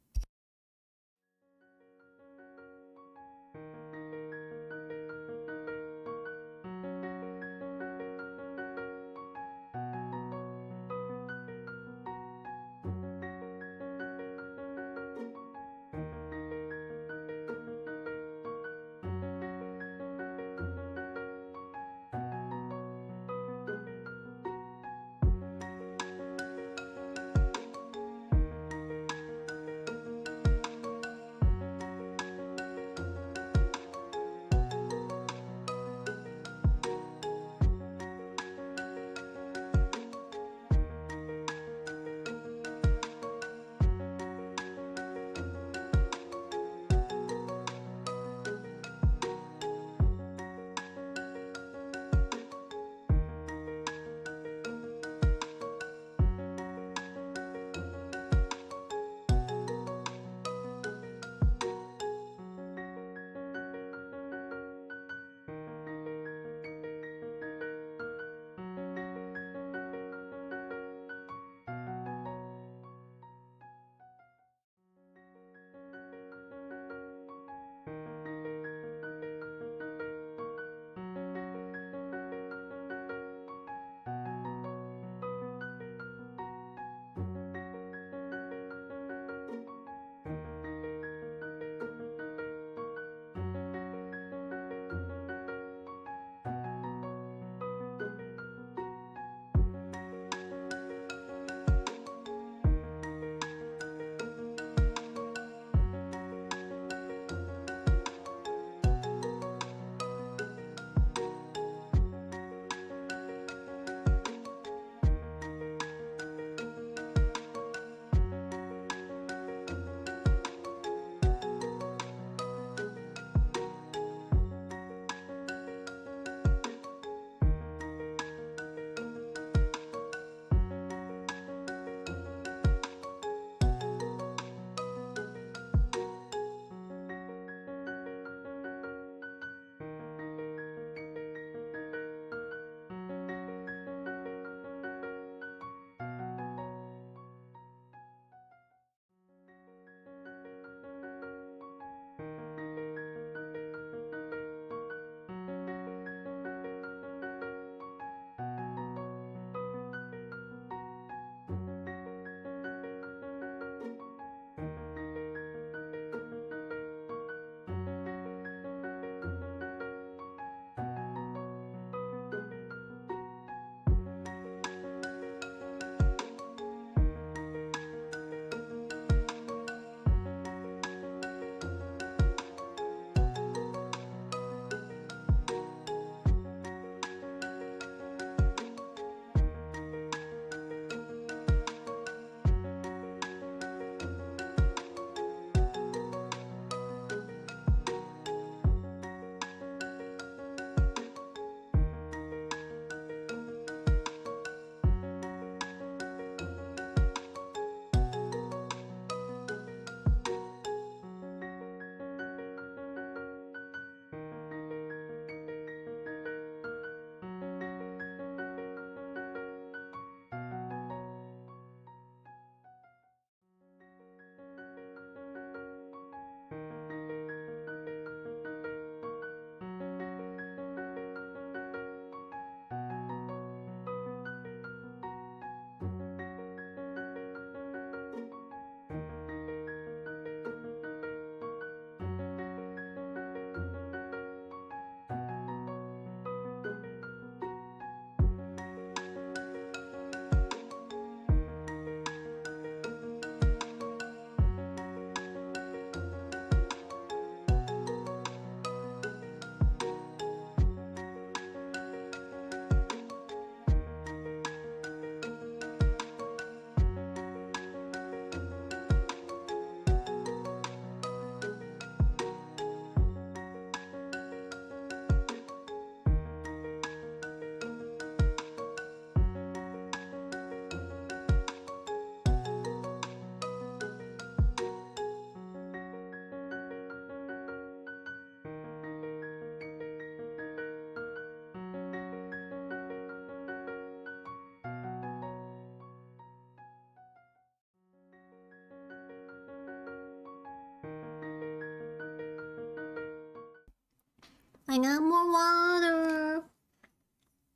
I got more water.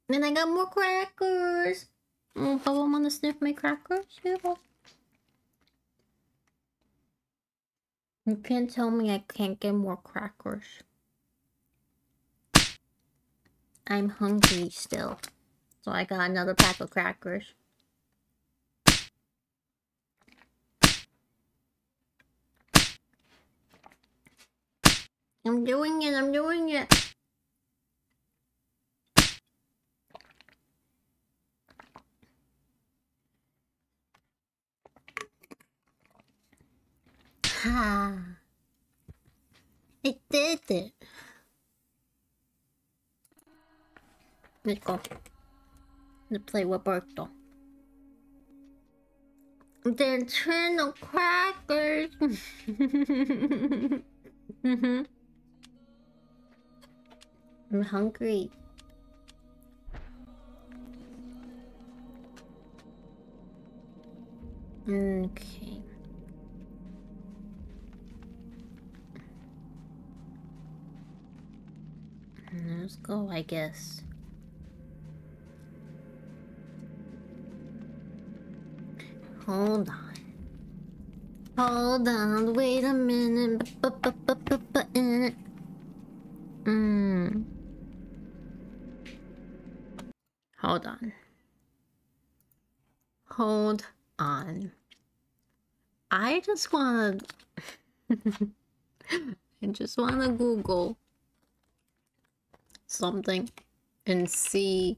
And I got more crackers. Oh, want to sniff my crackers, yeah. You can't tell me I can't get more crackers. I'm hungry still. So I got another pack of crackers. I'm doing it, I'm doing it. Ha. I did it. Go. Let's play Roberto. The eternal crackers. <laughs> mm-hmm. I'm hungry. Okay. Let's go, I guess. Hold on. Hold on, wait a minute. Mm. Hold on. Hold on. I just wanna... <laughs> I just wanna Google something and see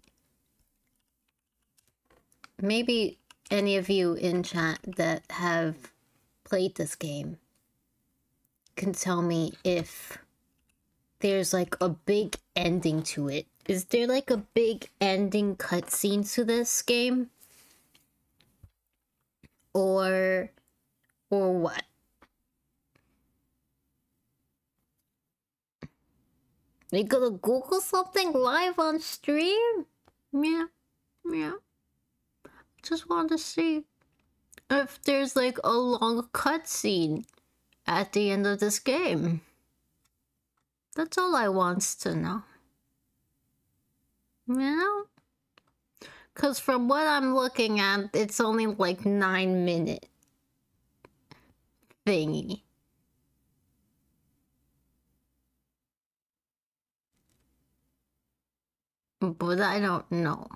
maybe any of you in chat that have played this game can tell me if there's like a big ending to it. Is there like a big ending cutscene to this game? Or or what? Are you gonna Google something live on stream? Yeah, yeah. Just want to see if there's like a long cutscene at the end of this game. That's all I wants to know. You know? Because from what I'm looking at, it's only like 9 minute thingy. But I don't know.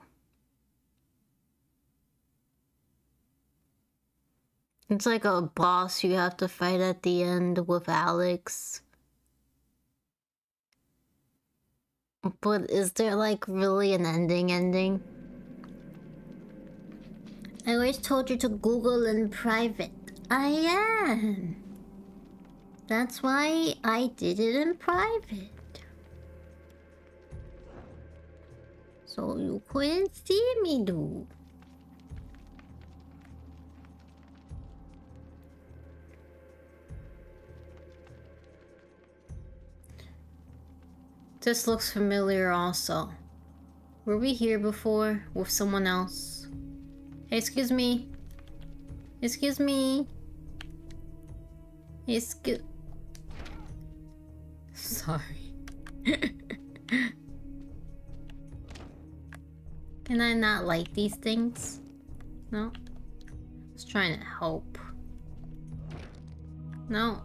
It's like a boss you have to fight at the end with Alex. But is there like really an ending ending? I always told you to Google in private. I am. That's why I did it in private. So you couldn't see me do. This looks familiar also. Were we here before with someone else? Hey, excuse me. Excuse me. Excuse... Sorry. <laughs> Can I not like these things? No? I was trying to help. No.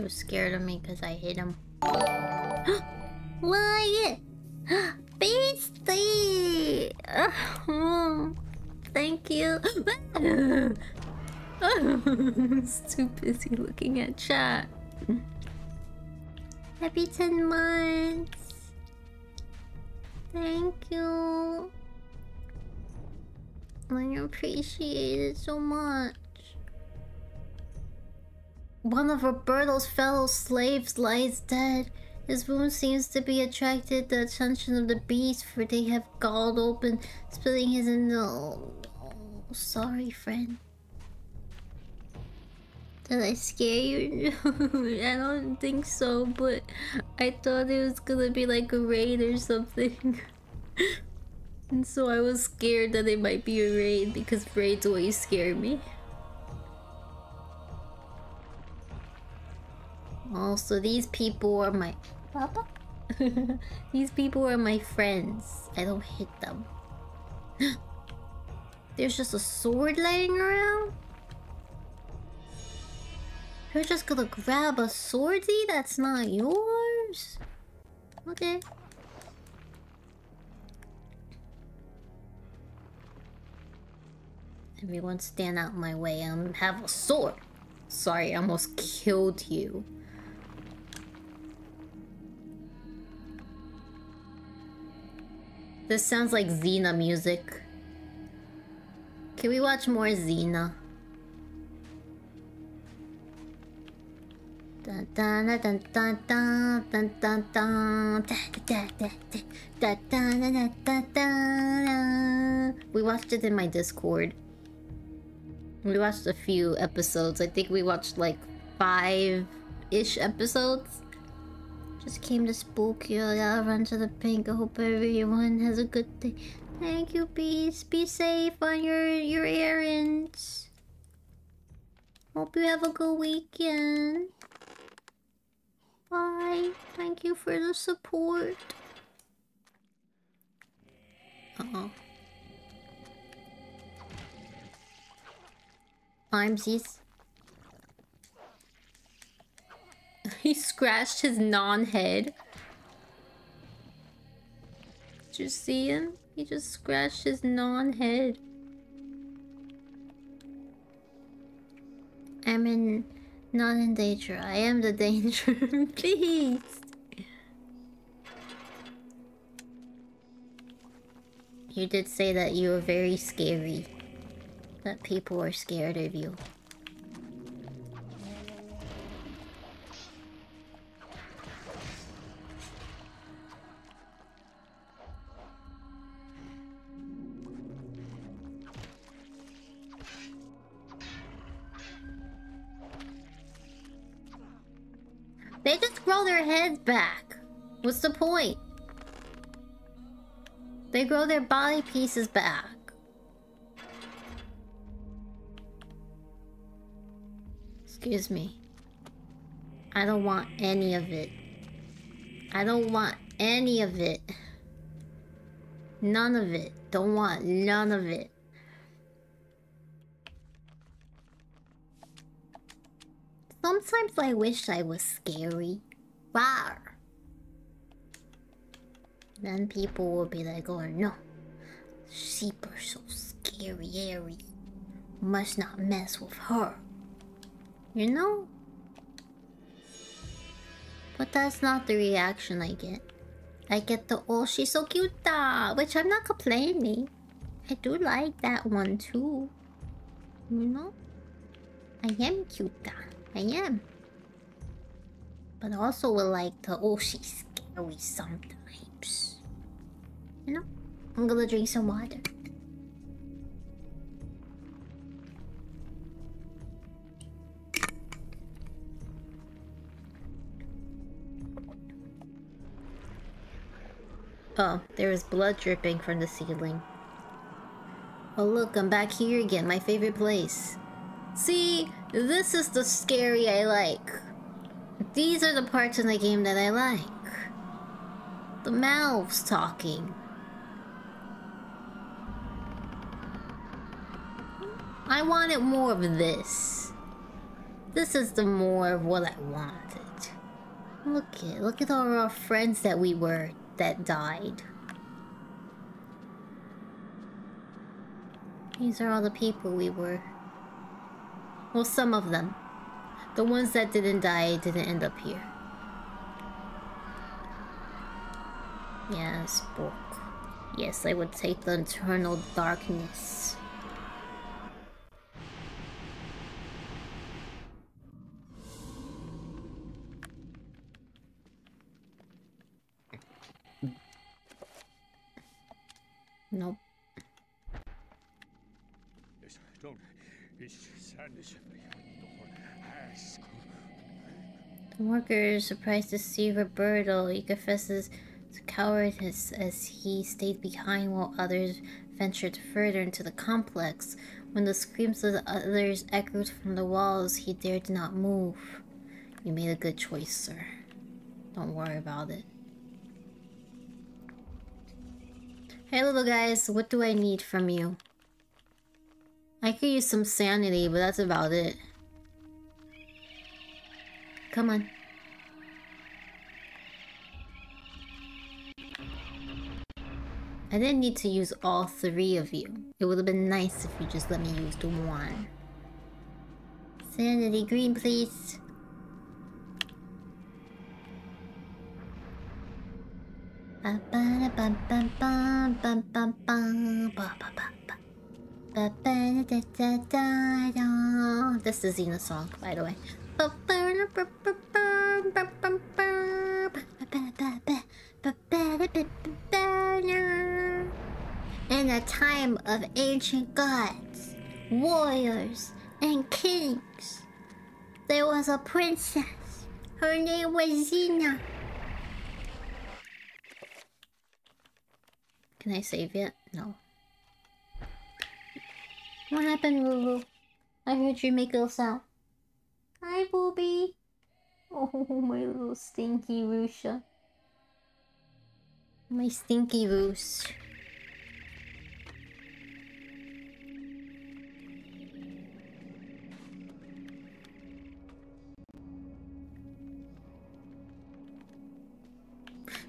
He was scared of me because I hit him. <gasps> Wyatt! <gasps> Beastie! <sighs> thank you. It's <laughs> too busy looking at chat. Happy 10 months. Thank you. I appreciate it so much. One of Roberto's fellow slaves lies dead. His wound seems to be attracted the attention of the beast, for they have galled open, spilling his no. Oh, sorry, friend. Did I scare you? <laughs> I don't think so, but I thought it was gonna be like a raid or something. <laughs> And so I was scared that it might be a raid because raids always scare me. Oh, also, these people are my... Papa? <laughs> these people are my friends. I don't hit them. <gasps> There's just a sword laying around? You're just gonna grab a swordy that's not yours? Okay. Everyone stand out my way. I have a sword. Sorry, I almost killed you. This sounds like Xena music. Can we watch more Xena? We watched it in my Discord. We watched a few episodes. I think we watched like five-ish episodes. Just came to spook you. I gotta run to the pink. I hope everyone has a good day. Thank you, Beast. Be safe on your your errands. Hope you have a good weekend. Bye. Thank you for the support. Uh oh. Armsies. <laughs> he scratched his non-head. Did you see him? He just scratched his non-head. I'm in... Not in danger. I am the danger. <laughs> Please. You did say that you were very scary that people are scared of you. Grow their heads back. What's the point? They grow their body pieces back. Excuse me. I don't want any of it. I don't want any of it. None of it. Don't want none of it. Sometimes I wish I was scary. Wow. Then people will be like, oh no. Sheep so scary, airy. Must not mess with her. You know? But that's not the reaction I get. I get the oh she's so cute which I'm not complaining. I do like that one too. You know? I am cute I am. But also would like the oh she's scary sometimes. You know? I'm gonna drink some water. Oh, there is blood dripping from the ceiling. Oh look, I'm back here again, my favorite place. See, this is the scary I like. These are the parts in the game that I like. The mouths talking. I wanted more of this. This is the more of what I wanted. Look at, look at all our friends that we were that died. These are all the people we were. Well, some of them. The ones that didn't die didn't end up here. Yes, book. Yes, I would take the eternal darkness. Nope. The worker is surprised to see Roberto. He confesses cowardice as he stayed behind while others ventured further into the complex. When the screams of the others echoed from the walls, he dared not move. You made a good choice, sir. Don't worry about it. Hey little guys, what do I need from you? I could use some sanity, but that's about it. Come on. I didn't need to use all three of you. It would have been nice if you just let me use the one. Sanity green, please. This is Xena song, by the way. In a time of ancient gods, warriors, and kings, there was a princess. Her name was Xena. Can I save it? No. What happened, Lulu? I heard you make a sound. Hi, Booby. Oh, my little stinky Rusha. My stinky Roos.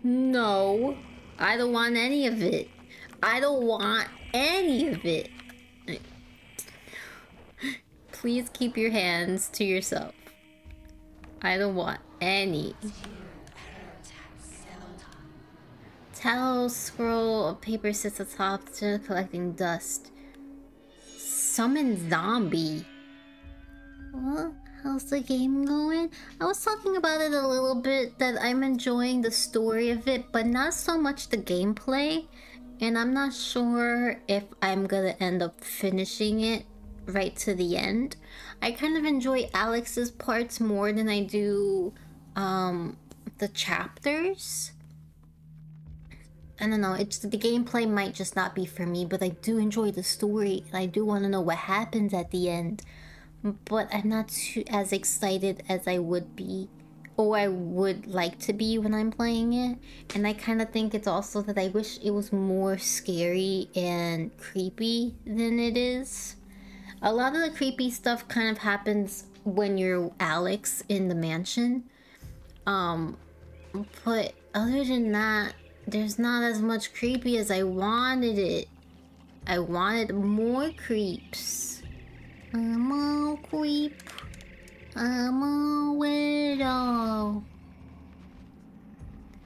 No, I don't want any of it. I don't want any of it. Please keep your hands to yourself. I don't want any. Towel scroll of paper sits atop, collecting dust. Summon zombie. Well, how's the game going? I was talking about it a little bit that I'm enjoying the story of it, but not so much the gameplay. And I'm not sure if I'm gonna end up finishing it right to the end. I kind of enjoy Alex's parts more than I do um, the chapters. I don't know, it's the gameplay might just not be for me, but I do enjoy the story and I do want to know what happens at the end. But I'm not too as excited as I would be or I would like to be when I'm playing it. And I kind of think it's also that I wish it was more scary and creepy than it is. A lot of the creepy stuff kind of happens when you're Alex in the mansion. Um, but other than that, there's not as much creepy as I wanted it. I wanted more creeps. I'm a creep. I'm a widow.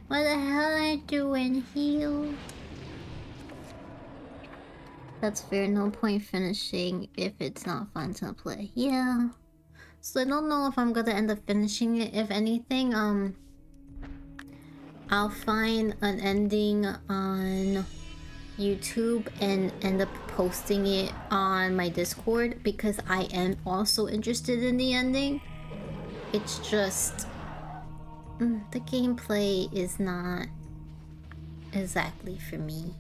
What the hell are I doing here? That's fair, no point finishing if it's not fun to play. Yeah. So I don't know if I'm gonna end up finishing it. If anything, um... I'll find an ending on YouTube and end up posting it on my Discord because I am also interested in the ending. It's just... Mm, the gameplay is not exactly for me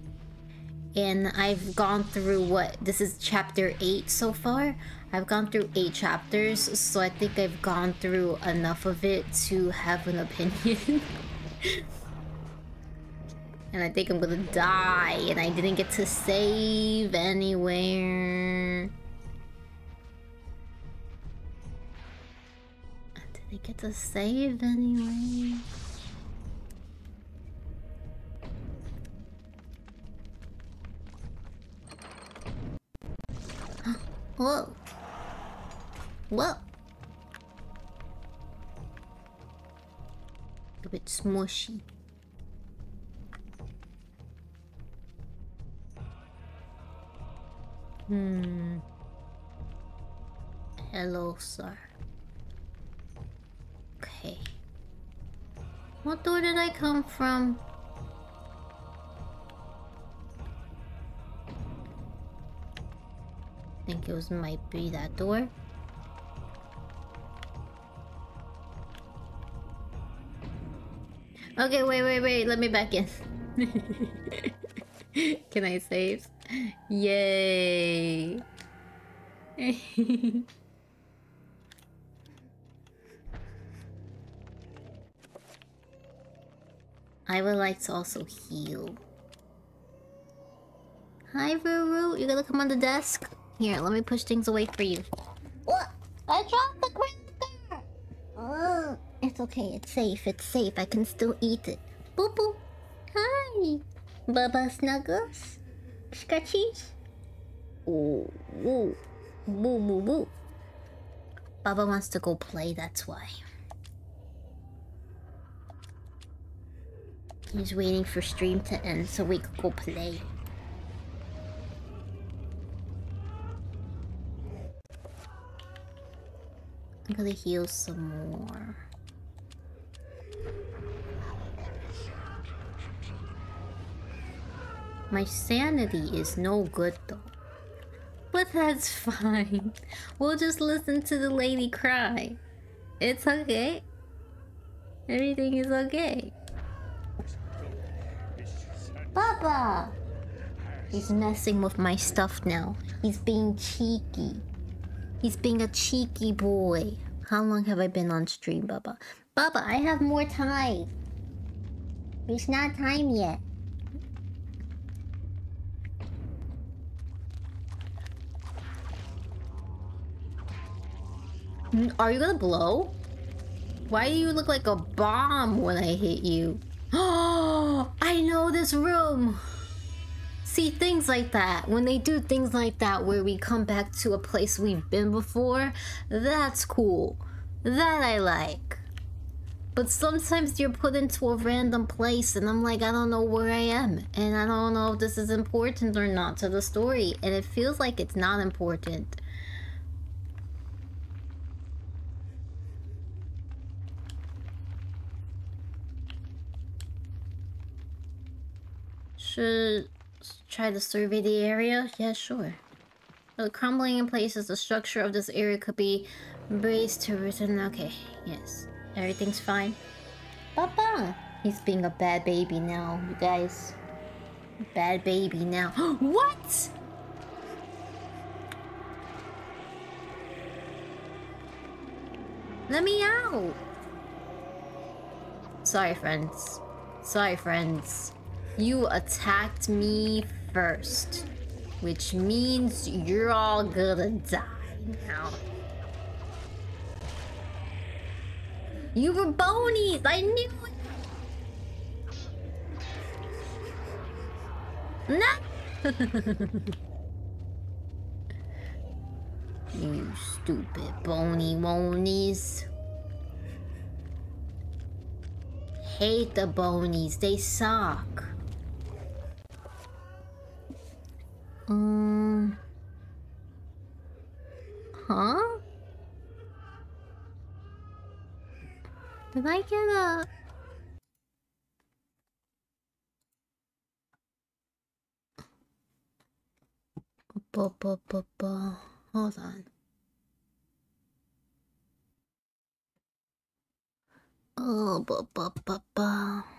and I've gone through what this is chapter 8 so far. I've gone through 8 chapters, so I think I've gone through enough of it to have an opinion. <laughs> and I think I'm gonna die, and I didn't get to save anywhere. I get to save anywhere? Whoa. Whoa. A bit smushy. Hmm. Hello, sir. Okay. What door did I come from? Think it was might be that door. Okay, wait, wait, wait. Let me back in. <laughs> Can I save? Yay. <laughs> I would like to also heal. Hi, Ruru. You gonna come on the desk? Here, let me push things away for you. What? I dropped the cracker! Ugh. It's okay, it's safe, it's safe. I can still eat it. Boo boo. Hi. Baba Snuggles. Scratchies. Ooh, ooh. Boo boo boo. Baba wants to go play, that's why. He's waiting for stream to end so we could go play. Gonna heal some more. My sanity is no good though. But that's <laughs> fine. We'll just listen to the lady cry. It's okay. Everything is okay. Papa! He's messing with my stuff now. He's being cheeky. He's being a cheeky boy. How long have I been on stream, Baba? Baba, I have more time. It's not time yet. Mm, Are you gonna blow? Why do you look like a bomb when I hit you? Oh, <gasps> I know this room. See, things like that, when they do things like that where we come back to a place we've been before, that's cool. That I like. But sometimes you're put into a random place and I'm like, I don't know where I am. And I don't know if this is important or not to the story. And it feels like it's not important. Should try to survey the area? Yeah, sure. The crumbling in places, the structure of this area could be braced to return. Okay, yes. Everything's fine. Papa! He's being a bad baby now, you guys. Bad baby now. <gasps> what? Let me out! Sorry, friends. Sorry, friends. You attacked me first. Which means you're all gonna die now. You were bonies! I knew it! No! <laughs> you stupid bony wonies. Hate the bonies, they suck. Um. Huh? Did I get a. Bu- bu- bu- bu- Hold on. Oh, bu- bu- bu- bu.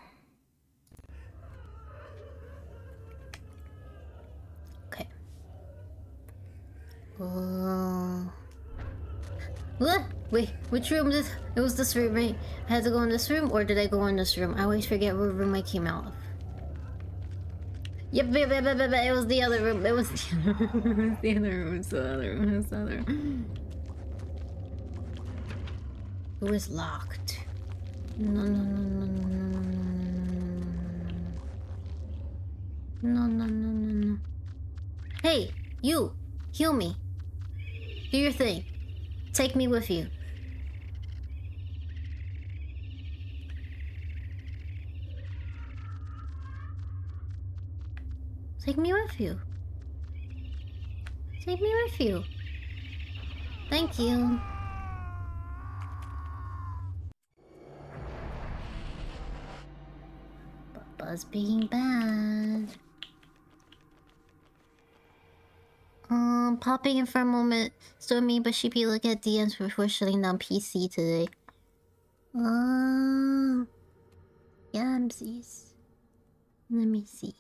Uh... What? Wait, which room did... It was this room, right? I had to go in this room, or did I go in this room? I always forget what room I came out of. Yep, yep, yep, yep, yep, it was the other room. It was the other room. The other room. It was the other room. It was the other room. It was locked. No, no, no, no, no, no, no, no, no, no, no, no, no. Hey, you! Heal me. Do your thing. Take me with you. Take me with you. Take me with you. Thank you. Buzz being bad. Um, popping in for a moment. Me, but she be looking at DMs before shutting down PC today. Um, yeah. Let me see.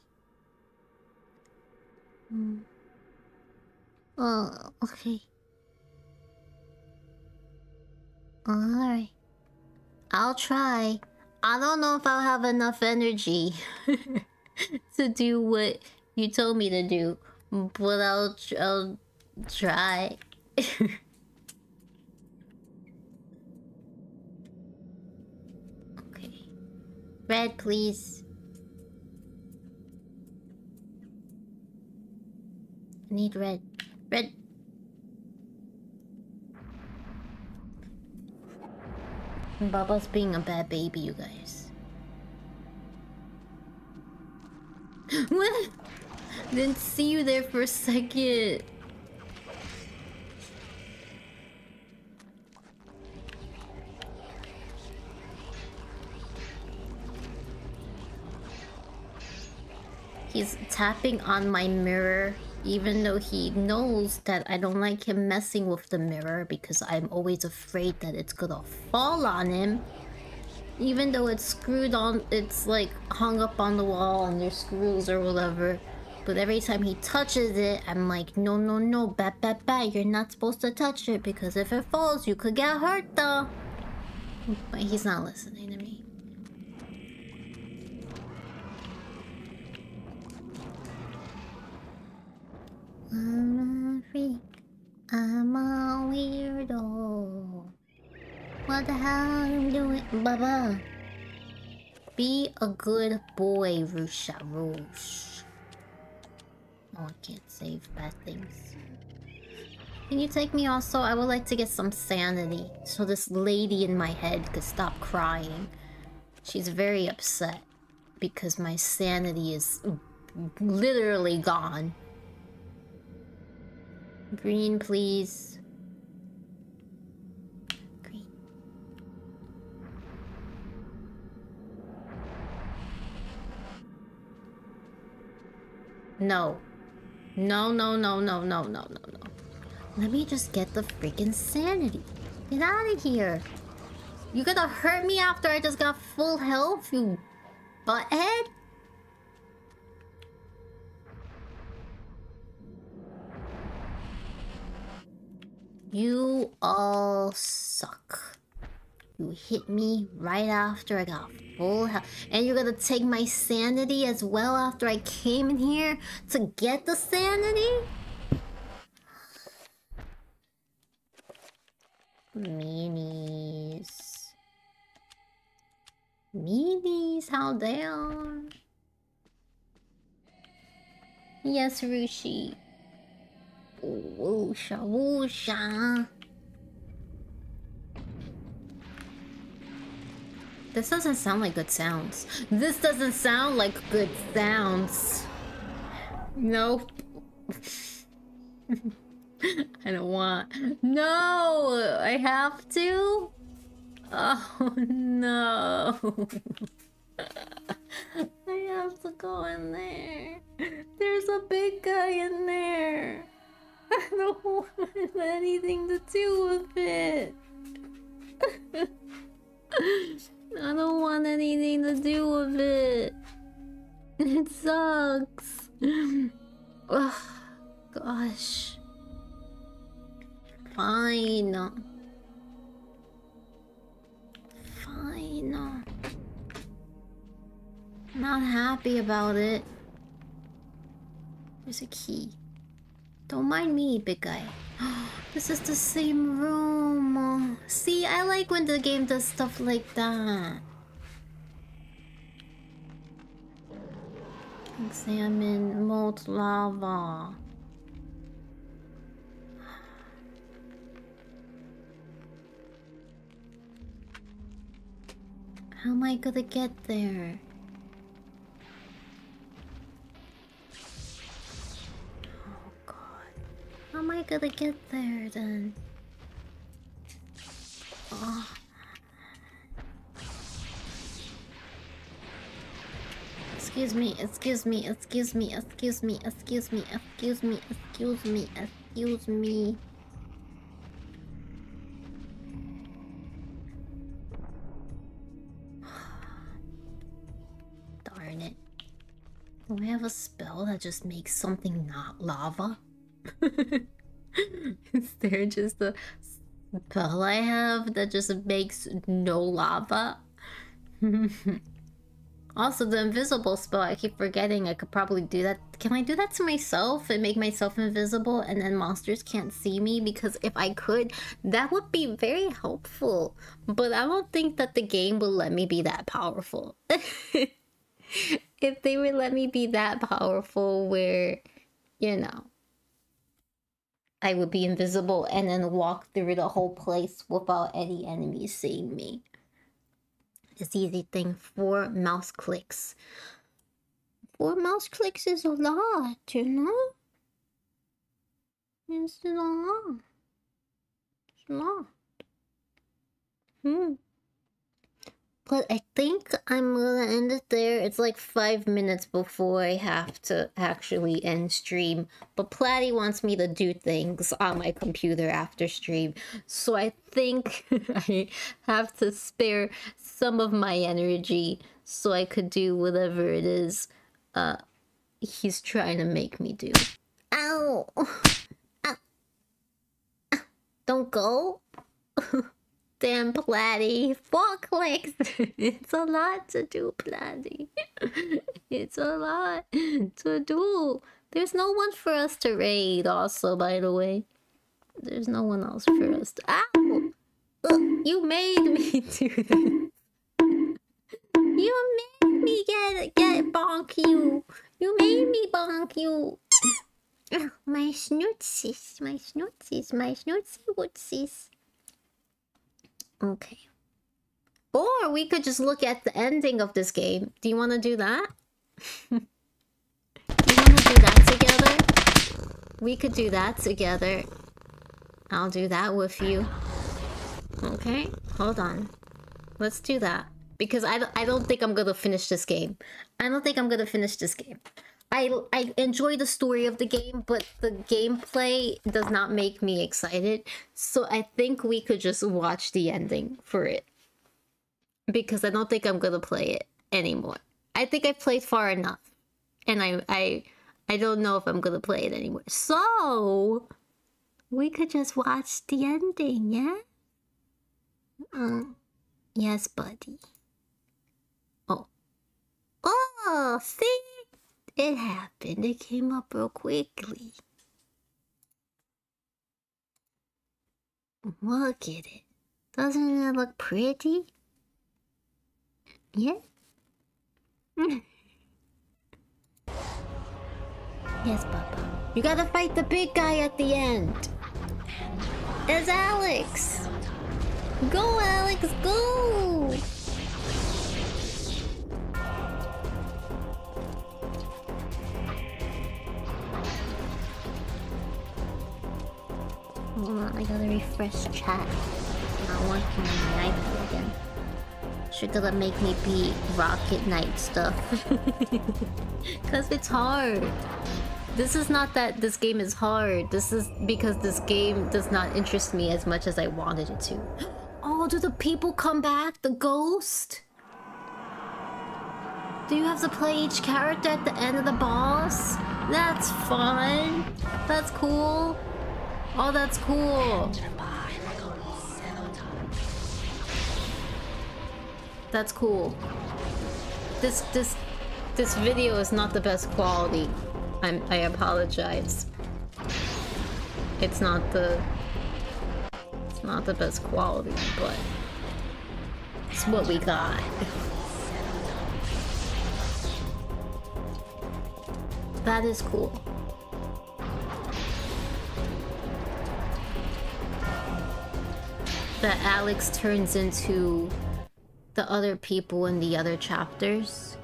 Hmm. Oh, okay. Alright. I'll try. I don't know if I'll have enough energy <laughs> to do what you told me to do, but I'll, I'll try. <laughs> okay. Red, please. I need red. Red. Baba's being a bad baby, you guys. <gasps> what? Didn't see you there for a second. He's tapping on my mirror even though he knows that I don't like him messing with the mirror because I'm always afraid that it's gonna fall on him. Even though it's screwed on, it's like hung up on the wall and there's screws or whatever. But every time he touches it, I'm like, no, no, no, bat, bat, bat, you're not supposed to touch it because if it falls, you could get hurt though. But he's not listening to me. I'm a freak. I'm a weirdo. What the hell are you doing? Baba. Be a good boy, Rusha Rouge. Oh, I can't save bad things. Can you take me also? I would like to get some sanity. So this lady in my head could stop crying. She's very upset. Because my sanity is literally gone. Green, please. Green. No. No, no, no, no, no, no, no, no. Let me just get the freaking sanity. Get out of here. You're gonna hurt me after I just got full health, you butthead? You all suck. You hit me right after I got full health. And you're gonna take my sanity as well after I came in here to get the sanity? Meanies. Meanies, how dare. Yes, Rushi. Woosha, woosha. This doesn't sound like good sounds. This doesn't sound like good sounds. Nope. <laughs> I don't want. No! I have to? Oh no. <laughs> I have to go in there. There's a big guy in there. <laughs> I don't want anything to do with it. I don't want anything to do with it. <laughs> It sucks. <sighs> Ugh, gosh. Fine. Fine. Not happy about it. There's a key. Don't mind me, big guy. <gasps> this is the same room. See, I like when the game does stuff like that. Examine molten lava. How am I gonna get there? How am I gonna get there then? Oh. Excuse me, excuse me, excuse me, excuse me, excuse me, excuse me, excuse me, excuse me. <sighs> darn it. Do I have a spell that just makes something not lava? <laughs> Is there just a spell I have that just makes no lava? <laughs> also, the invisible spell, I keep forgetting I could probably do that. Can I do that to myself and make myself invisible and then monsters can't see me? Because if I could, that would be very helpful. But I don't think that the game will let me be that powerful. <laughs> if they would let me be that powerful where, you know, I would be invisible and then walk through the whole place without any enemies seeing me. It's easy thing. Four mouse clicks. Four mouse clicks is a lot, you know? It's a lot. It's a lot. Hmm. But I think I'm gonna end it there. It's like five minutes before I have to actually end stream. But Platty wants me to do things on my computer after stream. So I think <laughs> I have to spare some of my energy so I could do whatever it is uh he's trying to make me do. Ow! <laughs> Ow. Don't go! <laughs> Damn, Platty. Four clicks. <laughs> it's a lot to do, Platty. <laughs> it's a lot to do. There's no one for us to raid, also, by the way. There's no one else for us to. Ow! Ugh, you made me <laughs> do this. You made me get get bonk you. You made me bonk you. Ugh, my snootsies, my snootsies, my snootsy wootsies. Okay. Or we could just look at the ending of this game. Do you want to do that? <laughs> do you want to do that together? We could do that together. I'll do that with you. Okay, hold on. Let's do that. Because I I don't think I'm gonna finish this game. I don't think I'm gonna finish this game. I, I enjoy the story of the game, but the gameplay does not make me excited. So I think we could just watch the ending for it. Because I don't think I'm gonna play it anymore. I think I played far enough. And I I I don't know if I'm gonna play it anymore. So we could just watch the ending, yeah? Um, yes, buddy. Oh. Oh, see? It happened. It came up real quickly. Look at it. Doesn't it look pretty? Yeah? <laughs> yes, Papa. You gotta fight the big guy at the end. It's Alex. Go, Alex, go! Hold on, I gotta refresh chat. Not working on the iPad again. Should gonna make me beat Rocket Knight stuff. <laughs> Cause it's hard. This is not that this game is hard. This is because this game does not interest me as much as I wanted it to. <gasps> Oh, do the people come back? The ghost? Do you have to play each character at the end of the boss? That's fun. That's cool. Oh, that's cool. That's cool. This this this video is not the best quality. I'm I apologize. It's not the it's not the best quality, but it's what we got. That is cool. That Alex turns into the other people in the other chapters.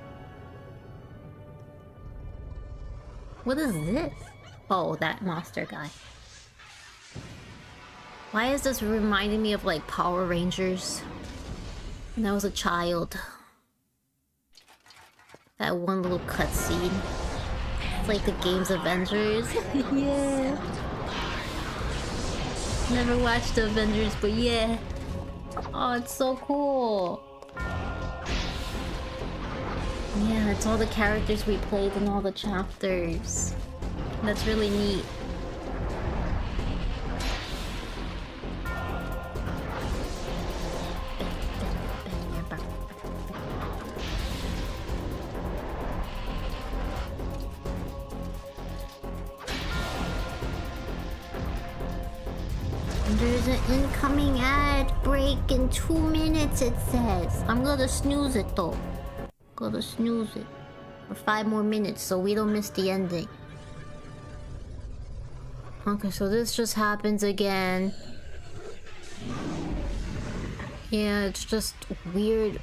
What is this? Oh, that monster guy. Why is this reminding me of like Power Rangers? When I was a child. That one little cutscene. It's like the game's Avengers. <laughs> yeah. Never watched the Avengers, but yeah. Oh, it's so cool. Yeah, it's all the characters we played in all the chapters. That's really neat. There's an incoming ad break in two minutes, it says. I'm gonna snooze it though. Gonna snooze it for five more minutes so we don't miss the ending. Okay, so this just happens again. Yeah, it's just weird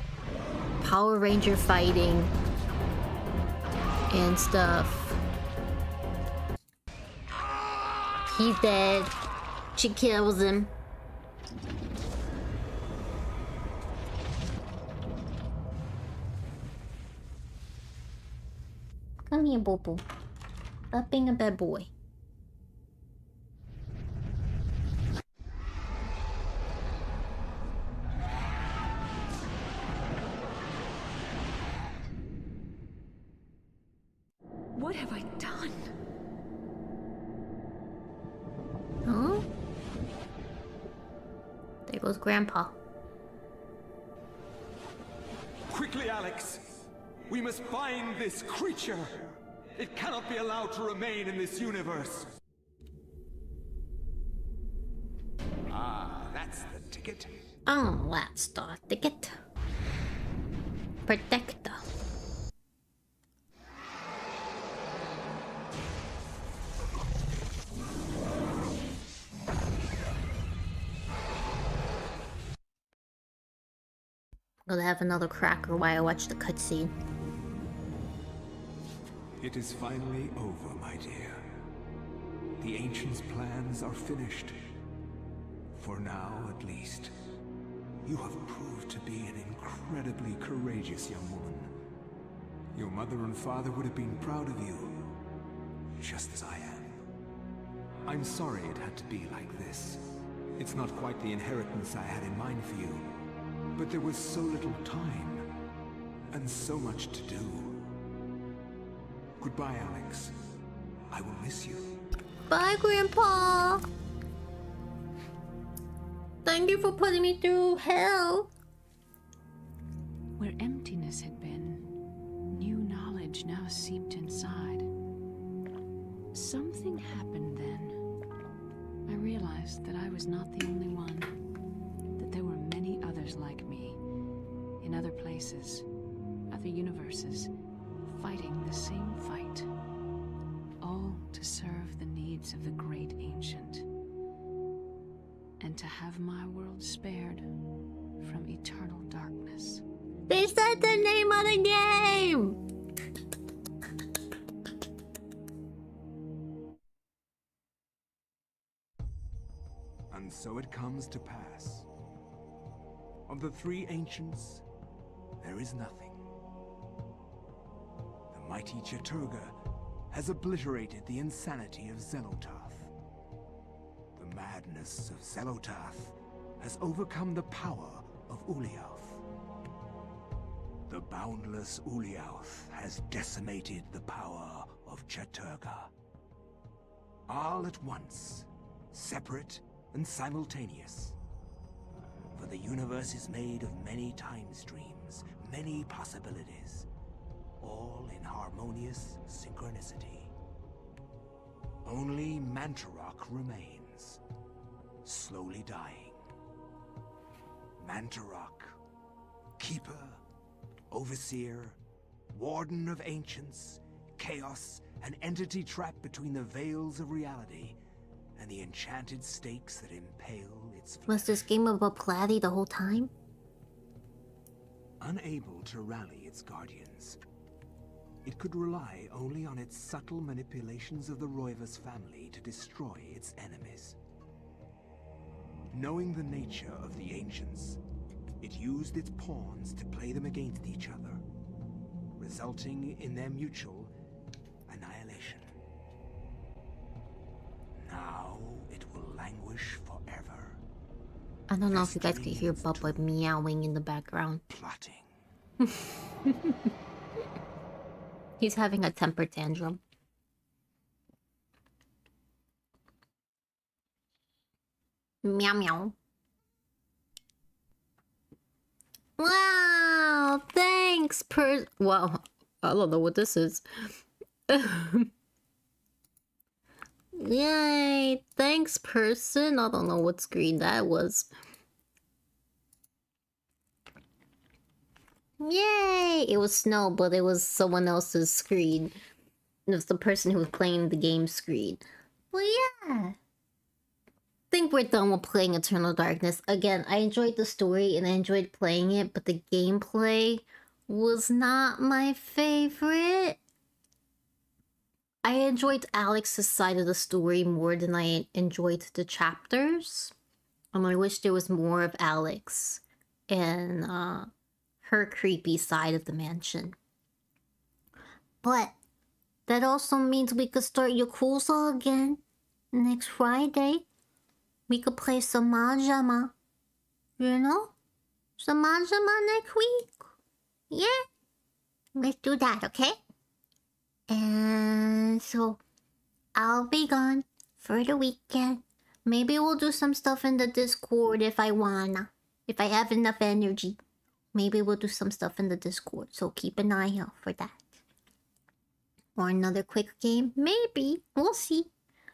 Power Ranger fighting and stuff. He's dead. She kills him. Come here, Boo Boo. Stop being a bad boy. What have I done? Huh? There goes Grandpa. Quickly, Alex! We must find this creature! It cannot be allowed to remain in this universe! Ah, that's the ticket. Oh, that's the ticket. Protector. Gonna have another cracker while I watch the cutscene. It is finally over, my dear. The Ancients' plans are finished. For now, at least. You have proved to be an incredibly courageous young woman. Your mother and father would have been proud of you, just as I am. I'm sorry it had to be like this. It's not quite the inheritance I had in mind for you, but there was so little time, and so much to do. Goodbye, Alex. I will miss you. Bye, Grandpa! Thank you for putting me through hell. Where emptiness had been, new knowledge now seeped inside. Something happened then. I realized that I was not the only one, that there were many others like me, in other places, other universes, fighting the same fight, all to serve the needs of the great ancient, and to have my world spared from eternal darkness. They said the name of the game! And so it comes to pass. Of the three ancients, there is nothing. The mighty Chattur'gha has obliterated the insanity of Xel'lotath. The madness of Xel'lotath has overcome the power of Ulyaoth. The boundless Ulyaoth has decimated the power of Chattur'gha. All at once, separate and simultaneous. For the universe is made of many time streams, many possibilities, all in harmonious synchronicity. Only Mantorok remains, slowly dying. Mantorok, keeper, overseer, warden of ancients, chaos, an entity trapped between the veils of reality and the enchanted stakes that impale its Was this game about Claddy the whole time? Unable to rally its guardians, it could rely only on its subtle manipulations of the Roivas family to destroy its enemies. Knowing the nature of the Ancients, it used its pawns to play them against each other, resulting in their mutual annihilation. Now it will languish I don't know if you guys can hear Bubba meowing in the background. plotting. <laughs> He's having a temper tantrum. Meow meow. Wow, thanks per Wow, I don't know what this is. <laughs> Yay, thanks person. I don't know what screen that was. Yay! It was Snow, but it was someone else's screen. It was the person who was playing the game screen. Well, yeah. think we're done with playing Eternal Darkness. Again, I enjoyed the story and I enjoyed playing it, but the gameplay was not my favorite. I enjoyed Alex's side of the story more than I enjoyed the chapters. And I wish there was more of Alex and uh, her creepy side of the mansion. But that also means we could start Yakuza again next Friday. We could play some Majama. You know? Some Majama next week. Yeah? Let's do that, okay? And so I'll be gone for the weekend. Maybe we'll do some stuff in the Discord if I wanna. If I have enough energy. Maybe we'll do some stuff in the Discord, so keep an eye out for that. Or another quick game? Maybe. We'll see.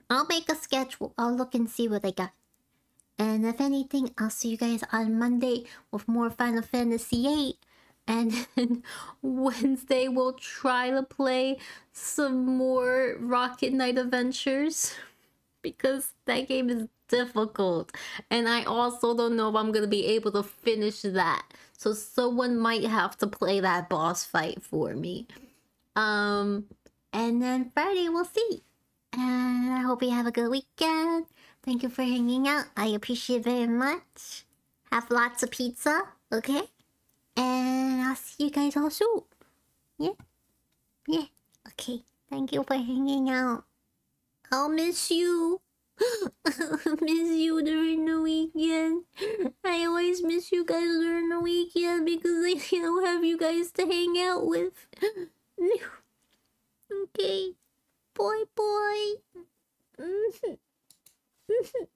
I'll make a schedule. I'll look and see what I got. And if anything, I'll see you guys on Monday with more Final Fantasy VIII. And then <laughs> Wednesday, we'll try to play some more Rocket Knight Adventures. <laughs> Because that game is difficult. And I also don't know if I'm to be able to finish that. So someone might have to play that boss fight for me. Um, and then Friday we'll see. And I hope you have a good weekend. Thank you for hanging out. I appreciate it very much. Have lots of pizza, okay? And I'll see you guys all soon. Yeah? Yeah. Okay. Thank you for hanging out. I'll miss you. I'll <laughs> miss you during the weekend. I always miss you guys during the weekend because I don't have you guys to hang out with. <laughs> okay. Bye bye. <laughs>